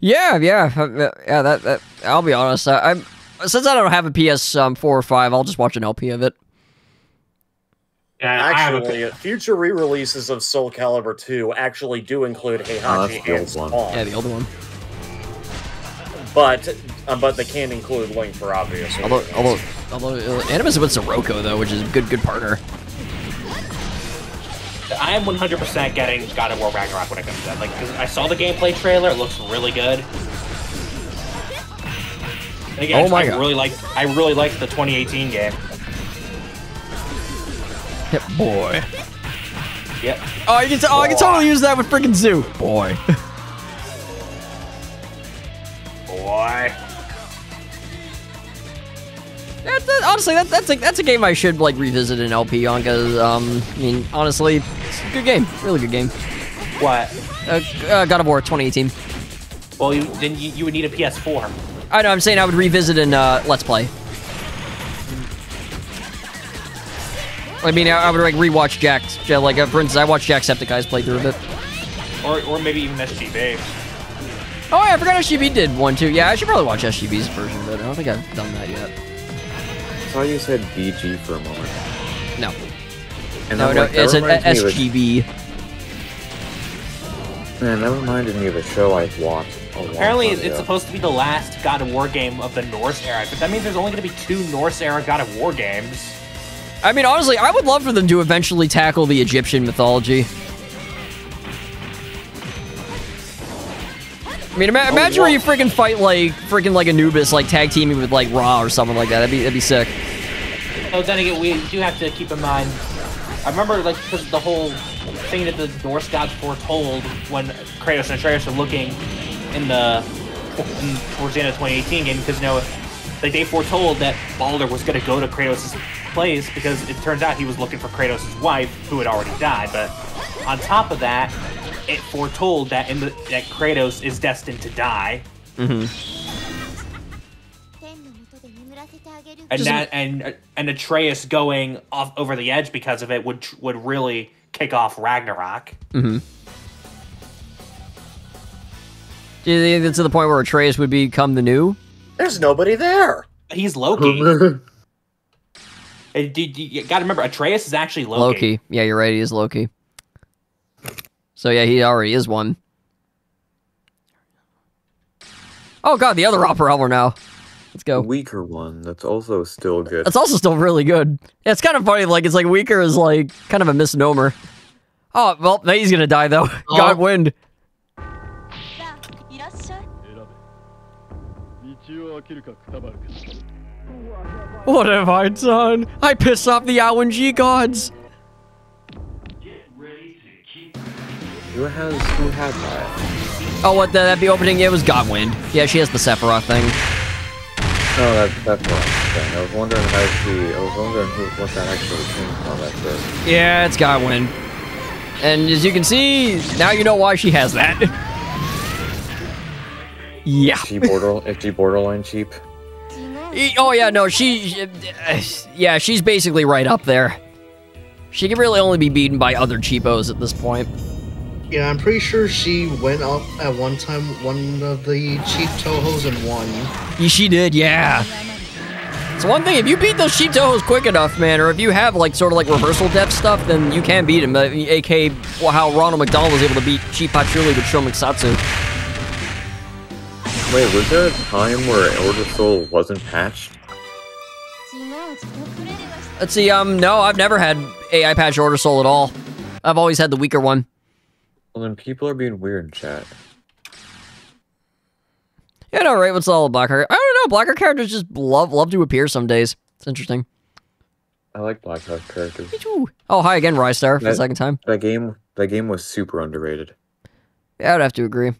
Yeah, yeah, uh, yeah. That, that I'll be honest. I, I'm since I don't have a PS um, four or five, I'll just watch an LP of it. Yeah, I have a- Actually, future re-releases of Soul Calibur 2 actually do include Oh, Heihachi that's the and old one. Spawn, Yeah, the older one. but uh, but they can't include Link for obvious Although, reasons. although, although, uh, Animus with Sirocco though, which is a good, good partner. I am 100% getting God of War Ragnarok when it comes to that. Like, 'cause I saw the gameplay trailer; it looks really good. Again, Oh my I God. really like I really liked the 2018 game. Yep, boy. Yep. Oh, you can, oh, I can totally use that with freaking Zoo. Boy. Boy. That- that- honestly, that, that's a that's a game I should like revisit an LP on because um, I mean, honestly, it's a good game, really good game. What? Uh, uh, God of War 2018. Well, you, then you, you would need a PS4. I know. I'm saying I would revisit and uh, let's play. I mean, I, I would like rewatch Jack's. yeah, Like, uh, for instance, I watched Jacksepticeye's playthrough of it. Or, or maybe even SGB. Oh, yeah, I forgot SGB did one too. Yeah, I should probably watch SGB's version, but I don't think I've done that yet. I thought you said BG for a moment. No. And no, I'm no, like, it's an reminds me of a- SGB. Man, that reminded me of a show I've watched. A long Apparently, time it's, it's ago. supposed to be the last God of War game of the Norse era, but that means there's only going to be two Norse era God of War games. I mean, honestly, I would love for them to eventually tackle the Egyptian mythology. I mean, ima- imagine where you freaking fight like freaking like Anubis, like tag teaming with like Ra or something like that. That'd be that'd be sick. Oh, then again, we do have to keep in mind. I remember, like, because the whole thing that the Norse gods foretold when Kratos and Atreus are looking in the in, towards the end of 2018 game, because you know, like they foretold that Baldur was going to go to Kratos' place because it turns out he was looking for Kratos' wife, who had already died. But on top of that, it foretold that in the that Kratos is destined to die. Mm-hmm. and that and and Atreus going off over the edge because of it would would really kick off Ragnarok. Mm-hmm. Do you think it's to the point where Atreus would become the new? There's nobody there. He's Loki. <laughs> Uh, and you, you gotta remember, Atreus is actually Loki. Loki. Yeah, you're right. He is Loki. So yeah, he already is one. Oh god, the other opera album now. Let's go. weaker one that's also still good. It's also still really good. Yeah, it's kind of funny. Like it's like weaker is like kind of a misnomer. Oh well, now he's gonna die though. <laughs> God oh. wind. What have I done? I piss off the G gods. Who has who had that? Oh, what the, that the opening? It was Godwind. Yeah, she has the Sephiroth thing. No, that, that's what I'm saying. I was wondering how she. I was wondering who, what that actually came from at. Yeah, it's Godwind. And as you can see, now you know why she has that. <laughs> yeah. She border, is she borderline cheap? E- Oh yeah, no, she, uh, yeah, she's basically right up there. She can really only be beaten by other cheapos at this point. Yeah, I'm pretty sure she went up at one time, one of the cheap Touhous and won. Yeah, she did, yeah. It's one thing, if you beat those cheap Touhous quick enough, man, or if you have like sort of like reversal depth stuff, then you can beat him. Uh, AK, how Ronald McDonald was able to beat Cheap Patchouli with Sho Mixatsu. Wait, was there a time where Elder Soul wasn't patched? Let's see, um, no, I've never had AI patch Order Soul at all. I've always had the weaker one. Well, then people are being weird, chat. Yeah, no, right? What's all the blocker? I don't know. Blocker characters just love love to appear some days. It's interesting. I like Black characters. Oh, hi again, Ristar, for that, the second time. That game, that game was super underrated. Yeah, I'd have to agree.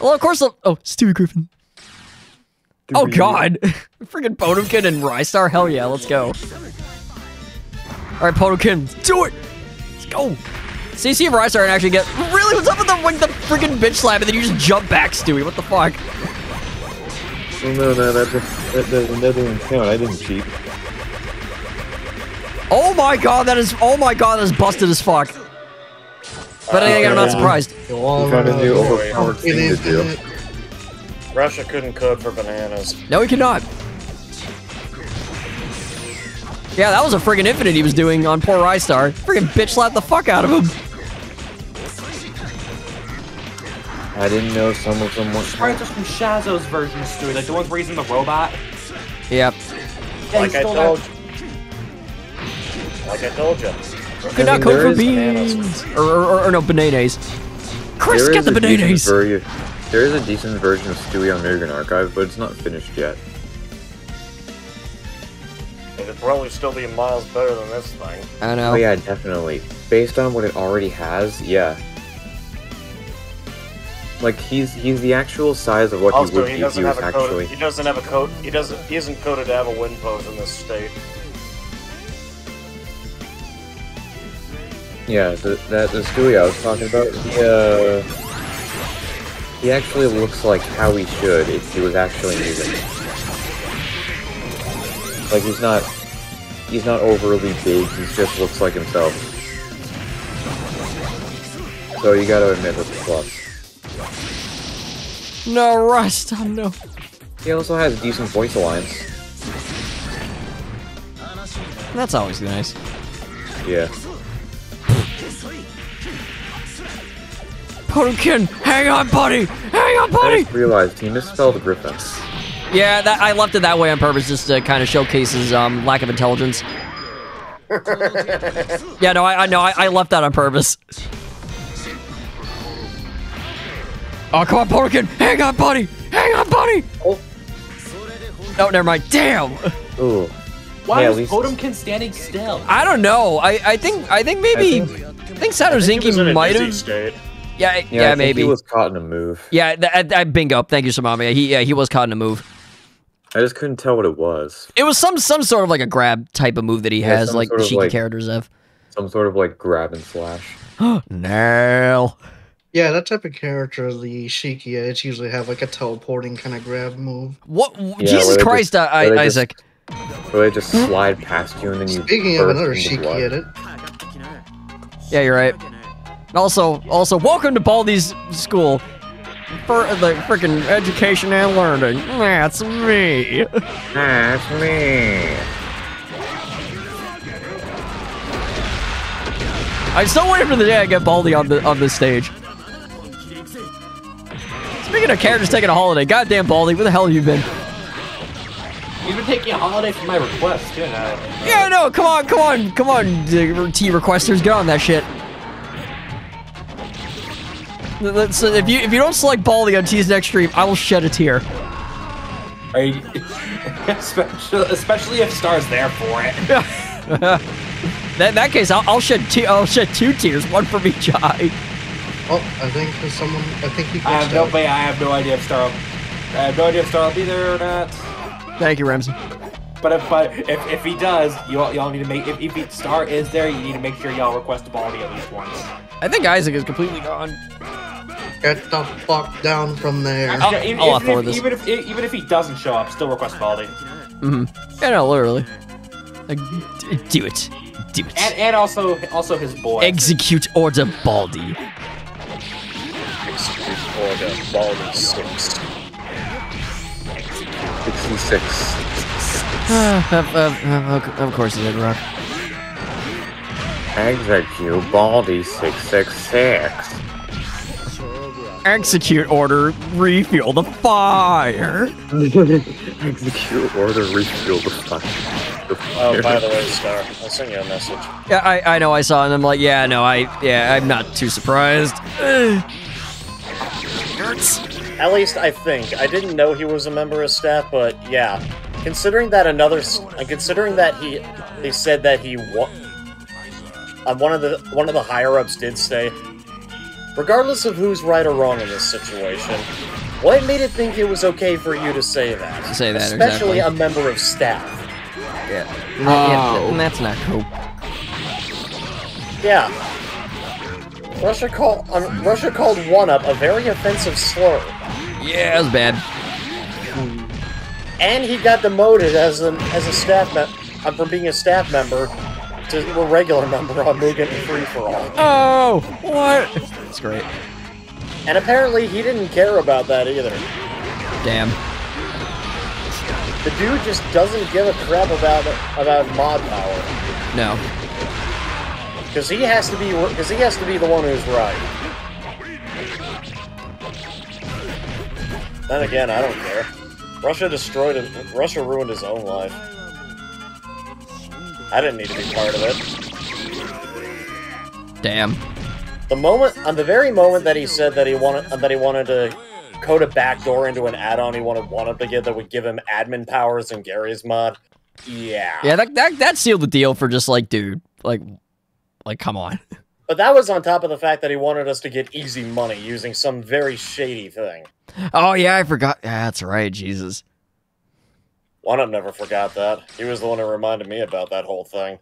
Well, of course. Oh, Stewie Griffin. Oh God, <laughs> freaking Potemkin and Ristar. Hell yeah, let's go. All right, Potemkin, do it. Let's go. See, see if Ristar can actually get. Really, what's up with the like the freaking bitch slap, and then you just jump back, Stewie? What the fuck? Well, no, no, that, that, that, that doesn't count. I didn't cheat. Oh my God, that is. Oh my God, that is busted as fuck. But I think I'm not surprised. Go on, found a new uh, overpowered thing to do. Russia couldn't code for bananas. No, he cannot. Yeah, that was a friggin' infinite he was doing on poor Ristar. Friggin' bitch slapped the fuck out of him. I didn't know some of them were. Characters from Shazo's version of Stewie, like the ones where he's in the robot. Yep. Yeah, Like he I told you. Like I told you. Could not mean, code for beans. Or, or, or, or no, bananas. Chris, There get the bananas. There is a decent version of Stewie on Mugen Archive, but it's not finished yet. It'd probably still be miles better than this thing. I know. Oh yeah, definitely. Based on what it already has, yeah. Like he's he's the actual size of what he would he be if doesn't he was have a code. actually. He doesn't have a code. He doesn't. He isn't coded to have a wind pose in this state. Yeah, the, that the Stewie I was talking about, he uh, he actually looks like how he should if he was actually moving. Like he's not he's not overly big. He just looks like himself. So you gotta admit that's a plus. No, Rust. Oh, no. He also has decent voice alliance. That's always nice. Yeah. Pumpkin, hang on, buddy. Hang on, I buddy. just realized he misspelled Griffin. Yeah, that I left it that way on purpose just to kind of showcase his um, lack of intelligence. <laughs> Yeah, no, I, I know, I, I left that on purpose. Oh, come on, Pumpkin. Hang on, buddy. Hang on, buddy. Oh. No, never mind. Damn. Ooh. Why Yeah, at is least- Potemkin standing still? I don't know. I, I think I think maybe I think, Sato He was in Zinky a might dizzy have. State. Yeah, yeah, Yeah, I think maybe. he was caught in a move. Yeah, th- uh, I, I, uh, bingo. Thank you, Samami. He yeah, he was caught in a move. I just couldn't tell what it was. It was some some sort of like a grab type of move that he Yeah, has, like sort the of, like- characters have. Some sort of like grab and slash. <gasps> Nail. Yeah, that type of character, the Shikia, it's usually have like a teleporting kind of grab move. What? Yeah, Jesus Christ, just- I, where they Isaac. Where they just slide past you and then you. Speaking of another into Shiki edit, Yeah, you're right. Also, also, welcome to Baldi's school. For the freaking education and learning. That's me. <laughs> That's me. I'm still waiting for the day I get Baldi on the on the stage. Speaking of characters taking a holiday, goddamn Baldi, where the hell have you been? He's been taking a holiday for my request too now. Yeah, no, come on, come on, come on, T requesters, get on that shit. Let's, uh, if you if you don't select Baldi on T's next stream, I will shed a tear. Are you, <laughs> especially, especially if Star's there for it. <laughs> That, in that case, I'll, I'll shed two. I'll shed two tears, one from each eye. oh, I think there's someone. I think he I have glitched no, out. I have no idea if Star. I have no idea if Star will be there or not. Thank you, Ramsey. But if but if, if he does, you all, y'all need to make if, if Star is there, you need to make sure y'all request a Baldi at least once. I think Isaac is completely gone. Get the fuck down from there. I'll- Yeah, even, I'll even, if, this. even if even if he doesn't show up, still request Baldi. Mm-hmm. Yeah, no, literally. Like, d- do it. Do it. And and also also his boy. Execute order Baldi. Execute order. Baldi six. 66. of, of, of, of course he did, Rock. Execute Baldi 666. Execute order, refuel the fire. Execute order refuel the fire. The Oh, by the way, Star, I'll send you a message. Yeah, I, I know I saw it and I'm like, yeah, no, I, yeah, I'm not too surprised. Hurts. At least I think. I didn't know he was a member of staff, but yeah. Considering that another, s- uh, considering that he, they said that he wa- uh, one of the one of the higher ups did say, regardless of who's right or wrong in this situation, what made it think it was okay for you to say that? Say that, especially exactly. a member of staff. Yeah. yeah, that's not cool. Yeah. Russia called um, Russia called one up a very offensive slur. Yeah, that was bad. and he got demoted as an as a staff member uh, for being a staff member to a regular member on Mugen Free for All. Oh, what? That's great. And apparently he didn't care about that either. Damn. The dude just doesn't give a crap about about mod power. No. Because he has to be because he has to be the one who's right. Then again, I don't care. Russia destroyed his, Russia ruined his own life. I didn't need to be part of it. Damn. The moment, on the very moment that he said that he wanted uh, that he wanted to code a backdoor into an add-on he wanted one up to get that would give him admin powers in Garry's Mod. Yeah. Yeah, that, that that sealed the deal for just like, dude, like, like, come on. <laughs> But that was on top of the fact that he wanted us to get easy money using some very shady thing. Oh yeah, I forgot. Yeah, that's right. Jesus. One Up never forgot that. He was the one who reminded me about that whole thing.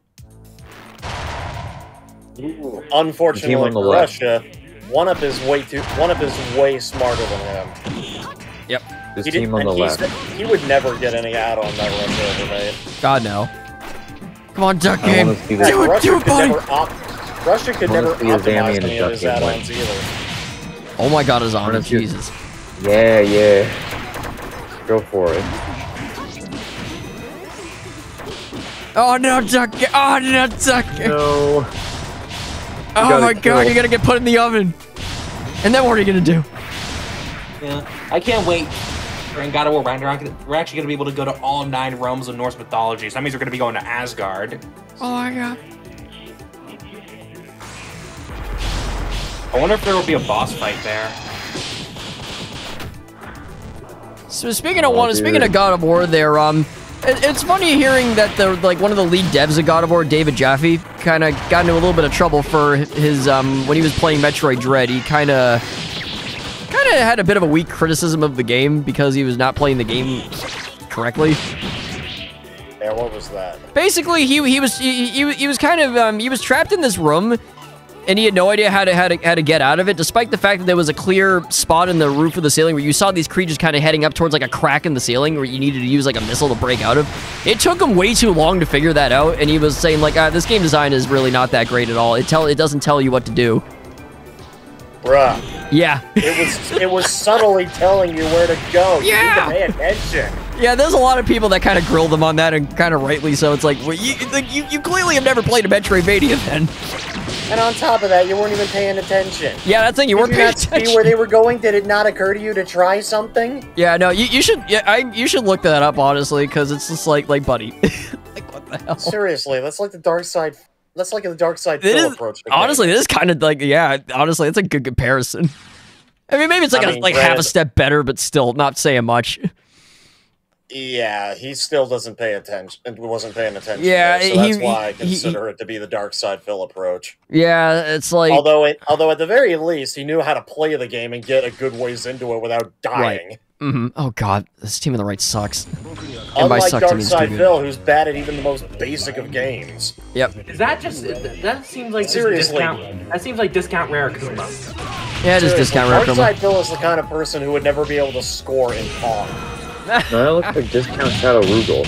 Unfortunately on the for. Russia, One Up is way too. One Up is way smarter than him. Yep. This He, team on the left. he would never get any add-on that Russia ever made. God no. Come on, duck I game. wanna Do it, Russia do it, buddy. Russia could never see a Zammy optimize any of his add-ons either. Oh my God, is on Wanna it. see- Jesus. Yeah, yeah. Go for it. Oh no, duck. Oh no, duck. Ga- No. Oh my kill. God, you're gonna get put in the oven. And then what are you gonna do? Yeah, I can't wait. In God of War Ragnarok, we're actually going to be able to go to all nine realms of Norse mythology. So that means we're going to be going to Asgard. Oh my God. I wonder if there will be a boss fight there. So speaking of Oh, one, speaking of God of War, there, um, it, it's funny hearing that the like one of the lead devs of God of War, David Jaffe, kind of got into a little bit of trouble for his um when he was playing Metroid Dread. He kind of kind of had a bit of a weak criticism of the game because he was not playing the game correctly. Yeah, what was that? Basically, he he was he, he, he was kind of um he was trapped in this room. And he had no idea how to, how to how to get out of it, despite the fact that there was a clear spot in the roof of the ceiling where you saw these creatures kind of heading up towards like a crack in the ceiling where you needed to use like a missile to break out of. It took him way too long to figure that out, and he was saying like, ah, "This game design is really not that great at all. It tell it doesn't tell you what to do." Bruh. Yeah, It was it was subtly telling you where to go. You Yeah. need to pay attention. yeah. There's a lot of people that kind of grilled them on that, and kind of rightly so. It's like, well, you like, you you clearly have never played a Metroidvania, then. And on top of that, you weren't even paying attention. Yeah, that's thing. You weren't you paying not see where they were going? Did it not occur to you to try something? Yeah, no, you, you should yeah, I you should look that up honestly because it's just like like buddy, <laughs> like what the hell? Seriously, that's like the dark side. That's like the dark side is approach. honestly this is kind of like yeah honestly it's a good comparison. <laughs> I mean maybe it's like I a, mean, like half a step better, but still not saying much. Yeah, he still doesn't pay attention. and Wasn't paying attention. Yeah, there, so that's he- why I he- he- consider it to be the dark side Phil approach. Yeah, it's like although it, although at the very least, he knew how to play the game and get a good ways into it without dying. mhm. oh god, this team on the right sucks. And by Unlike sucks Dark Side. Phil, who's bad at even the most basic of games. Yep. Is that just that seems like just Seriously. discount? That seems like discount Rare Akuma. Yeah, just Seriously, discount Dark Side Phil is the kind of person who would never be able to score in Pong. <laughs> No, that looks like discount Shadow Rugal.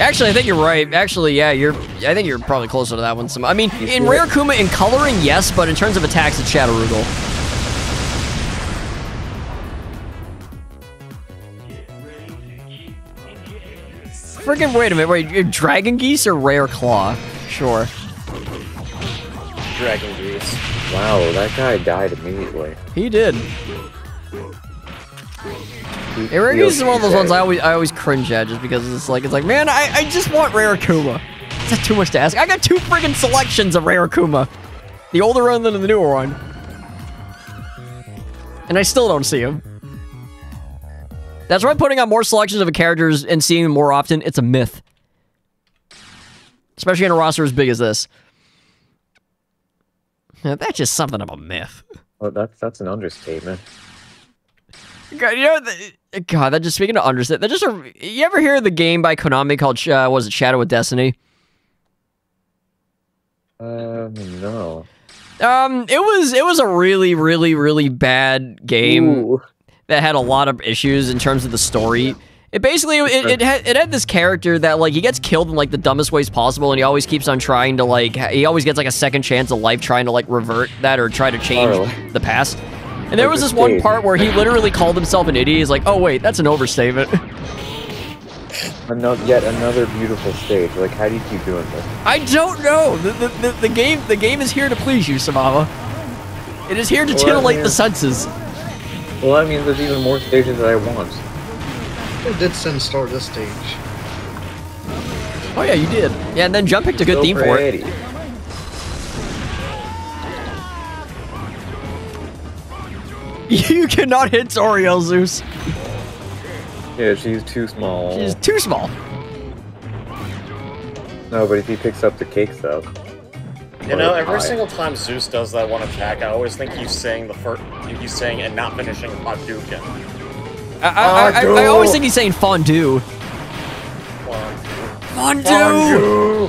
Actually, I think you're right. Actually, yeah, you're. I think you're probably closer to that one. Some. I mean, You in Rare it? Kuma, in coloring, yes, but in terms of attacks, it's Shadow Rugal. Friggin' wait a minute, wait, Dragon Geese or Rare Claw? Sure. Dragon Geese. Wow, that guy died immediately. He did. He Yeah, Rare is one of those ones. I always I always cringe at just because it's like it's like, man, I, I just want Rare Akuma. Is that too much to ask? I got two friggin' selections of Rare Akuma. The older one and the newer one. And I still don't see him. That's why putting out more selections of characters and seeing them more often, it's a myth. Especially in a roster as big as this. Yeah, that's just something of a myth. Oh, that's that's an understatement. God, you know, the, God, that just speaking of understand, that just a, you ever hear of the game by Konami called uh, was it Shadow of Destiny? Um, no. Um, it was it was a really really really bad game Ooh. that had a lot of issues in terms of the story. It basically it, it, had, it had this character that like he gets killed in like the dumbest ways possible, and he always keeps on trying to like he always gets like a second chance of life trying to like revert that or try to change Oh. the past. And there was this one part where he literally called himself an idiot. He's like, "Oh wait, that's an overstatement." Another, yet another beautiful stage. Like, how do you keep doing this? I don't know. The, the, the, the game the game is here to please you, Samama. It is here to Well, titillate man. the senses. Well, that means there's even more stages that I want. I did send Star this stage. Oh yeah, you did. Yeah, and then Jump picked a good So theme for it. <laughs> You cannot hit Toriel, Zeus. Yeah, she's too small. She's too small. No, but if he picks up the cakes though. You know, every pie. single time Zeus does that one attack, I always think he's saying the first, he's saying and not finishing Hadouken. I, I, I, I always think he's saying fondue. fondue.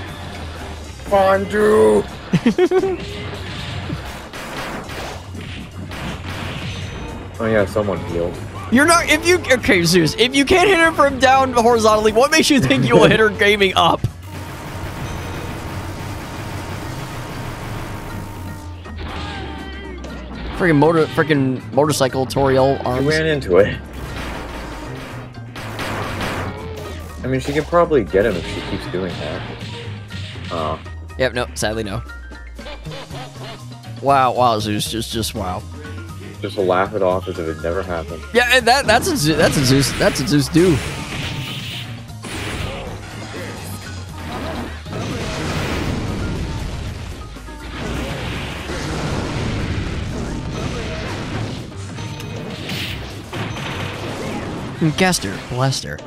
Fondue. Fondue. <laughs> Oh yeah, someone healed. You're not if you okay, Zeus. If you can't hit her from down horizontally, what makes you think you will hit her gaming up? Freaking motor, freaking motorcycle Toriel arms. ran into it. I mean, she can probably get him if she keeps doing that. Oh, Yep, no, sadly no. Wow, wow, Zeus, just, just wow. Just laugh it off as if it never happened. Yeah, and that that's a Zeus, that's a Zeus, that's a Zeus do. Blessed her.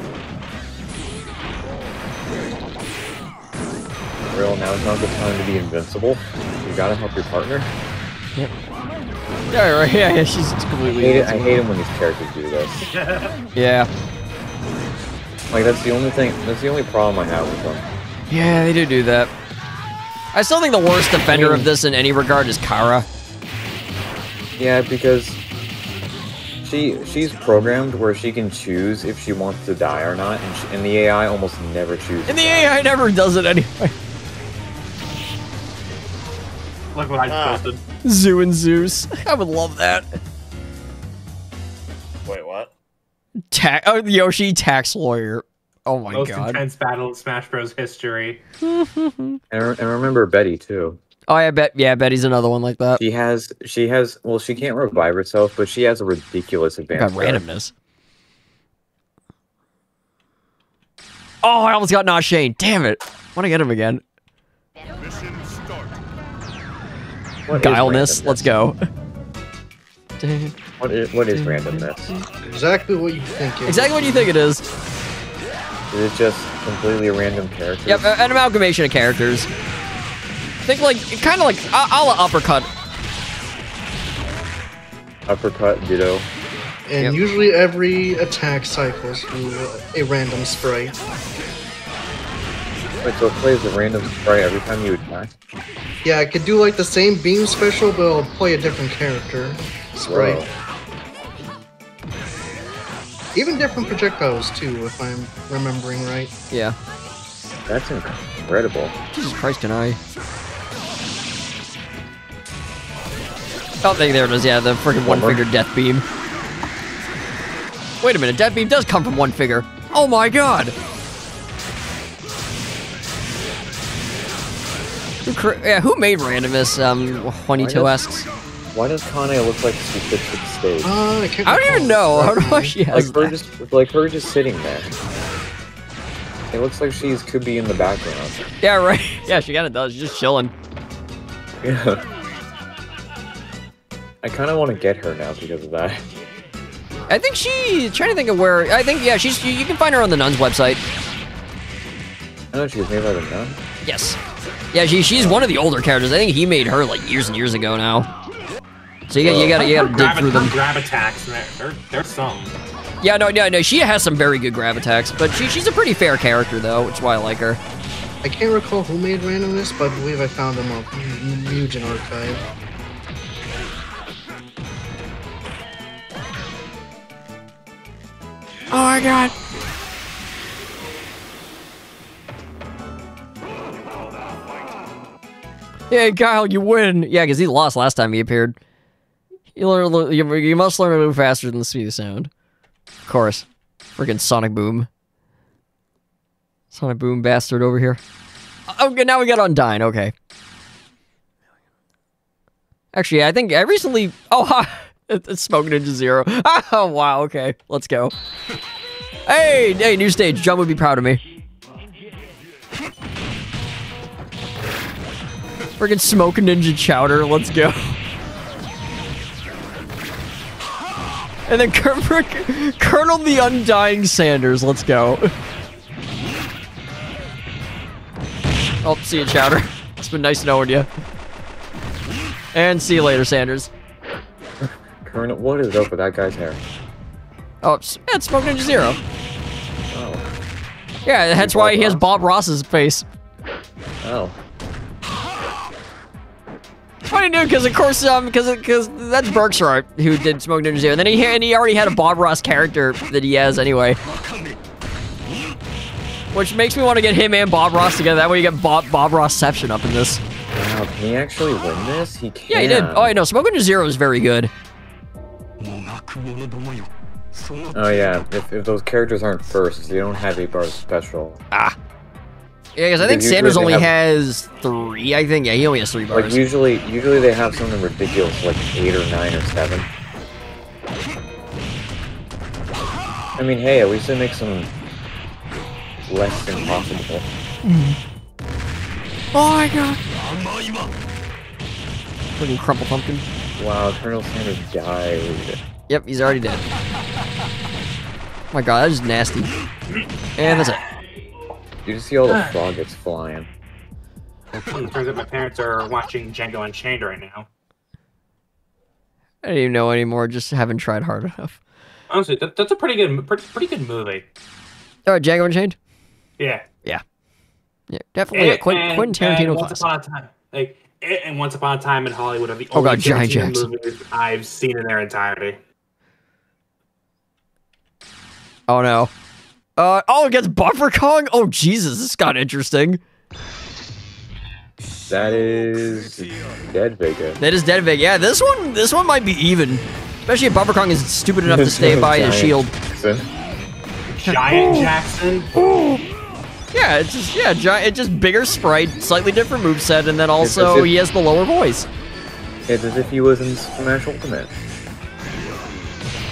Real, now's not the time to be invincible. You gotta help your partner. <laughs> Yeah, right. Yeah, yeah, she's I completely. hate it. I hate it when these characters do this. <laughs> Yeah, Like that's the only thing. That's the only problem I have with them. yeah, they do do that. I still think the worst defender of this in any regard is Kara. Yeah, because she she's programmed where she can choose if she wants to die or not, and, she, and the AI almost never chooses. And the AI never does it anyway. Look what I Ah. posted. Zoo and Zeus. <laughs> I would love that. Wait, what? Ta- oh, Yoshi tax lawyer. Oh my Most god. intense battle in Smash Bros. history. <laughs> And, re- and remember Betty too. Oh, I bet. Yeah, Betty's another one like that. She has she has well she can't revive herself, but she has a ridiculous advantage. Got advantage. randomness. Oh, I almost got Nah Shane. Damn it. Want to get him again. What is Guileness. Let's go. <laughs> What is what is randomness? Exactly what you think. it exactly what you think it is. Is it just completely a random characters? Yep, an amalgamation of characters. Think like, kind of like a a la uppercut. Uppercut, ditto. And Yep. usually every attack cycles through a random spray. Wait, so it plays a random sprite every time you attack? Yeah, I could do like the same beam special, but it'll play a different character. Spray. Whoa. Even different projectiles too, if I'm remembering right. Yeah. That's incredible. Jesus Christ, and I? Oh, there, there it is. Yeah, the freaking one One more. finger death beam. Wait a minute, death beam does come from one figure. Oh my god! Who cr- yeah, who made randomness? Um, Juanito asks. Why does Kane look like she fits with the stage? Uh, I, I don't even know. I don't know why she has like her that. just like her just sitting there. It looks like she's could be in the background. Yeah, right. <laughs> Yeah, she kind of does. She's just chilling. Yeah. I kind of want to get her now because of that. I think she. Trying to think of where. I think yeah, she's. You, you can find her on the Nuns website. I know she was made by the nun. Yes. Yeah, she, she's one of the older characters. I think he made her like years and years ago now. So you got you got to you got to dig grab, through them. grab attacks. There, there, there's some. Yeah, no, no, no. She has some very good grab attacks, but she, she's a pretty fair character though, which is why I like her. I can't recall who made randomness, but I believe I found them on Mugen Archive. Oh my god. <laughs> Hey, Kyle, you win. Yeah, because he lost last time he appeared. You learn. You, you must learn to move faster than the speed of sound. Of course. Freaking Sonic Boom. Sonic Boom bastard over here. Oh, okay, now we got Undyne. Okay. Actually, I think I recently. Oh, ha! <laughs> It's Smoke Ninja Zero. <laughs> Oh, wow. Okay, let's go. Hey, hey, new stage. John would be proud of me. Freaking Smoke Ninja Chowder. Let's go. And then Colonel the Undying Sanders. Let's go. Oh, see you, Chowder. It's been nice knowing you. And see you later, Sanders. Colonel, what is up with that guy's hair? Oh, it's, yeah, it's Smoke Ninja Zero. Oh. Yeah, that's why he has Bob Ross's face. Oh. Funny dude, because of course, um, because because that's Berkshire who did Smoke Ninja Zero. And then he and he already had a Bob Ross character that he has anyway. Which makes me want to get him and Bob Ross together. That way you get Bob Bob Rossception up in this. Wow, can he actually win this? He can. Yeah, he did. Oh, I know. Smoke Ninja Zero is very good. Oh yeah, if, if those characters aren't first, they don't have a bar special. Ah. Yeah, because I think Sanders only have- has three. I think. Yeah, he only has three bars. Like usually, usually they have something ridiculous, like eight or nine or seven. I mean, hey, at least it makes them less impossible. Mm-hmm. Oh my god. Freaking Crumple Pumpkin. Wow, Colonel Sanders died. Yep, he's already dead. Oh my god, that is nasty. And that's it. You just see all the <sighs> froggets flying. Turns out my parents are watching Django Unchained right now. I don't even know anymore. Just haven't tried hard enough. Honestly, that, that's a pretty good, pretty, pretty good movie. All right, Django Unchained. Yeah. Yeah. Yeah, definitely a Quentin, And- Quentin and Tarantino Once classic. upon a time, like it and Once Upon a Time in Hollywood are the Oh, only God, Giant movies I've seen in their entirety. Oh no. Uh oh, against Buffer Kong. Oh Jesus, this got interesting. That is dead Vega. That is dead big. Yeah, this one, this one might be even. Especially if Buffer Kong is stupid enough to <laughs> stay by his shield. Jackson. Giant Jackson. Yeah, it's just yeah, giant. It's just bigger sprite, slightly different moveset, and then also if- he has the lower voice. It's as if he was in Smash Ultimate.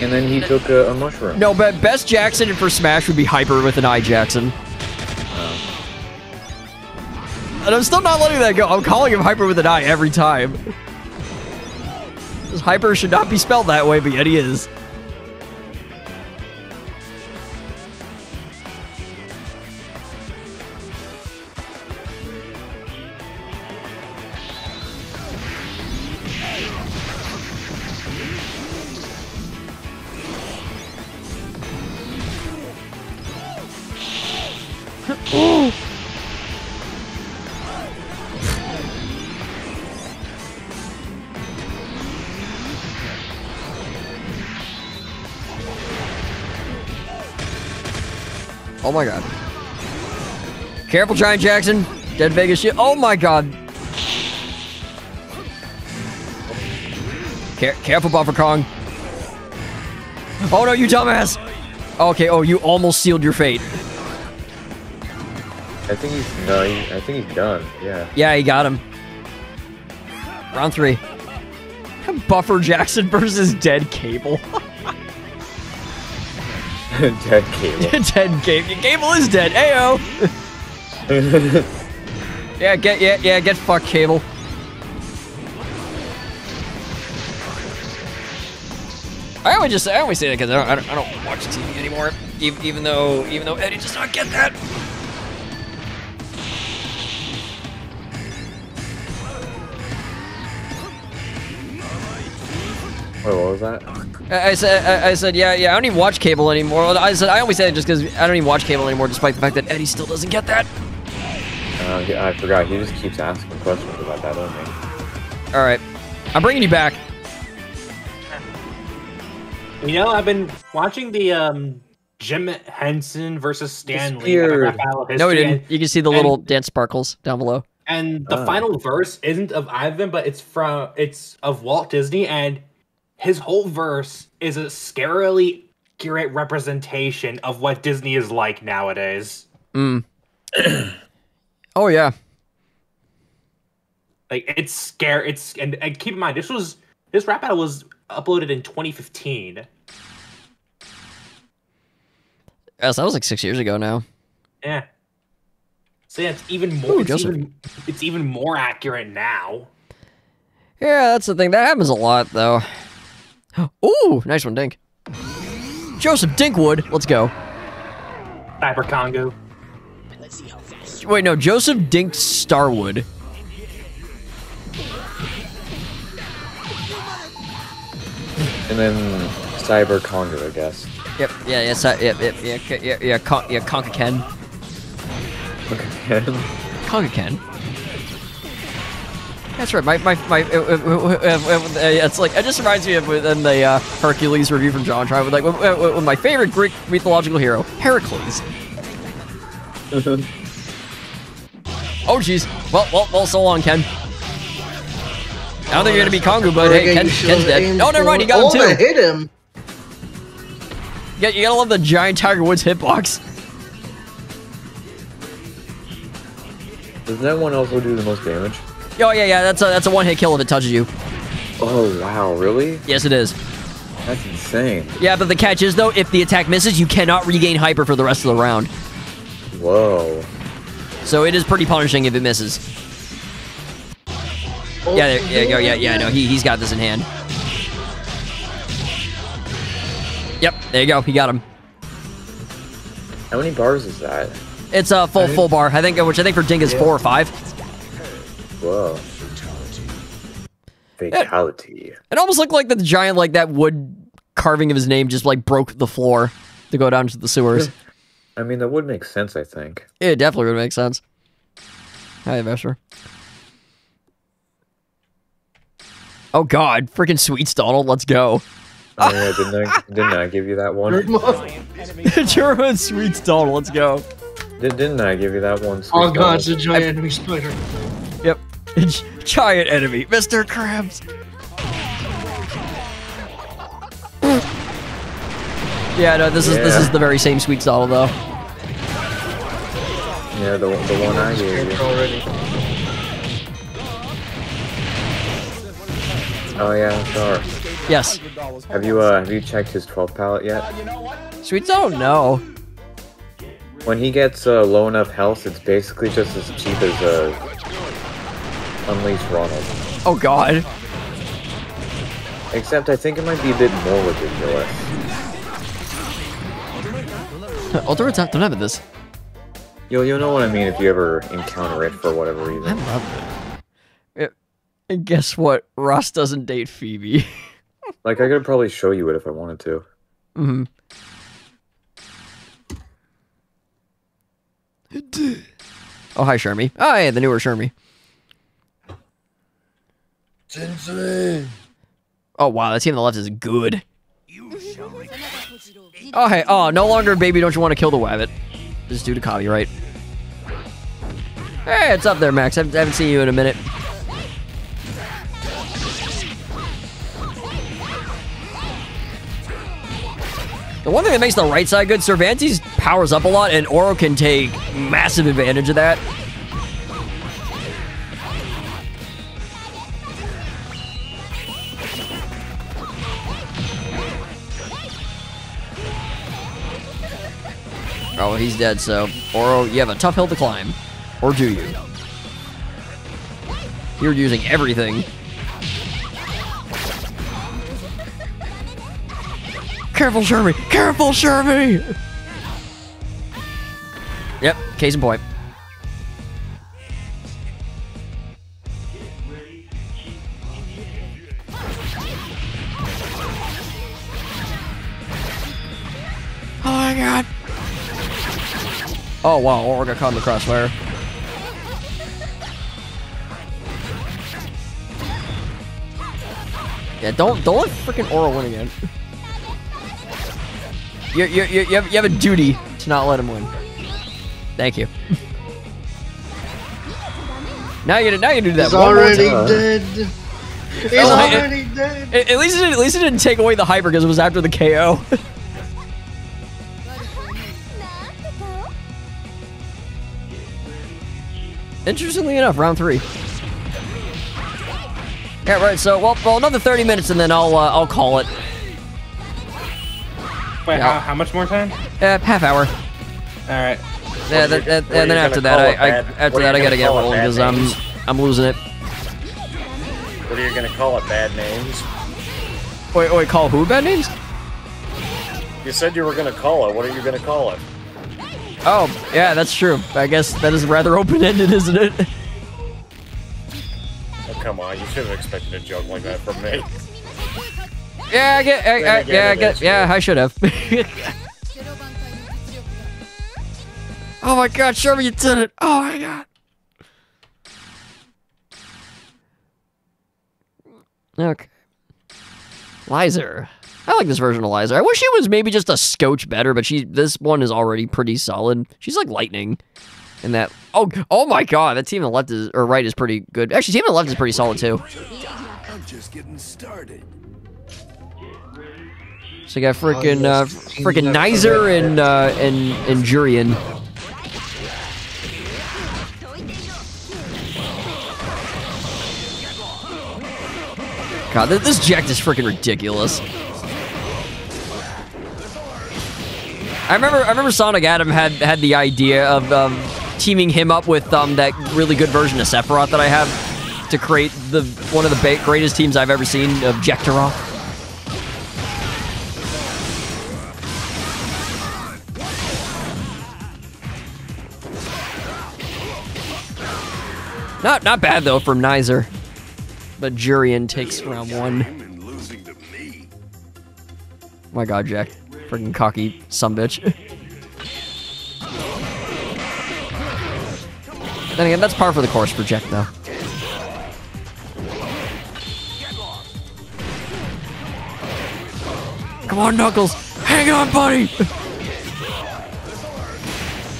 And then he took a, a mushroom. No, but best Jackson for Smash would be Hyper with an I Jackson. Oh. And I'm still not letting that go. I'm calling him Hyper with an I every time. Hyper should not be spelled that way, but yet he is. Careful, Giant Jackson. Dead Vegas shit. Oh my god. Care- careful, Buffer Kong. Oh no, you dumbass. Okay, oh, you almost sealed your fate. I think he's no, he, I think he's done. Yeah. Yeah, he got him. Round three. Buffer Jackson versus Dead Cable. <laughs> dead Cable. <laughs> dead Cable. Cable is dead. Ayo. <laughs> yeah, get yeah yeah get fucked, Cable. I always just I always say that because I don't, I don't I don't watch TV anymore. Even, even though even though Eddie does not get that. Wait, what was that? I I said, I, I said, yeah, yeah. I don't even watch cable anymore. I said, I always say that just because I don't even watch cable anymore, despite the fact that Eddie still doesn't get that. Uh, yeah, I forgot. He just keeps asking questions about that, doesn't he? All right, I'm bringing you back. You know, I've been watching the um, Jim Henson versus Stan Lee Disappeared. Battle of No, we didn't. You can see the and- little dance sparkles down below. and the Oh. final verse isn't of either of them, but it's from it's of Walt Disney, and his whole verse is a scarily accurate representation of what Disney is like nowadays. Mm. <clears throat> oh yeah. Like it's scare. It's and, and keep in mind this was this rap battle was uploaded in 2015. Yes, that was like six years ago now. Yeah. So yeah, it's even more. Ooh, it's, even, it's even more accurate now. Yeah, that's the thing. That happens a lot, though. <gasps> Ooh, nice one, Dink. Joseph Dinkwood, let's go. Cyber Congo. Wait, no, Joseph Dink Starwood. And then Cyber Congo, I guess. Yep, yeah, yeah, so, yep, yep, yeah, yeah, yeah, yeah, Con- yeah, Conka Ken. Conka Ken. That's right. My my my. Uh, uh, uh, uh, uh, it's like it just reminds me of in the uh, Hercules review from John Tribe with like uh, uh, uh, my favorite Greek mythological hero, Heracles. Oh jeez. Well, well, well. So long, Ken. I don't think you're gonna be Kongu, but hey, Ken, Ken's dead. aimed Oh, never mind. You for- got him Oh, too. I hit him. Yeah, you gotta love the giant Tiger Woods hitbox. Doesn't that one also do the most damage? Oh yeah, yeah. That's a that's a one hit kill if it touches you. Oh wow, really? Yes, it is. That's insane. Yeah, but the catch is though, if the attack misses, you cannot regain hyper for the rest of the round. Whoa. So it is pretty punishing if it misses. Oh, yeah, there, yeah, yeah, yeah, yeah. No, he he's got this in hand. Yep, there you go. He got him. How many bars is that? It's a full full bar. I think, which I think for Dink is four or five. Whoa. Fatality. It almost looked like the giant, like that wood carving of his name, just like broke the floor to go down to the sewers. <laughs> I mean, that would make sense, I think. It definitely would make sense. Hi, Vesher. Oh God, freaking Sweets Donald, let's go. Oh yeah, didn't I, didn't I give you that one? <laughs> German Sweets Donald, let's go. Did, didn't I give you that one? Oh Sweet god, it's a giant enemy spider. Yep. <laughs> Giant enemy, Mr. Krabs. Yeah, no, this is this is the very same sweet Donald though. Yeah, the, the one I gave you. Already. Oh yeah, sure. Yes. Have you uh have you checked his 12 palette yet? Sweet Donald, no. When he gets uh, low enough health, it's basically just as cheap as uh, Unleash Ronald. Oh God. Except I think it might be a bit more ridiculous. Ultimate Attack, don't have this. You'll you'll know what I mean if you ever encounter it for whatever reason. I love it. it. And guess what? Ross doesn't date Phoebe. <laughs> Like I could probably show you it if I wanted to. hmm Oh, hi, Shermie. Oh, yeah, the newer Shermie. Oh, wow, that team on the left is good. Oh, hey, oh, no longer baby, don't you want to kill the wabbit? This is due to copyright. Hey, it's up there, Max. I haven't, seen you in a minute. The one thing that makes the right side good, Cervantes powers up a lot, and Oro can take massive advantage of that. Oh, he's dead, so Oro, oh, you have a tough hill to climb. Or do you? You're using everything. Careful, Shermie! Careful, Shermie! Yep, case in point. Oh my god! Oh wow, Oro got caught in the crossfire. Yeah, don't don't let freaking Oro win again. You you you you have, you have a duty to not let him win. Thank you. Now you now you do that He's already dead. He's already dead. At, at least it, at least it didn't take away the hyper because it was after the KO. <laughs> Interestingly enough, round three. Yeah, right. So, well, well, another 30 minutes, and then I'll uh, I'll call it. Wait, Yeah. how, how much more time? Uh, half hour. All right. Yeah, that, that, and then after that, I, I after that I gotta get rolling because I'm? I'm losing it. What are you gonna call it? Bad names? Wait, wait, call who bad names? You said you were gonna call it. What are you gonna call it? Oh, yeah, that's true. I guess that is rather <laughs> open ended, isn't it? Oh, come on, you should have expected a joke like that from me. Yeah, I get, I, I, yeah, I get, yeah. I should have. <laughs> oh my god, show me you did it. Oh my god. Okay. Lizer. I like this version of Lizer. I wish she was maybe just a scotch better, but she this one is already pretty solid. She's like lightning. And that oh oh my god, that team on the left is or right is pretty good. Actually, team on the left is pretty solid too. I'm just getting started. So you got freaking uh, freaking Nizer and uh, and and Jurian. God, th- this Jack is freaking ridiculous. I remember, I remember Sonic Adam had had the idea of um, teaming him up with um, that really good version of Sephiroth that I have to create the one of the ba- greatest teams I've ever seen of Jektaroth. Not not bad though from Nizer. But Jurian takes round one. And losing to me. My god, Jack. Freaking cocky sumbitch. then again, that's par for the course for Jack though. Come on, Knuckles! Hang on, buddy!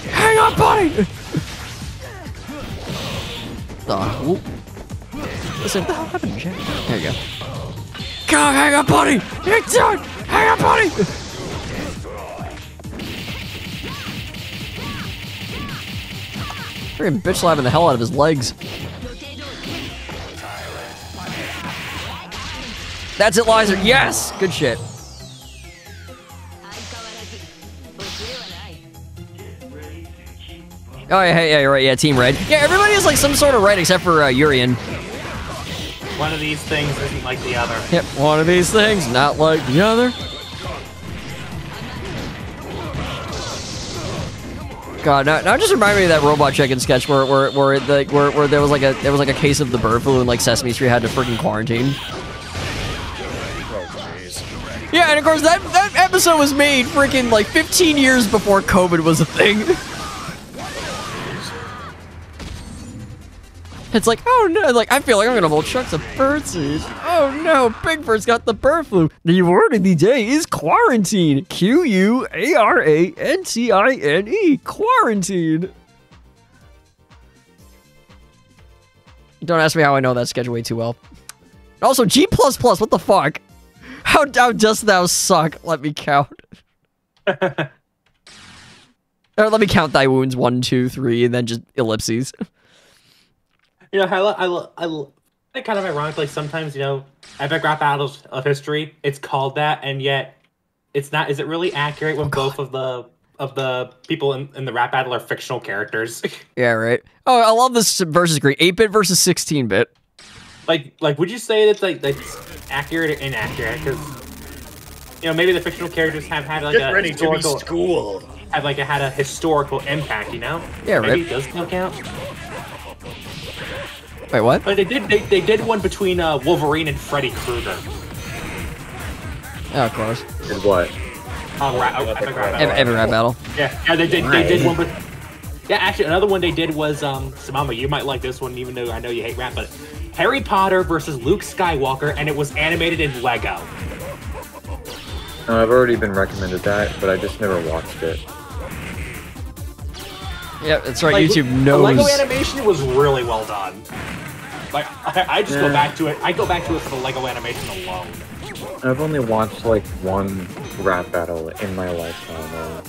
Hang on, buddy! Oh. Listen, what the hell happened, Jack? There you go. Come on, hang on, buddy! You're done! Hang on, buddy! Freaking bitch slapping the hell out of his legs. That's it, Lizer. Yes! Good shit. Oh, yeah, yeah, you're right. Yeah, Team Red. Yeah, everybody is like some sort of red except for uh, Urien. One of these things isn't like the other. Yep, one of these things, not like the other. God, now, now just remind me of that robot chicken sketch where where where it, like where, where there was like a there was like a case of the bird flu and like Sesame Street had to freaking quarantine. Oh. Yeah, and of course that that episode was made freaking like 15 years before COVID was a thing. <laughs> It's like, oh no, like I feel like I'm gonna hold chunks of birdseed. Oh no, Big Bird's got the bird flu. The word of the day is quarantine. Q U A R A N T I N E. Quarantine. Don't ask me how I know that sketch way too well. Also, G plus plus. What the fuck? How, how dost thou suck? Let me count. <laughs> let me count thy wounds. One, two, three, and then just ellipses. <laughs> You know, I, lo- I, lo- I, lo- I think kind of ironic. Like sometimes, you know, epic rap battles of history, it's called that, and yet it's not. Is it really accurate when both of the of the people in, in the rap battle are fictional characters? <laughs> Yeah, right. Oh, I love this versus green. 8-bit versus 16-bit. like, like, would you say that's like that's accurate or inaccurate? Because you know, maybe the fictional characters have had like Get a ready to be historical, schooled. have like a, had a historical impact. You know? Yeah, maybe right. it does still count. Wait, what? But they did. They, they did one between uh, Wolverine and Freddy Krueger. Oh, of course. Did what? Oh, ra- oh, epic rap battle. Every, every rap battle. Yeah, yeah, they did. They did one, but yeah, actually, another one they did was um, Samama. You might like this one, even though I know you hate rap, but Harry Potter versus Luke Skywalker, and it was animated in Lego. No, I've already been recommended that, but I just never watched it. Yeah, that's right. Like, YouTube The Lego animation was really well done. Like I, I just go back to it. I go back to it for the Lego animation alone. I've only watched like one rap battle in my lifetime. uh,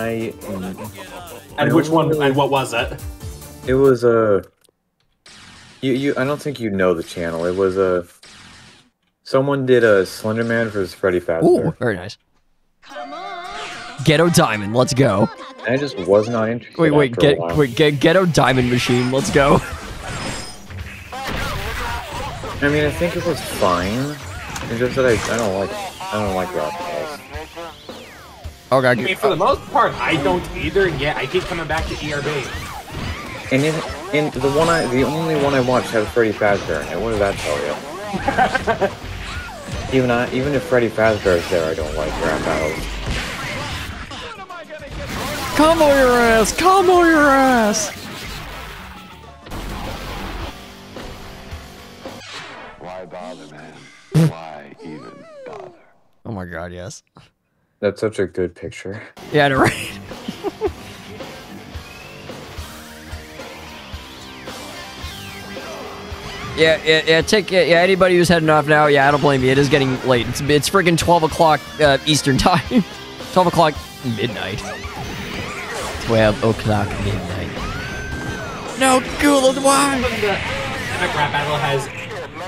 I. Mm, and I which one? only- And what was it? It was a. you you. I don't think you know the channel. It was a. Someone did a Slender Man versus Freddy Fazbear. Ooh, very nice. Ghetto Diamond, let's go. And I just was not interested. Wait, wait, after a get wait, get Ghetto Diamond Machine, let's go. I mean, I think it was fine. It's just that I, I don't like I don't like rap battles. Oh god. I mean, for the most part, I don't either. And yet, I keep coming back to ERB. And in, in the one I, the only one I watched had Freddy Fazbear in it. What does that tell you? <laughs> even I, even if Freddy Fazbear is there, I don't like rap battles. Combo your ass! Combo your ass! Why bother, man? Why even bother? Oh my god, yes. That's such a good picture. Yeah, right? <laughs> Yeah, yeah, yeah. Take yeah, yeah. Anybody who's heading off now, yeah, I don't blame you. It is getting late. It's it's friggin' twelve o'clock uh, Eastern <laughs> time. twelve o'clock midnight. Twelve o'clock midnight. No cool why? The Epic Rap Battle has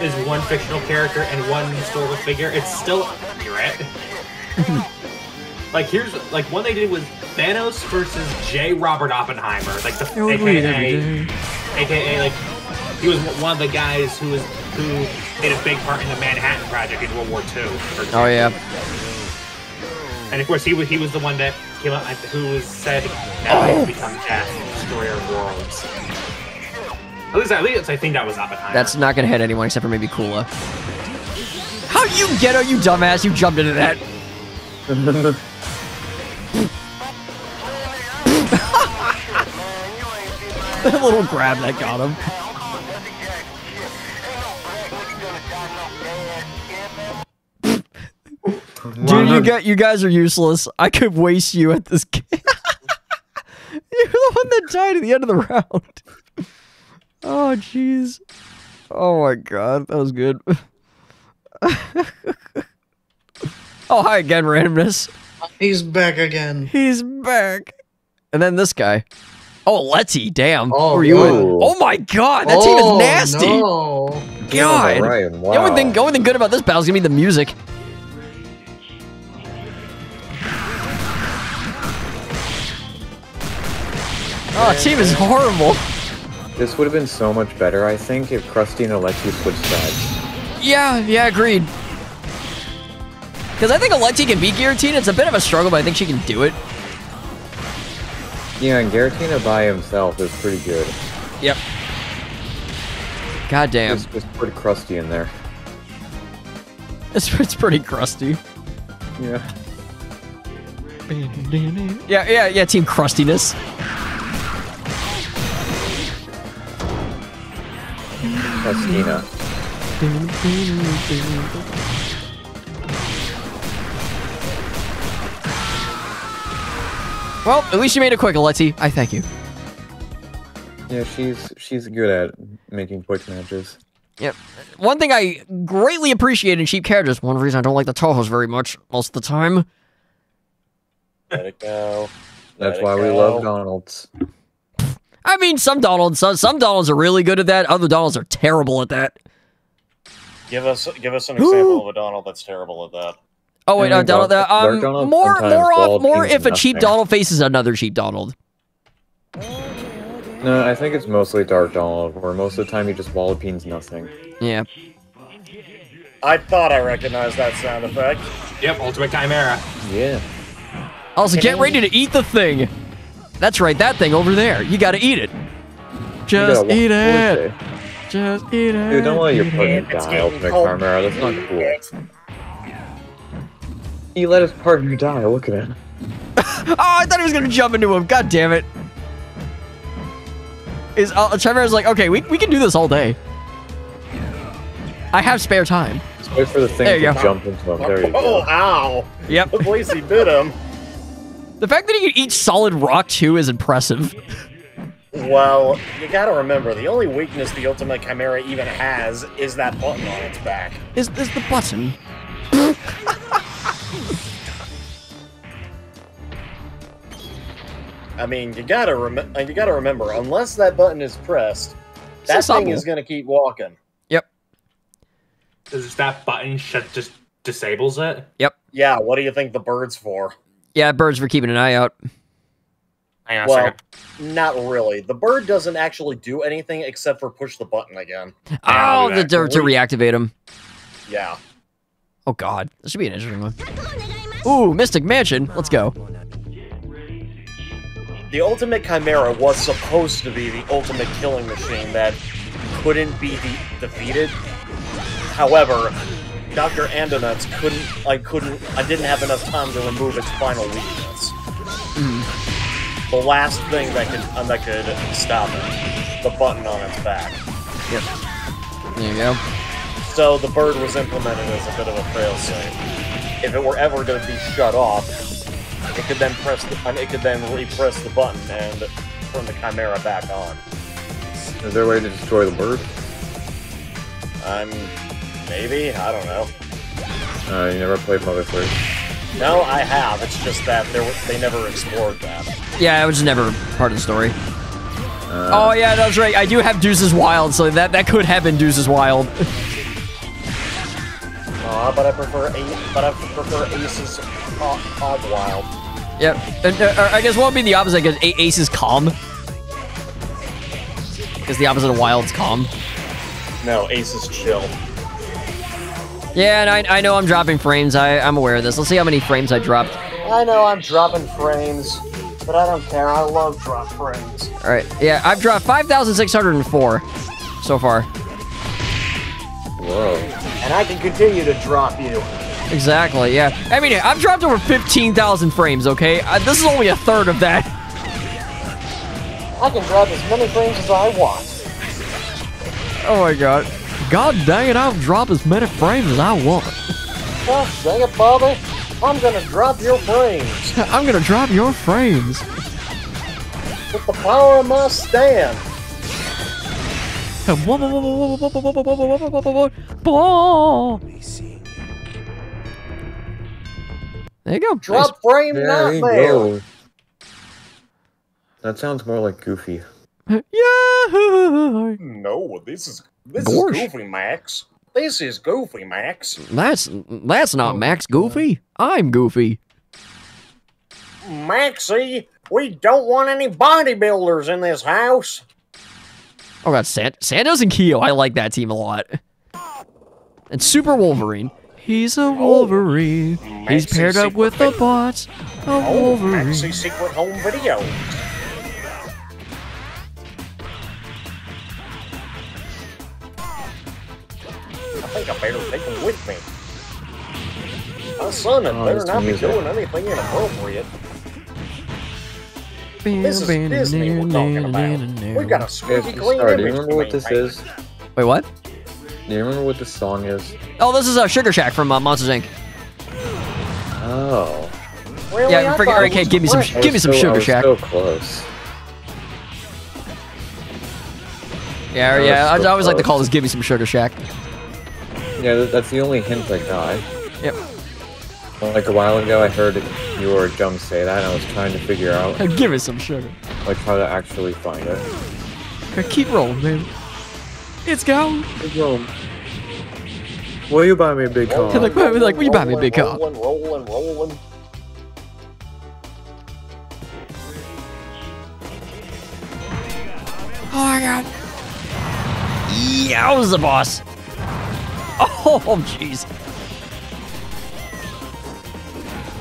is one fictional character and one historical figure. It's still accurate. <laughs> like here's like one they did was Thanos versus J. Robert Oppenheimer. Like the Oh, AKA, day. AKA like he was one of the guys who was who made a big part in the Manhattan Project in World War II. Oh yeah. And of course, he was he was the one that came up who was said he would become death, destroyer of worlds. At least, at least I think that was Oppenheimer. That's not gonna hit anyone except for maybe Kula. How you get out, you dumbass? You jumped into that. <laughs> that little grab that got him. Dude, you get you guys are useless. I could waste you at this <laughs> game. You're the one that died at the end of the round. Oh jeez. Oh my god, that was good. <laughs> oh hi again, randomness. He's back again. He's back. And then this guy. Oh, Letty, damn. Oh, Who are you in? Oh my god, that team Oh, is nasty. no. God. Ryan, The only wow. thing, the only thing good about this battle is gonna be the music. Oh, team is horrible. This would have been so much better, I think, if Krusty and Alexi switched sides. Yeah, yeah, agreed. Because I think Alexi can beat Guillotine. It's a bit of a struggle, but I think she can do it. Yeah, and Giratina by himself is pretty good. Yep. God damn. Just, just put Krusty in there. It's, it's pretty crusty. Yeah. Yeah, yeah, yeah, team crustiness. Krustina. Well, at least you made it quick, Alexi. I thank you. Yeah, she's she's good at making quick matches. Yep. One thing I greatly appreciate in cheap characters, one reason I don't like the Touhous very much most of the time. Let it go. That's it why we love Donalds. I mean, some Donalds, some, some Donalds are really good at that. Other Donalds are terrible at that. Give us give us an example of a Donald that's terrible at that. Oh wait, I uh, Donald. Dark- Uh, um, Dark Donald more, more, off, more. means If a cheap. Donald faces another cheap Donald. No, I think it's mostly Dark Donald, where most of the time he just wallopines nothing. Yeah. I thought I recognized that sound effect. Yep, Ultimate Chimera. Yeah. Also, get ready to eat the thing. That's right, that thing over there. You gotta eat it. Just eat wa- it. Just eat it. Dude, don't let your eat partner it. die, Ultimate Chimera. That's not cool. He let his partner die. Look at him. <laughs> Oh, I thought he was gonna jump into him. God damn it. Is uh, Chimera's like, okay, we, we can do this all day. I have spare time. Just wait for the thing There you to go. jump into him. There you go. Oh, go. ow! Yep. The place he bit him. The fact that he can eat solid rock too is impressive. Well, you gotta remember, the only weakness the Ultimate Chimera even has is that button on its back. Is is the button? I mean, you gotta rem- uh, you gotta remember, unless that button is pressed, that thing is gonna keep walking. Yep. Is that button just disables it? Yep. Yeah, what do you think the bird's for? Yeah, birds for keeping an eye out. Hang on a Well, second. not really. The bird doesn't actually do anything except for push the button again. Oh, the, that. to, to reactivate him. Yeah. Oh god, this should be an interesting one. Ooh, Mystic Mansion. Let's go. The Ultimate Chimera was supposed to be the ultimate killing machine that couldn't be de- defeated. However, Dr. Andonuts couldn't I couldn't I didn't have enough time to remove its final weakness. The last thing that could uh, that could stop it. The button on its back. Yep. There you go. So the bird was implemented as a bit of a failsafe. If it were ever going to be shut off, it could then press the it could then repress the button and turn the chimera back on. Is there a way to destroy the bird? I'm maybe I don't know. Uh, you never played Mother 3? No, I have. It's just that there were, they never explored that. Yeah, it was never part of the story. Uh, Oh yeah, that's right. I do have Deuces Wild, so that that could have been Deuces Wild. <laughs> Uh, but I prefer A- but I prefer Ace's Hog Hog Wild. yep. And, uh, I guess what would be the opposite? Because Ace is calm. Because the opposite of Wild's calm. No, Ace's chill. Yeah, and I, I know I'm dropping frames. I, I'm aware of this. Let's see how many frames I dropped. I know I'm dropping frames, but I don't care. I love drop frames. All right. Yeah, I've dropped 5,604 so far. Whoa. And I can continue to drop you. Exactly, yeah. I mean, I've dropped over 15,000 frames, okay? Uh, this is only a third of that. I can drop as many frames as I want. Oh my god. God dang it, I'll drop as many frames as I want. Gosh dang it, Bobby. I'm gonna drop your frames I'm gonna drop your frames. with the power of my stand. There you go. Drop frame There you nightmare. go. That sounds more like Goofy. Yeah. No, this is this Gorsh. is Goofy Max. This is Goofy Max. That's that's not Max Goofy. I'm Goofy. Maxie, we don't want any bodybuilders in this house. Oh god, San- Santos and Kyo. I like that team a lot. And Super Wolverine. He's a oh, Wolverine. He's paired up with the bots. A Oh, Wolverine. Maxie Secret Home Video. With me. My son had Oh, better it's not be doing anything inappropriate. This is Disney we're talking about. We got a Yes, squeaky clean sorry, do you remember what this is? Wait, what? Do you remember what this song is? Oh, this is uh, Sugar Shack from uh, Monsters Inc. Oh. Really? Yeah, I forget- thought alright, it give me some sh- give me some so, I Sugar was Shack. so close. Yeah, That yeah. I, so I always like to call this "Give Me Some Sugar Shack." Yeah, that's the only hint I got. Yep. Like a while ago, I heard you or Jum say that, and I was trying to figure out, <laughs> Give me some sugar. like, how to actually find it. Okay, keep rolling, baby. It's gone. Jum, will you buy me a big car? Like, like, will you buy me a big car? Rolling, rolling, rolling. Oh my god. Yeah, I was the boss. <laughs> Oh, jeez.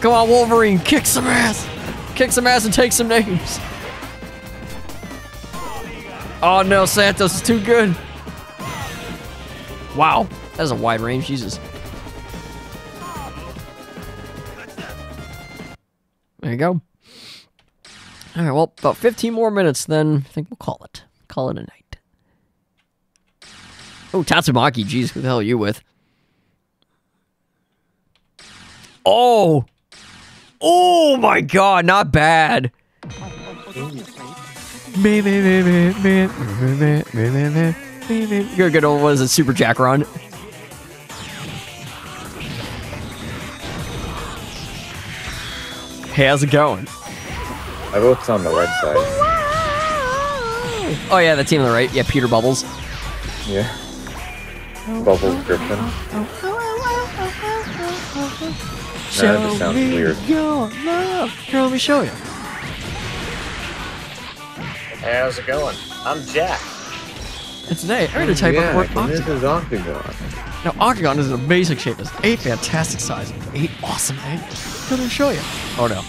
Come on, Wolverine, kick some ass. Kick some ass and take some names. Oh no, Santos is too good. Wow, that's a wide range, Jesus. There you go. All right, well, about 15 more minutes, then I think we'll call it. Call it a night. Oh, Tatsumaki, jeez, who the hell are you with? Oh! Oh my god, not bad. Me, me, me, me, me, me, me, me, me, me, me, me. Good, good old, what is it, Super Jack Run? Hey, how's it going? I vote on the red side. Oh yeah, the team on the right. Yeah, Peter Bubbles. Yeah. Bubbles Griffin. That just sounds weird. your love. Here, let me show you. Hey, how's it going? I'm Jack. It's today, I'm going to type yeah, up word and this octagon. is Octagon. Now, octagon is an amazing shape. It's eight fantastic sizes, eight awesome angles. Let me show you. Oh no.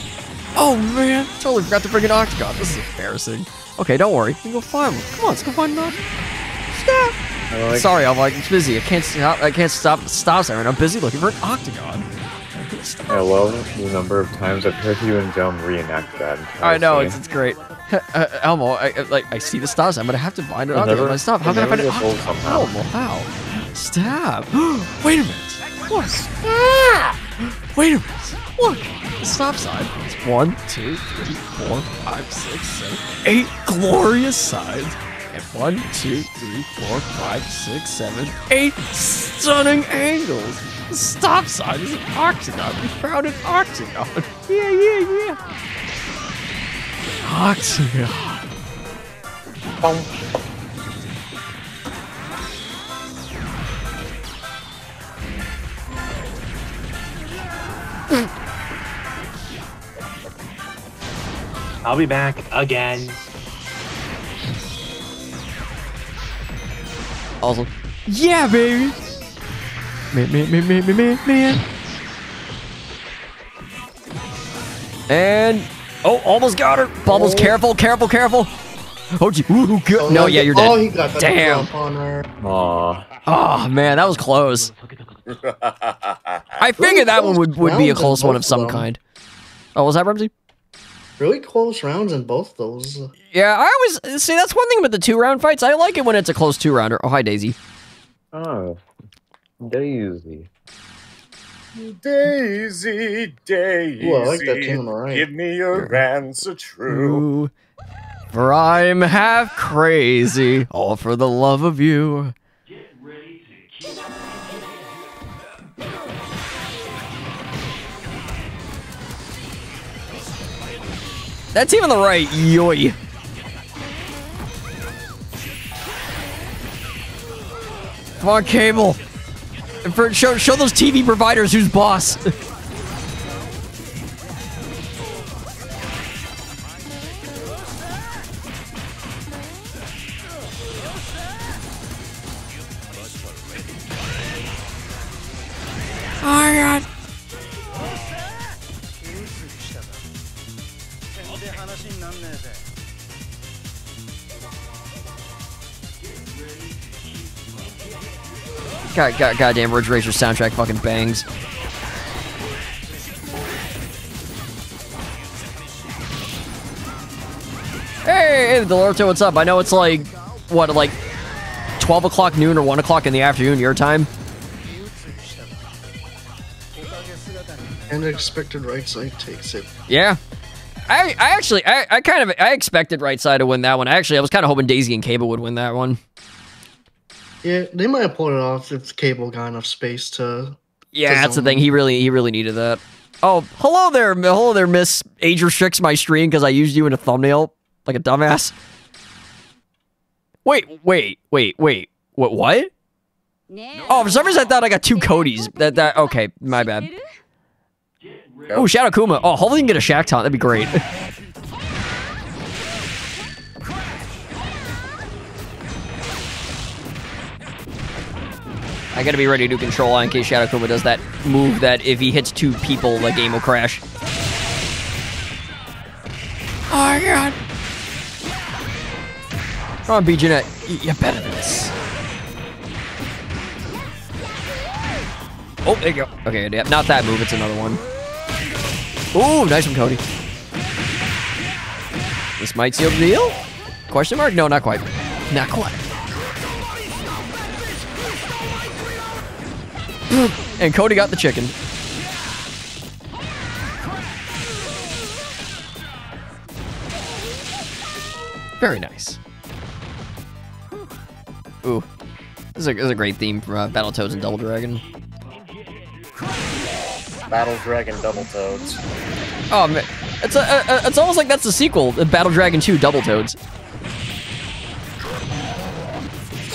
Oh man, totally forgot to bring an octagon. This is embarrassing. Okay, don't worry. We can go find one. Come on, let's go find an octagon. Stop. I like- Sorry, I'm like it's busy. I can't stop. I can't stop. Stop, Siren. I'm busy looking for an octagon. I love the number of times I've heard you and Jum reenact that. I know it's, it's great. <laughs> Uh, Elmo, I, I- like I see the stars. I'm gonna have to find an It octagon never- myself. How can I find an octagon? somehow. Elmo, how? Stop. <gasps> Wait a minute. What? Stop. <gasps> Wait a minute. Look. The stop sign. It's one, two, three, four, five, six, seven, eight glorious signs. One, two, three, four, five, six, seven, eight stunning angles. The stop sign is an octagon. We found an octagon. <laughs> Yeah, yeah, yeah. Octagon. Boom. I'll be back again. Awesome. Yeah, baby. Man, man, man, man, man, man, man. And oh, almost got her. Bubbles, Oh. careful, careful, careful. Oh, gee. Ooh, good. Oh, no, no, yeah, you're dead. oh, he got the Damn. drop on her. Aw. Oh man, that was close. <laughs> I figured that one would, would be a close one of some kind. Oh, was that Ramsey? Really close rounds in both those. Yeah, I always see that's one thing about the two round fights. I like it when it's a close two rounder. Oh, hi Daisy. Oh. Daisy. Daisy, Daisy. Ooh, I like that tune on the right. Give me your answer true. Ooh, for I'm half crazy, all for the love of you. That team on the right, yoy. Come on, Cable. For, show, show those TV providers who's boss. <laughs> God, God, goddamn Ridge Racer soundtrack fucking bangs. Hey, hey, Delorto, what's up? I know it's like, what, like 12 o'clock noon or 1 o'clock in the afternoon your time? And expected right side takes it. Yeah. I, I actually, I, I kind of, I expected right side to win that one. Actually, I was kind of hoping Daisy and Cable would win that one. Yeah, they might have pulled it off if Cable got enough space to. Yeah, to that's the zone thing. He really, he really needed that. Oh, hello there, hello there, Miss. Age restricts my stream because I used you in a thumbnail like a dumbass. Wait, wait, wait, wait. What? What? Oh, for some reason I thought I got two Codys. That, that. Okay, my bad. Oh, Shadow Kuma. Oh, hopefully you can get a Shack Taunt. That'd be great. <laughs> I gotta be ready to do control in case Shadow Kuma does that move that if he hits two people, the game will crash. Oh my god. Come on, B You're better than this. Oh, there you go. Okay, yeah, not that move, it's another one. Ooh, nice from Cody. This might seal the deal? Question mark? No, not quite. Not quite. And Cody got the chicken. Very nice. Ooh. This is a, this is a great theme for uh, Battle Toads and Double Dragon. Battle Dragon Double Toads. Oh, man. It's, a, a, it's almost like that's the sequel, Battle Dragon 2 Double Toads.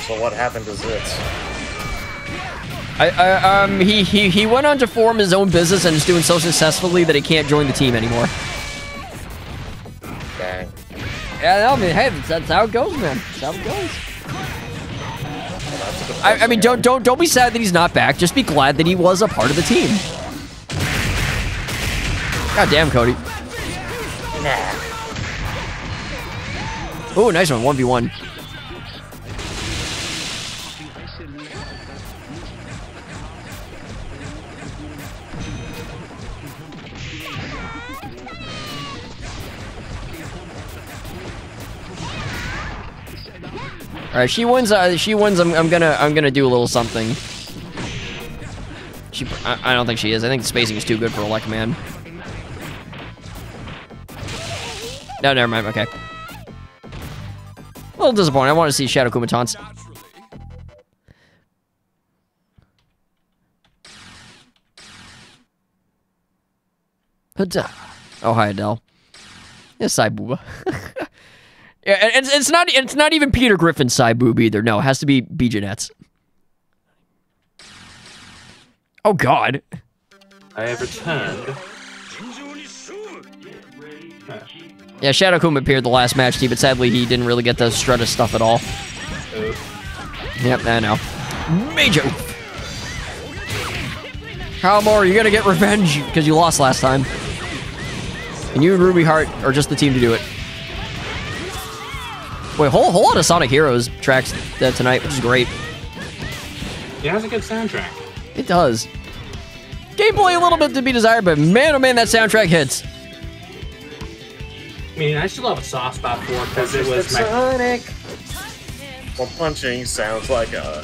So what happened is this. I, I um he, he he went on to form his own business and is doing so successfully that he can't join the team anymore. Dang. Yeah, I mean, hey, that's, how it goes, man. That's how it goes. I, I mean, don't don't don't be sad that he's not back. Just be glad that he was a part of the team. God damn, Cody. Nah. Oh, nice one, one v one. All right, she wins. Uh, she wins. I'm, I'm gonna. I'm gonna do a little something. She. I, I don't think she is. I think the spacing is too good for a Elec Man. No, never mind. Okay. A little disappointing. I want to see Shadow Kumatans. Hada. Oh, hi, Adele. Yes, Saibuba. <laughs> yeah, and it's, it's not it's not even Peter Griffin's side boob either. No, it has to be B. Jeanette's. Oh, God. I have returned. Yeah, Shadow Kuma appeared the last match too, but sadly he didn't really get the strut of stuff at all. Yep, I know. Major. How more are you gonna get revenge because you lost last time? And you and Ruby Heart are just the team to do it. Wait, whole whole lot of Sonic Heroes tracks uh, tonight, which is great. It has a good soundtrack. It does. Gameplay a little bit to be desired, but man, oh man, that soundtrack hits. I mean, I still have a soft spot for it because it was Mr. my. Sonic. Well, punching sounds like a.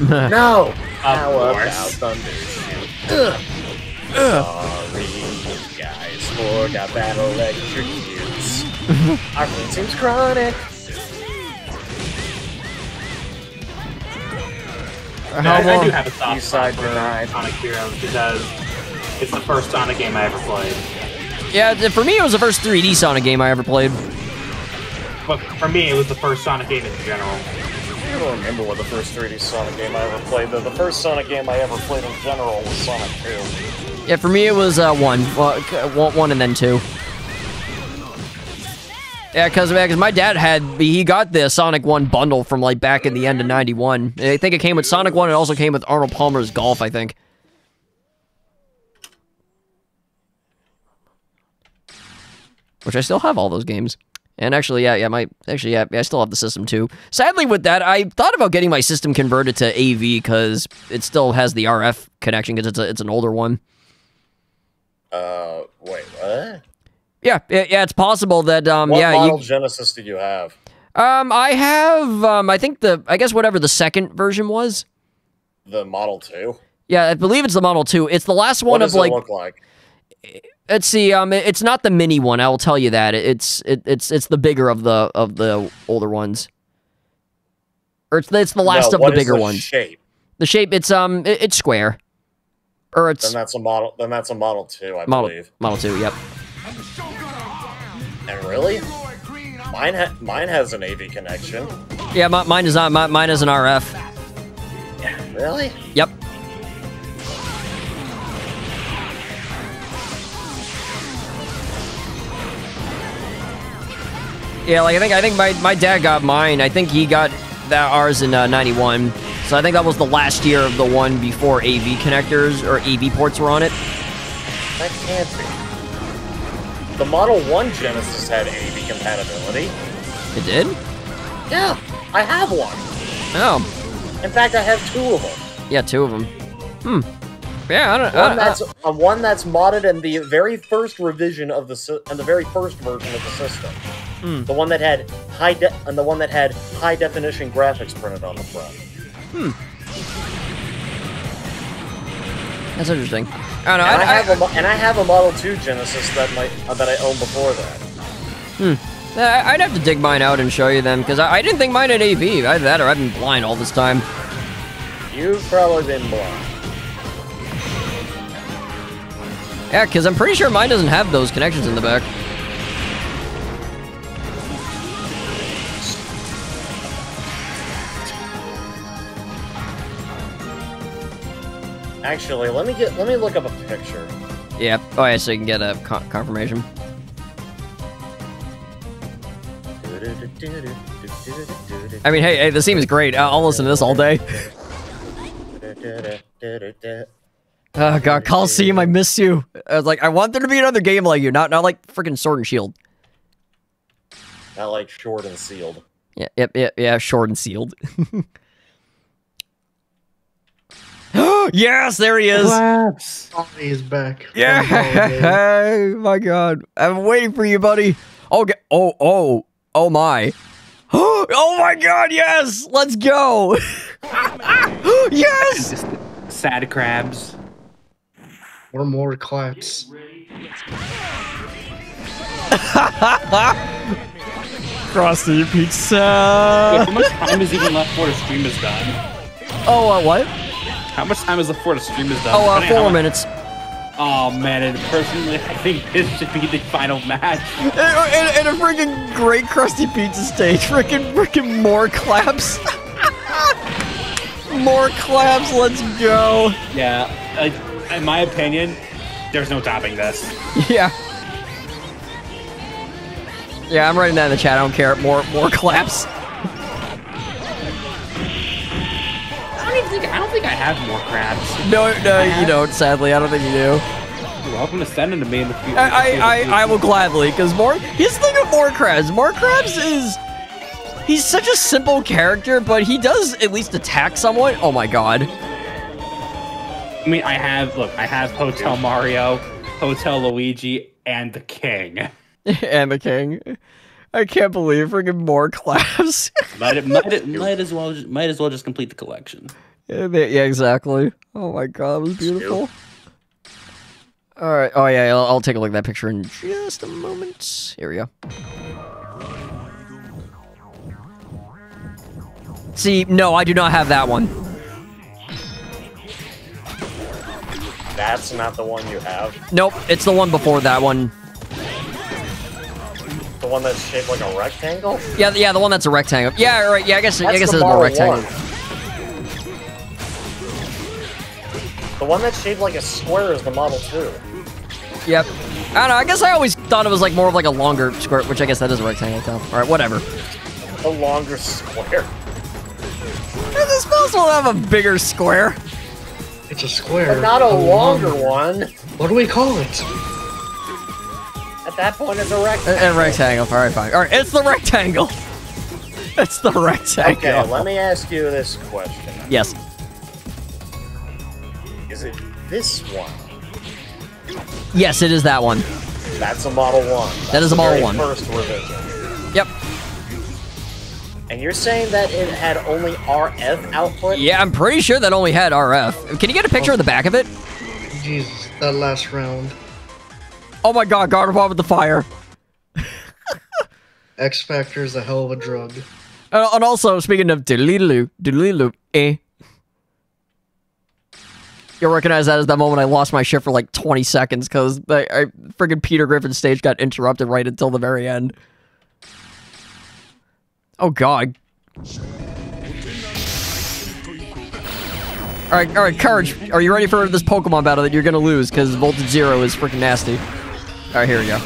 <laughs> no. How about course. Thundershoot? Ugh. Sorry, guys, forgot battle electrocutes. <laughs> Our theme seems chronic. I, I do have a soft You spot side for denied. Sonic Heroes because it's the first Sonic game I ever played. Yeah, for me, it was the first 3D Sonic game I ever played. But for me, it was the first Sonic game in general. I don't remember what the first 3D Sonic game I ever played, though. The first Sonic game I ever played in general was Sonic 2. Yeah, for me, it was uh, one. Well, one one and then two. Yeah, because my dad had he got the Sonic One bundle from like back in the end of '91. I think it came with Sonic One. It also came with Arnold Palmer's Golf. I think. Which I still have all those games. And actually, yeah, yeah, my actually, yeah, I still have the system too. Sadly, with that, I thought about getting my system converted to AV because it still has the RF connection because it's it's an older one. Uh, wait, what? Yeah, yeah, yeah, it's possible that um, what yeah, model you, Genesis did you have? um, I have um, I think the I guess whatever the second version was. The Model 2? Yeah, I believe it's the Model Two. It's the last What one does of like. it look like? Let's see. Um, it's not the mini one. I will tell you that. It's it, it's it's the bigger of the of the older ones. Or it's it's the last No, of what the is bigger the ones. shape? The shape. It's um, it- it's square. Or it's Then that's a model. Then that's a Model 2, I model believe. Model Two. Yep. And really, mine ha- mine has an AV connection. Yeah, mi- mine is not. mi- Mine is an RF. Really? Yep. Yeah, like I think I think my, my dad got mine. I think he got that ours in uh, '91. So I think that was the last year of the one before AV connectors or AV ports were on it. That can't be. The Model 1 Genesis had AV compatibility. It did? Yeah, I have one. Oh, In fact, I have two of them. yeah, two of them. Hmm. Yeah, I don't. One I, that's uh, one that's modded in the very first revision of the and the very first version of the system. Hmm. The one that had high de- and the one that had high definition graphics printed on the front. Hmm. That's interesting. I don't know. and, I, I, have a and I have a Model 2 Genesis that my uh, that I owned before that. Hmm. I- I'd have to dig mine out and show you them because I, I didn't think mine had AV. Either that or I've been blind all this time. You've probably been blind. Yeah, because I'm pretty sure mine doesn't have those connections in the back. Actually, let me get let me look up a picture. Yeah. Oh, yeah, so you can get a con- confirmation. I mean, hey, hey, this seems great. I'll listen to this all day. Oh god, Coliseum, I miss you. I was like, I want there to be another game like you, not not like freaking Sword and Shield. Not like short and sealed. Yeah, yep, yep, yeah, short and sealed. <laughs> <gasps> yes, there he is. Oh, he's back. Yeah, From oh <laughs> my god, I'm waiting for you, buddy. Oh, oh, oh, oh my. <gasps> Oh my god, yes! Let's go! <laughs> yes! Just sad crabs. Or more claps. <laughs> Frosty Wait, pizza. how much time is even left before the stream is done? Oh, uh, what? How much time is left before the stream is done? Oh, uh, Depending on how four minutes. Oh man, and personally, I think this should be the final match. And, and, and a freaking great crusty pizza stage. Freaking, freaking more claps. <laughs> more claps. Let's go. Yeah, like, in my opinion, there's no topping this. Yeah. Yeah, I'm writing that in the chat. I don't care. More, more claps. Think I don't think I have more crabs. No, no, you don't. Sadly, I don't think you do. You're welcome to send them to me in the future. I, I, I, I will gladly, because more. Here's the thing with more crabs. More crabs is. He's such a simple character, but he does at least attack somewhat. Oh my god. I mean, I have look, I have Hotel Mario, Hotel Luigi, and the King. <laughs> and the king. I can't believe freaking more <laughs> claps. Might, might, <laughs> might as well might as well just complete the collection. Yeah, yeah, exactly. Oh my god, it was beautiful. All right. Oh yeah, I'll, I'll take a look at that picture in just a moment. Here we go. See, no, I do not have that one. That's not the one you have. Nope, it's the one before that one. The one that's shaped like a rectangle. Yeah, yeah, the one that's a rectangle. Yeah, right. Yeah, I guess I guess it's more Marvel rectangle. one. The one that's shaped like a square is the Model 2. Yep. I don't know. I guess I always thought it was like more of like a longer square, which I guess that is a rectangle. Though. All right, whatever. A longer square. Is it possible to have a bigger square? It's a square. But not a longer one. What do we call it? At that point, it's a A, rectangle. a rectangle. All right, fine. All right, it's the rectangle. <laughs> It's the rectangle. Okay, let me ask you this question. Yes. Is it this one? Yes, it is that one. That's a Model 1. That's That is a Model 1. First revision. Yep. And you're saying that it had only RF output? Yeah, I'm pretty sure that only had RF. Can you get a picture of the back of it? Jesus, that last round. Oh my god, Gardevoir with the fire. X Factor is a hell of a drug. Uh, and also, speaking of diddly-loo, diddly-loo, eh. You'll recognize that as that moment I lost my shit for like 20 seconds because I, I friggin' Peter Griffin's stage got interrupted right until the very end. Oh god. Alright, alright, Courage, are you ready for this Pokemon battle that you're gonna lose because Voltage Zero is freaking nasty? Alright, here we go.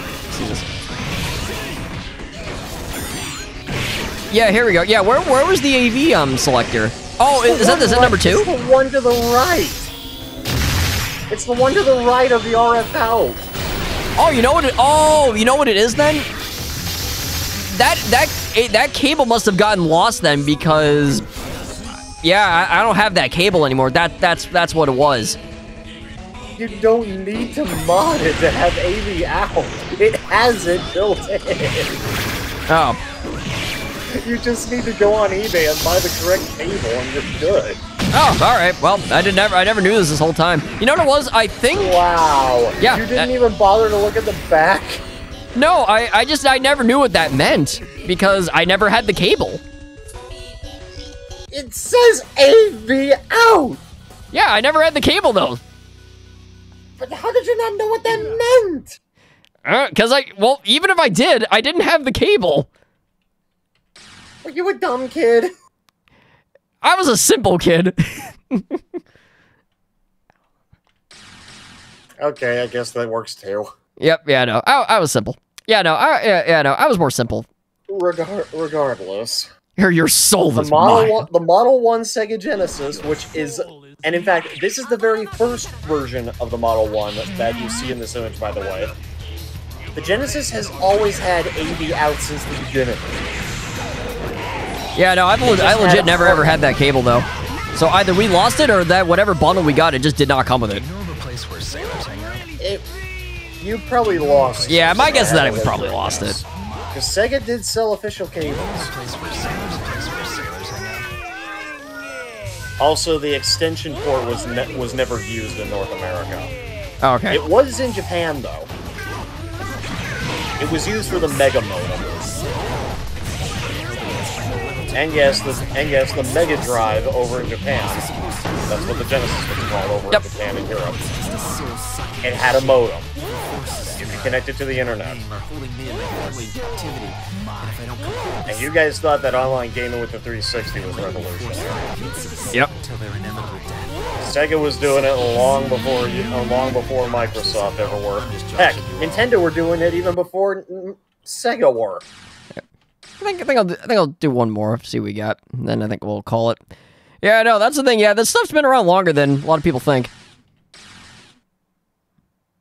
Yeah, here we go. Yeah, where where was the AV um selector? Oh, is, is that is that number two? The one to the right. It's the one to the right of the RF out. Oh, you know what? It, oh, you know what it is then? That that eh, that cable must have gotten lost then because, yeah, I, I don't have that cable anymore. That that's that's what it was. You don't need to mod it to have AV out. It has it built in. Oh, You just need to go on eBay and buy the correct cable and you're good. Oh, all right. Well, I did never I never knew this this whole time. You know what it was? I think. Wow. Yeah, You didn't that- even bother to look at the back. No, I, I just I never knew what that meant because I never had the cable. It says AV out! Yeah, I never had the cable though. But how did you not know what that meant? Uh, because I, well, even if I did, I didn't have the cable. Were you a dumb kid? <laughs> I was a simple kid. Okay, I guess that works too. yep, yeah, no, I, I was simple. Yeah, no, I, yeah, yeah, no, I was more simple. Regar- regardless. Your, your soul the is Model mine. One, the Model One Sega Genesis, which is, and in fact, this is the very first version of the Model One that you see in this image, by the way. The Genesis has always had AV out since the beginning. Yeah, no, I've le- I legit never ever had that cable though. So either we lost it or that whatever bundle we got, it just did not come with it. It, you probably lost. Yeah, my guess is that we probably lost it. Because Sega did sell official cables. Also, the extension port was ne- was never used in North America. Oh, okay. It was in Japan though. It was used for the Mega modem. And yes, the and yes, the Mega Drive over in Japan. That's what the Genesis was called over in Japan and Europe. It had a modem. You could connect it to the internet. And you guys thought that online gaming with the 360 was revolutionary. Yep. Sega was doing it long before you, long before Microsoft ever were. Heck, Nintendo were doing it even before Sega were. I think I think I'll do, I think I'll do one more. See what we got. and Then I think we'll call it. Yeah, no, that's the thing. Yeah, this stuff's been around longer than a lot of people think.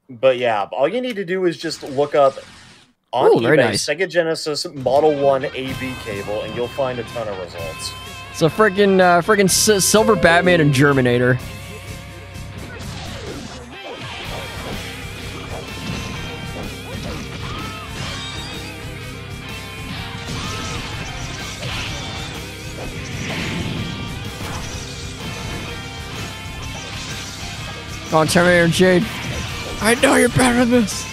But yeah, all you need to do is just look up on Ooh, eBay nice. Sega Genesis Model 1 AV cable, and you'll find a ton of results. It's a freaking uh, freaking S- Silver Batman and Germinator. On, Terminator Jade. I know you're better than this.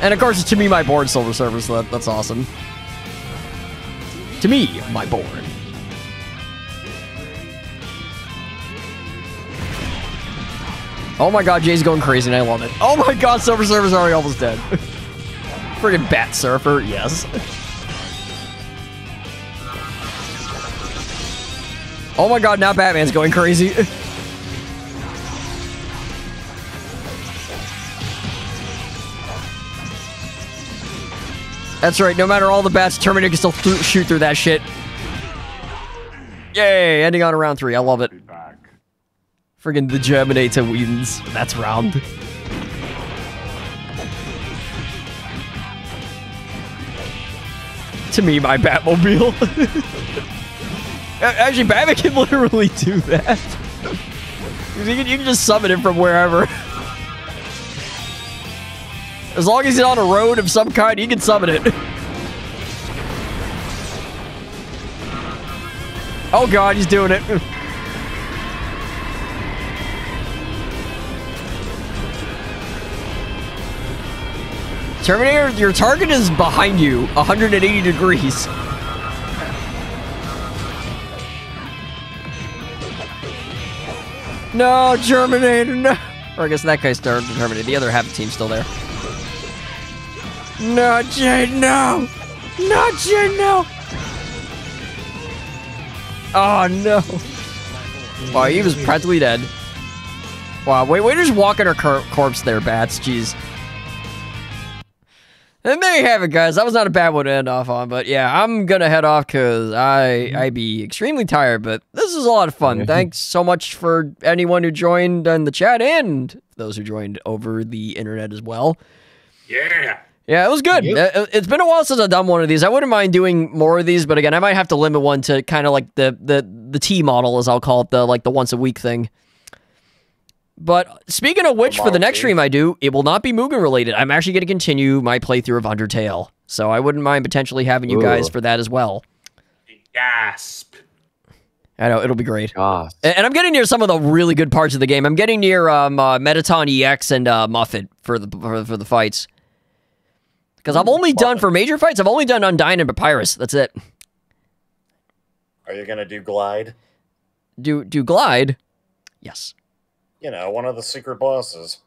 And of course, it's to me, my board Silver Surfer, so that, that's awesome. To me, my board. Oh my god, Jay's going crazy and I love it. Oh my god, Silver Surfer's already almost dead. <laughs> Friggin' Bat Surfer, yes. Oh my god, now Batman's going crazy. <laughs> That's right, no matter all the bats, Terminator can still th- shoot through that shit. Yay, ending on a round three. I love it. Friggin' the Germinator wins. That's round. To me, my Batmobile. <laughs> Actually, Batman can literally do that. you, can, you can just summon him from wherever. As long as he's on a road of some kind, he can summon it. Oh god, he's doing it. <laughs> Terminator, your target is behind you, 180 degrees. No, Terminator, no. Or I guess that guy's Terminator. The other half of the team's still there. No, Jade, no! Not Jade, no! Oh, no. Wow, he was practically dead. Wow, wait, wait, just walking her cor- corpse there, Bats. Jeez. And there you have it, guys. That was not a bad one to end off on, but yeah, I'm gonna head off because I I be extremely tired. But this is a lot of fun. Thanks so much for anyone who joined in the chat and those who joined over the internet as well. Yeah. Yeah, it was good. Uh, It's been a while since I've done one of these. I wouldn't mind doing more of these, but again, I might have to limit one to kind of like the the the T model, as I'll call it, the like the once a week thing. But speaking of which, for the next stream I do, it will not be Mugen related. I'm actually going to continue my playthrough of Undertale, so I wouldn't mind potentially having you guys for that as well. Gasp. I know it'll be great. Gosh. And and I'm getting near some of the really good parts of the game. I'm getting near um, uh, Mettaton EX and uh, Muffet for the for, for the fights. Because I've only done for major fights. I've only done Undyne and Papyrus. That's it. Are you gonna do Glyde? Do do glyde? Yes. You know, one of the secret bosses.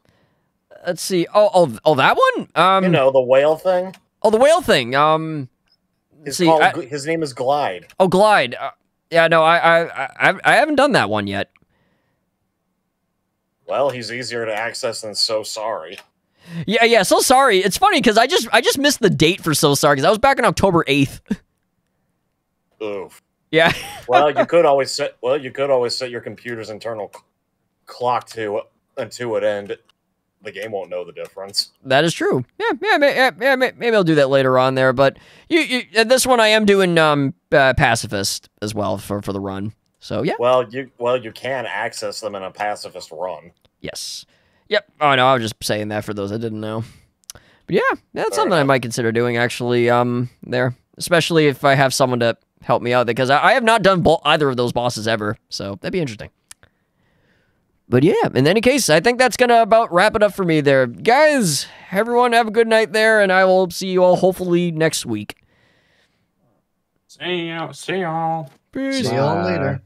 Let's see. Oh oh oh that one. Um. You know, the whale thing. Oh the whale thing. Um. His, see, called, I- his name is Glyde. Oh glyde. Uh, yeah. No. I I I I haven't done that one yet. Well, he's easier to access than So Sorry. Yeah, yeah. So sorry. It's funny because I just I just missed the date for So Sorry because I was back on October eighth. <laughs> Oof. yeah. Well, you <laughs> could always set. Well, you could always set your computer's internal clock to unto it end. The game won't know the difference. That is true. Yeah, yeah, yeah, yeah, may- maybe I'll do that later on there. But you, you this one I am doing um uh, pacifist as well for for the run. So yeah, Well, you well you can access them in a pacifist run. yes, yep. Oh no, I was just saying that for those that didn't know. But yeah, that's Fair something I might consider doing actually. Um, there, especially if I have someone to help me out because I, I have not done bo- either of those bosses ever. So that'd be interesting. But yeah, in any case, I think that's gonna about wrap it up for me there. Guys, everyone have a good night there, and I will see you all hopefully next week. See y'all. See y'all. Peace. See y'all later.